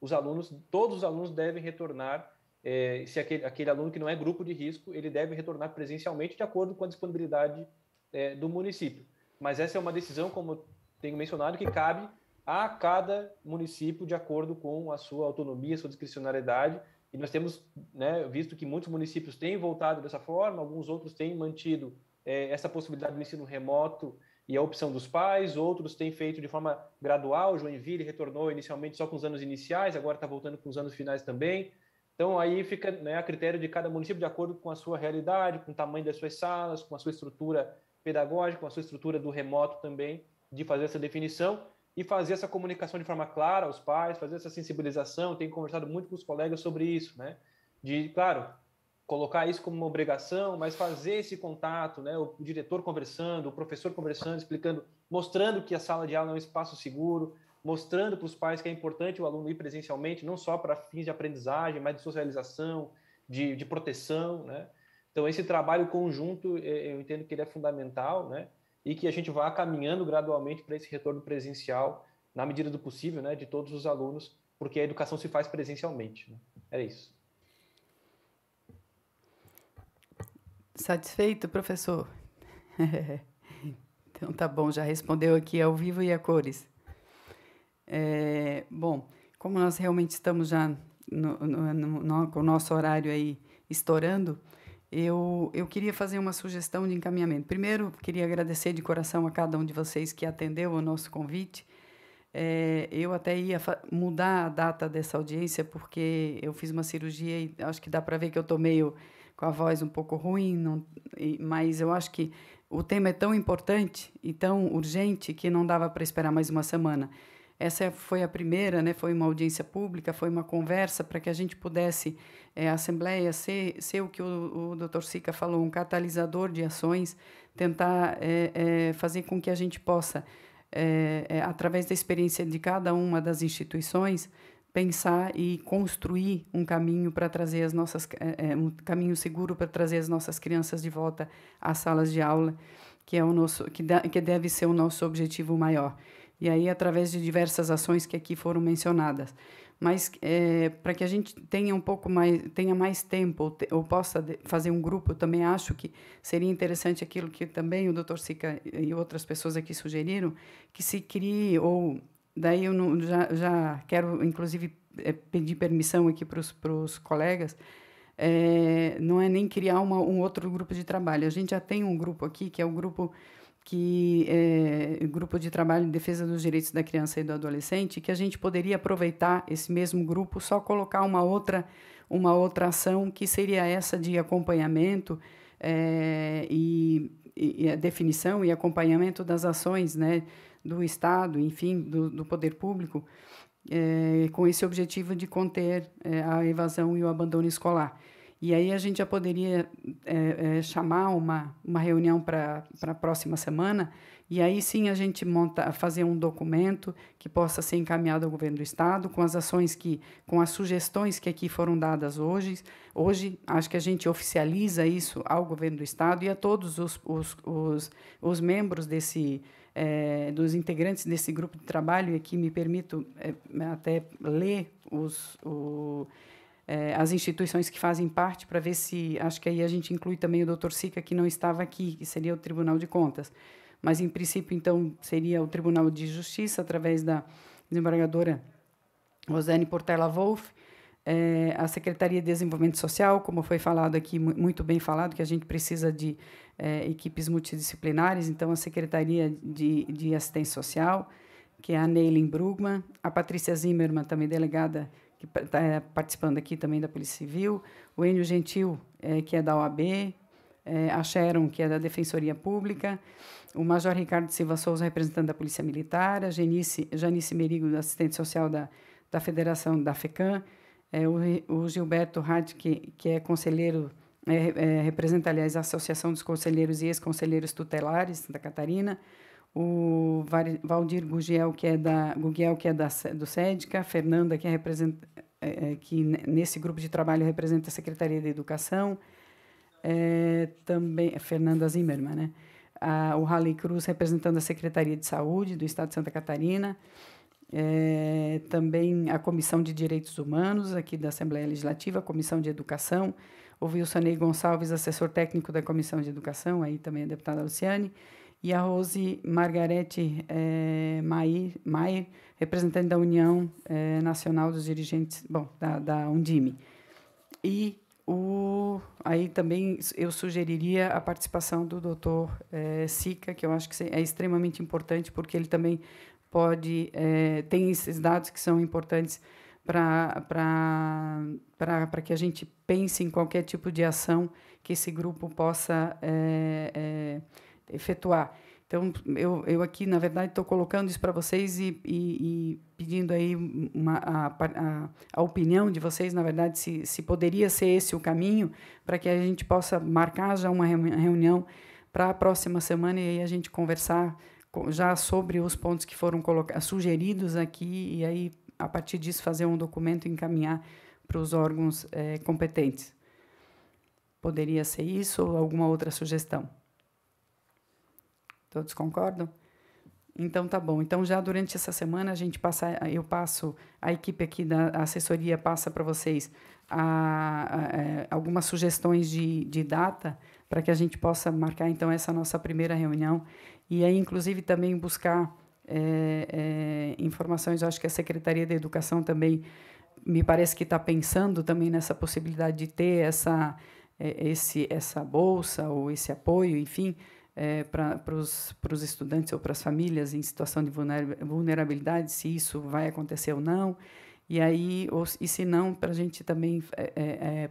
os alunos, todos os alunos devem retornar, é, se aquele, aquele aluno que não é grupo de risco, ele deve retornar presencialmente de acordo com a disponibilidade é, do município. Mas essa é uma decisão, como tenho mencionado, que cabe a cada município de acordo com a sua autonomia, sua discricionariedade. E nós temos né, visto que muitos municípios têm voltado dessa forma, alguns outros têm mantido é, essa possibilidade do ensino remoto e a opção dos pais, outros têm feito de forma gradual. Joinville retornou inicialmente só com os anos iniciais, agora está voltando com os anos finais também. Então, aí fica né, a critério de cada município, de acordo com a sua realidade, com o tamanho das suas salas, com a sua estrutura pedagógica, com a sua estrutura do remoto também, de fazer essa definição e fazer essa comunicação de forma clara aos pais, fazer essa sensibilização. Tenho conversado muito com os colegas sobre isso, né? De, claro, colocar isso como uma obrigação, mas fazer esse contato, né? O diretor conversando, o professor conversando, explicando, mostrando que a sala de aula é um espaço seguro, mostrando para os pais que é importante o aluno ir presencialmente, não só para fins de aprendizagem, mas de socialização, de, de proteção, né? Então, esse trabalho conjunto, é, eu entendo que ele é fundamental, né? E que a gente vá caminhando gradualmente para esse retorno presencial, na medida do possível, né? De todos os alunos, porque a educação se faz presencialmente. Né? É isso. Satisfeito, professor? então, tá bom, já respondeu aqui ao vivo e a cores. É, bom, como nós realmente estamos já no, no, no, com o nosso horário aí estourando, eu, eu queria fazer uma sugestão de encaminhamento. Primeiro, queria agradecer de coração a cada um de vocês que atendeu o nosso convite. É, eu até ia mudar a data dessa audiência, porque eu fiz uma cirurgia e acho que dá para ver que eu estou meio com a voz um pouco ruim, não, e, mas eu acho que o tema é tão importante e tão urgente que não dava para esperar mais uma semana. Essa foi a primeira, né? Foi uma audiência pública, foi uma conversa para que a gente pudesse é, a Assembleia ser, ser o que o, o Dr. Sica falou, um catalisador de ações, tentar é, é, fazer com que a gente possa, é, é, através da experiência de cada uma das instituições, pensar e construir um caminho para trazer as nossas é, um caminho seguro para trazer as nossas crianças de volta às salas de aula, que é o nosso que, da, que deve ser o nosso objetivo maior e aí através de diversas ações que aqui foram mencionadas. Mas é, para que a gente tenha um pouco mais, tenha mais tempo ou, te, ou possa de, fazer um grupo, eu também acho que seria interessante aquilo que também o Dr. Sica e outras pessoas aqui sugeriram, que se crie ou daí eu não, já, já quero inclusive é, pedir permissão aqui para os colegas é, não é nem criar uma, um outro grupo de trabalho. A gente já tem um grupo aqui, que é o grupo que é grupo de trabalho em defesa dos direitos da criança e do adolescente, que a gente poderia aproveitar esse mesmo grupo, só colocar uma outra uma outra ação que seria essa de acompanhamento é, e, e, a definição e acompanhamento das ações né, do Estado, enfim, do, do poder público, é, com esse objetivo de conter é, a evasão e o abandono escolar. E aí a gente já poderia é, é, chamar uma, uma reunião para a próxima semana, e aí sim a gente monta, fazer um documento que possa ser encaminhado ao governo do Estado, com as ações que, com as sugestões que aqui foram dadas hoje. Hoje, acho que a gente oficializa isso ao governo do Estado e a todos os, os, os, os membros desse, é, dos integrantes desse grupo de trabalho, e aqui me permito é, até ler os, o, é, as instituições que fazem parte, para ver se. Acho que aí a gente inclui também o doutor Sica, que não estava aqui, que seria o Tribunal de Contas. Mas, em princípio, então, seria o Tribunal de Justiça, através da desembargadora Rosane Portela Wolff, é, a Secretaria de Desenvolvimento Social, como foi falado aqui, muito bem falado, que a gente precisa de é, equipes multidisciplinares, então a Secretaria de, de Assistência Social, que é a Neilin Brugman, a Patrícia Zimmermann, também delegada que está é, participando aqui também da Polícia Civil, o Enio Gentil, é, que é da OAB, é, a Sharon, que é da Defensoria Pública, o Major Ricardo Silva Souza, representante da Polícia Militar, a Janice, Janice Merigo, assistente social da, da Federação da FECAM, é, o, o Gilberto Hadi, que, que é conselheiro, é, é, representa, aliás, a Associação dos Conselheiros e Ex-Conselheiros Tutelares da Catarina, o Valdir Gugiel, que é da Gugiel, que é da, do SEDCA, Fernanda, que, é representa, é, é, que nesse grupo de trabalho representa a Secretaria de Educação, é, também Fernanda Zimmermann, né? A, o Raleigh Cruz representando a Secretaria de Saúde do Estado de Santa Catarina, é, também a Comissão de Direitos Humanos aqui da Assembleia Legislativa, a Comissão de Educação, o Wilsonei Gonçalves, assessor técnico da Comissão de Educação, aí também a deputada Luciane, e a Rose Margarete é, Maier, representante da União é, Nacional dos Dirigentes, bom, da, da Undime. E o, aí também eu sugeriria a participação do doutor é, Sica, que eu acho que é extremamente importante, porque ele também pode é, tem esses dados que são importantes para que a gente pense em qualquer tipo de ação que esse grupo possa é, é, efetuar. Então, eu, eu aqui, na verdade, estou colocando isso para vocês e, e, e, pedindo aí uma, a, a, a, opinião de vocês, na verdade, se, se poderia ser esse o caminho para que a gente possa marcar já uma reunião para a próxima semana e aí a gente conversar já sobre os pontos que foram sugeridos aqui e aí, a partir disso, fazer um documento e encaminhar para os órgãos é, competentes. Poderia ser isso ou alguma outra sugestão? Todos concordam? Então tá bom. Então já durante essa semana a gente passa, eu passo a equipe aqui da assessoria passa para vocês a, a, é, algumas sugestões de, de data para que a gente possa marcar então essa nossa primeira reunião e aí inclusive também buscar é, é, informações. Eu acho que a Secretaria da Educação também me parece que está pensando também nessa possibilidade de ter essa é, esse essa bolsa ou esse apoio, enfim é, para os estudantes ou para as famílias em situação de vulnerabilidade, se isso vai acontecer ou não, e aí ou, e se não, para a gente também é, é,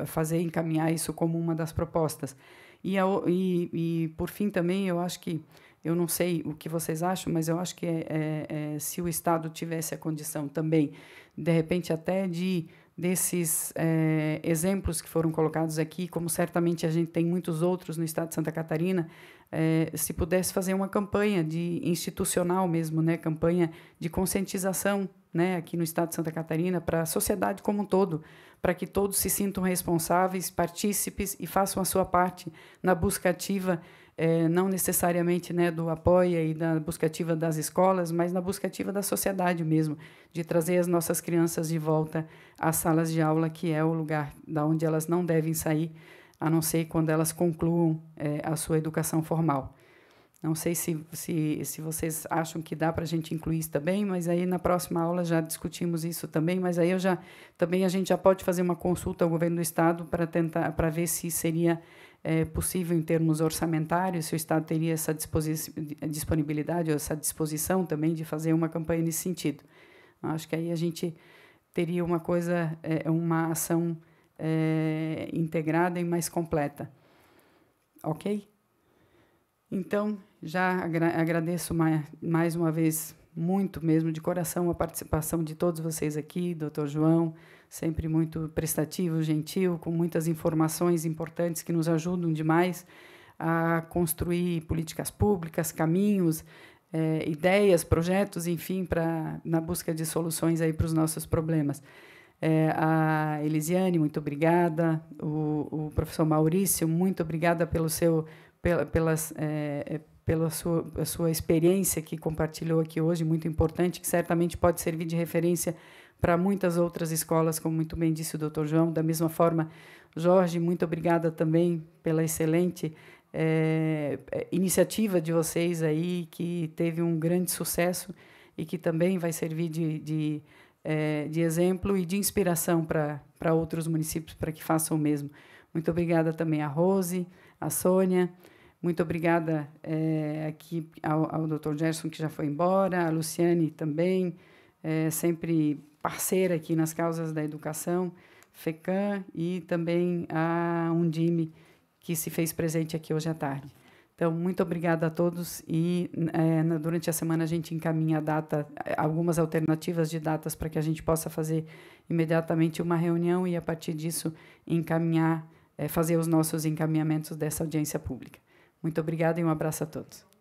é, fazer encaminhar isso como uma das propostas. E, e, e, por fim também eu acho que eu não sei o que vocês acham, mas eu acho que é, é, se o Estado tivesse a condição também, de repente até de desses é, exemplos que foram colocados aqui, como certamente a gente tem muitos outros no estado de Santa Catarina, é, se pudesse fazer uma campanha de institucional mesmo, né, campanha de conscientização, né, aqui no estado de Santa Catarina para a sociedade como um todo, para que todos se sintam responsáveis, partícipes e façam a sua parte na busca ativa é, não necessariamente né, do apoia e da busca ativa das escolas, mas na busca ativa da sociedade mesmo, de trazer as nossas crianças de volta às salas de aula, que é o lugar da onde elas não devem sair, a não ser quando elas concluam é, a sua educação formal. Não sei se, se, se vocês acham que dá para a gente incluir isso também, mas aí na próxima aula já discutimos isso também, mas aí eu já também a gente já pode fazer uma consulta ao governo do estado para tentar para ver se seria é, possível em termos orçamentários, se o Estado teria essa disponibilidade ou essa disposição também de fazer uma campanha nesse sentido. Acho que aí a gente teria uma coisa, é, uma ação é, integrada e mais completa. Ok? Então, já agra agradeço mais, mais uma vez, muito mesmo, de coração, a participação de todos vocês aqui, doutor João, sempre muito prestativo, gentil, com muitas informações importantes que nos ajudam demais a construir políticas públicas, caminhos, é, ideias, projetos, enfim, para na busca de soluções aí para os nossos problemas. É, a Elisiane, muito obrigada. O, o, professor Maurício, muito obrigada pelo seu, pela, pelas, é, pela sua, sua experiência que compartilhou aqui hoje, muito importante, que certamente pode servir de referência para muitas outras escolas, como muito bem disse o doutor João. Da mesma forma, Jorge, muito obrigada também pela excelente é, iniciativa de vocês aí, que teve um grande sucesso e que também vai servir de, de, é, de exemplo e de inspiração para outros municípios para que façam o mesmo. Muito obrigada também a Rose, a Sônia, muito obrigada é, aqui ao, ao Dr. Gerson, que já foi embora, a Luciane também, sempre parceira aqui nas causas da educação, FECAM e também a Undime, que se fez presente aqui hoje à tarde. Então, muito obrigada a todos e é, durante a semana a gente encaminha a data, algumas alternativas de datas para que a gente possa fazer imediatamente uma reunião e, a partir disso, encaminhar, é, fazer os nossos encaminhamentos dessa audiência pública. Muito obrigada e um abraço a todos.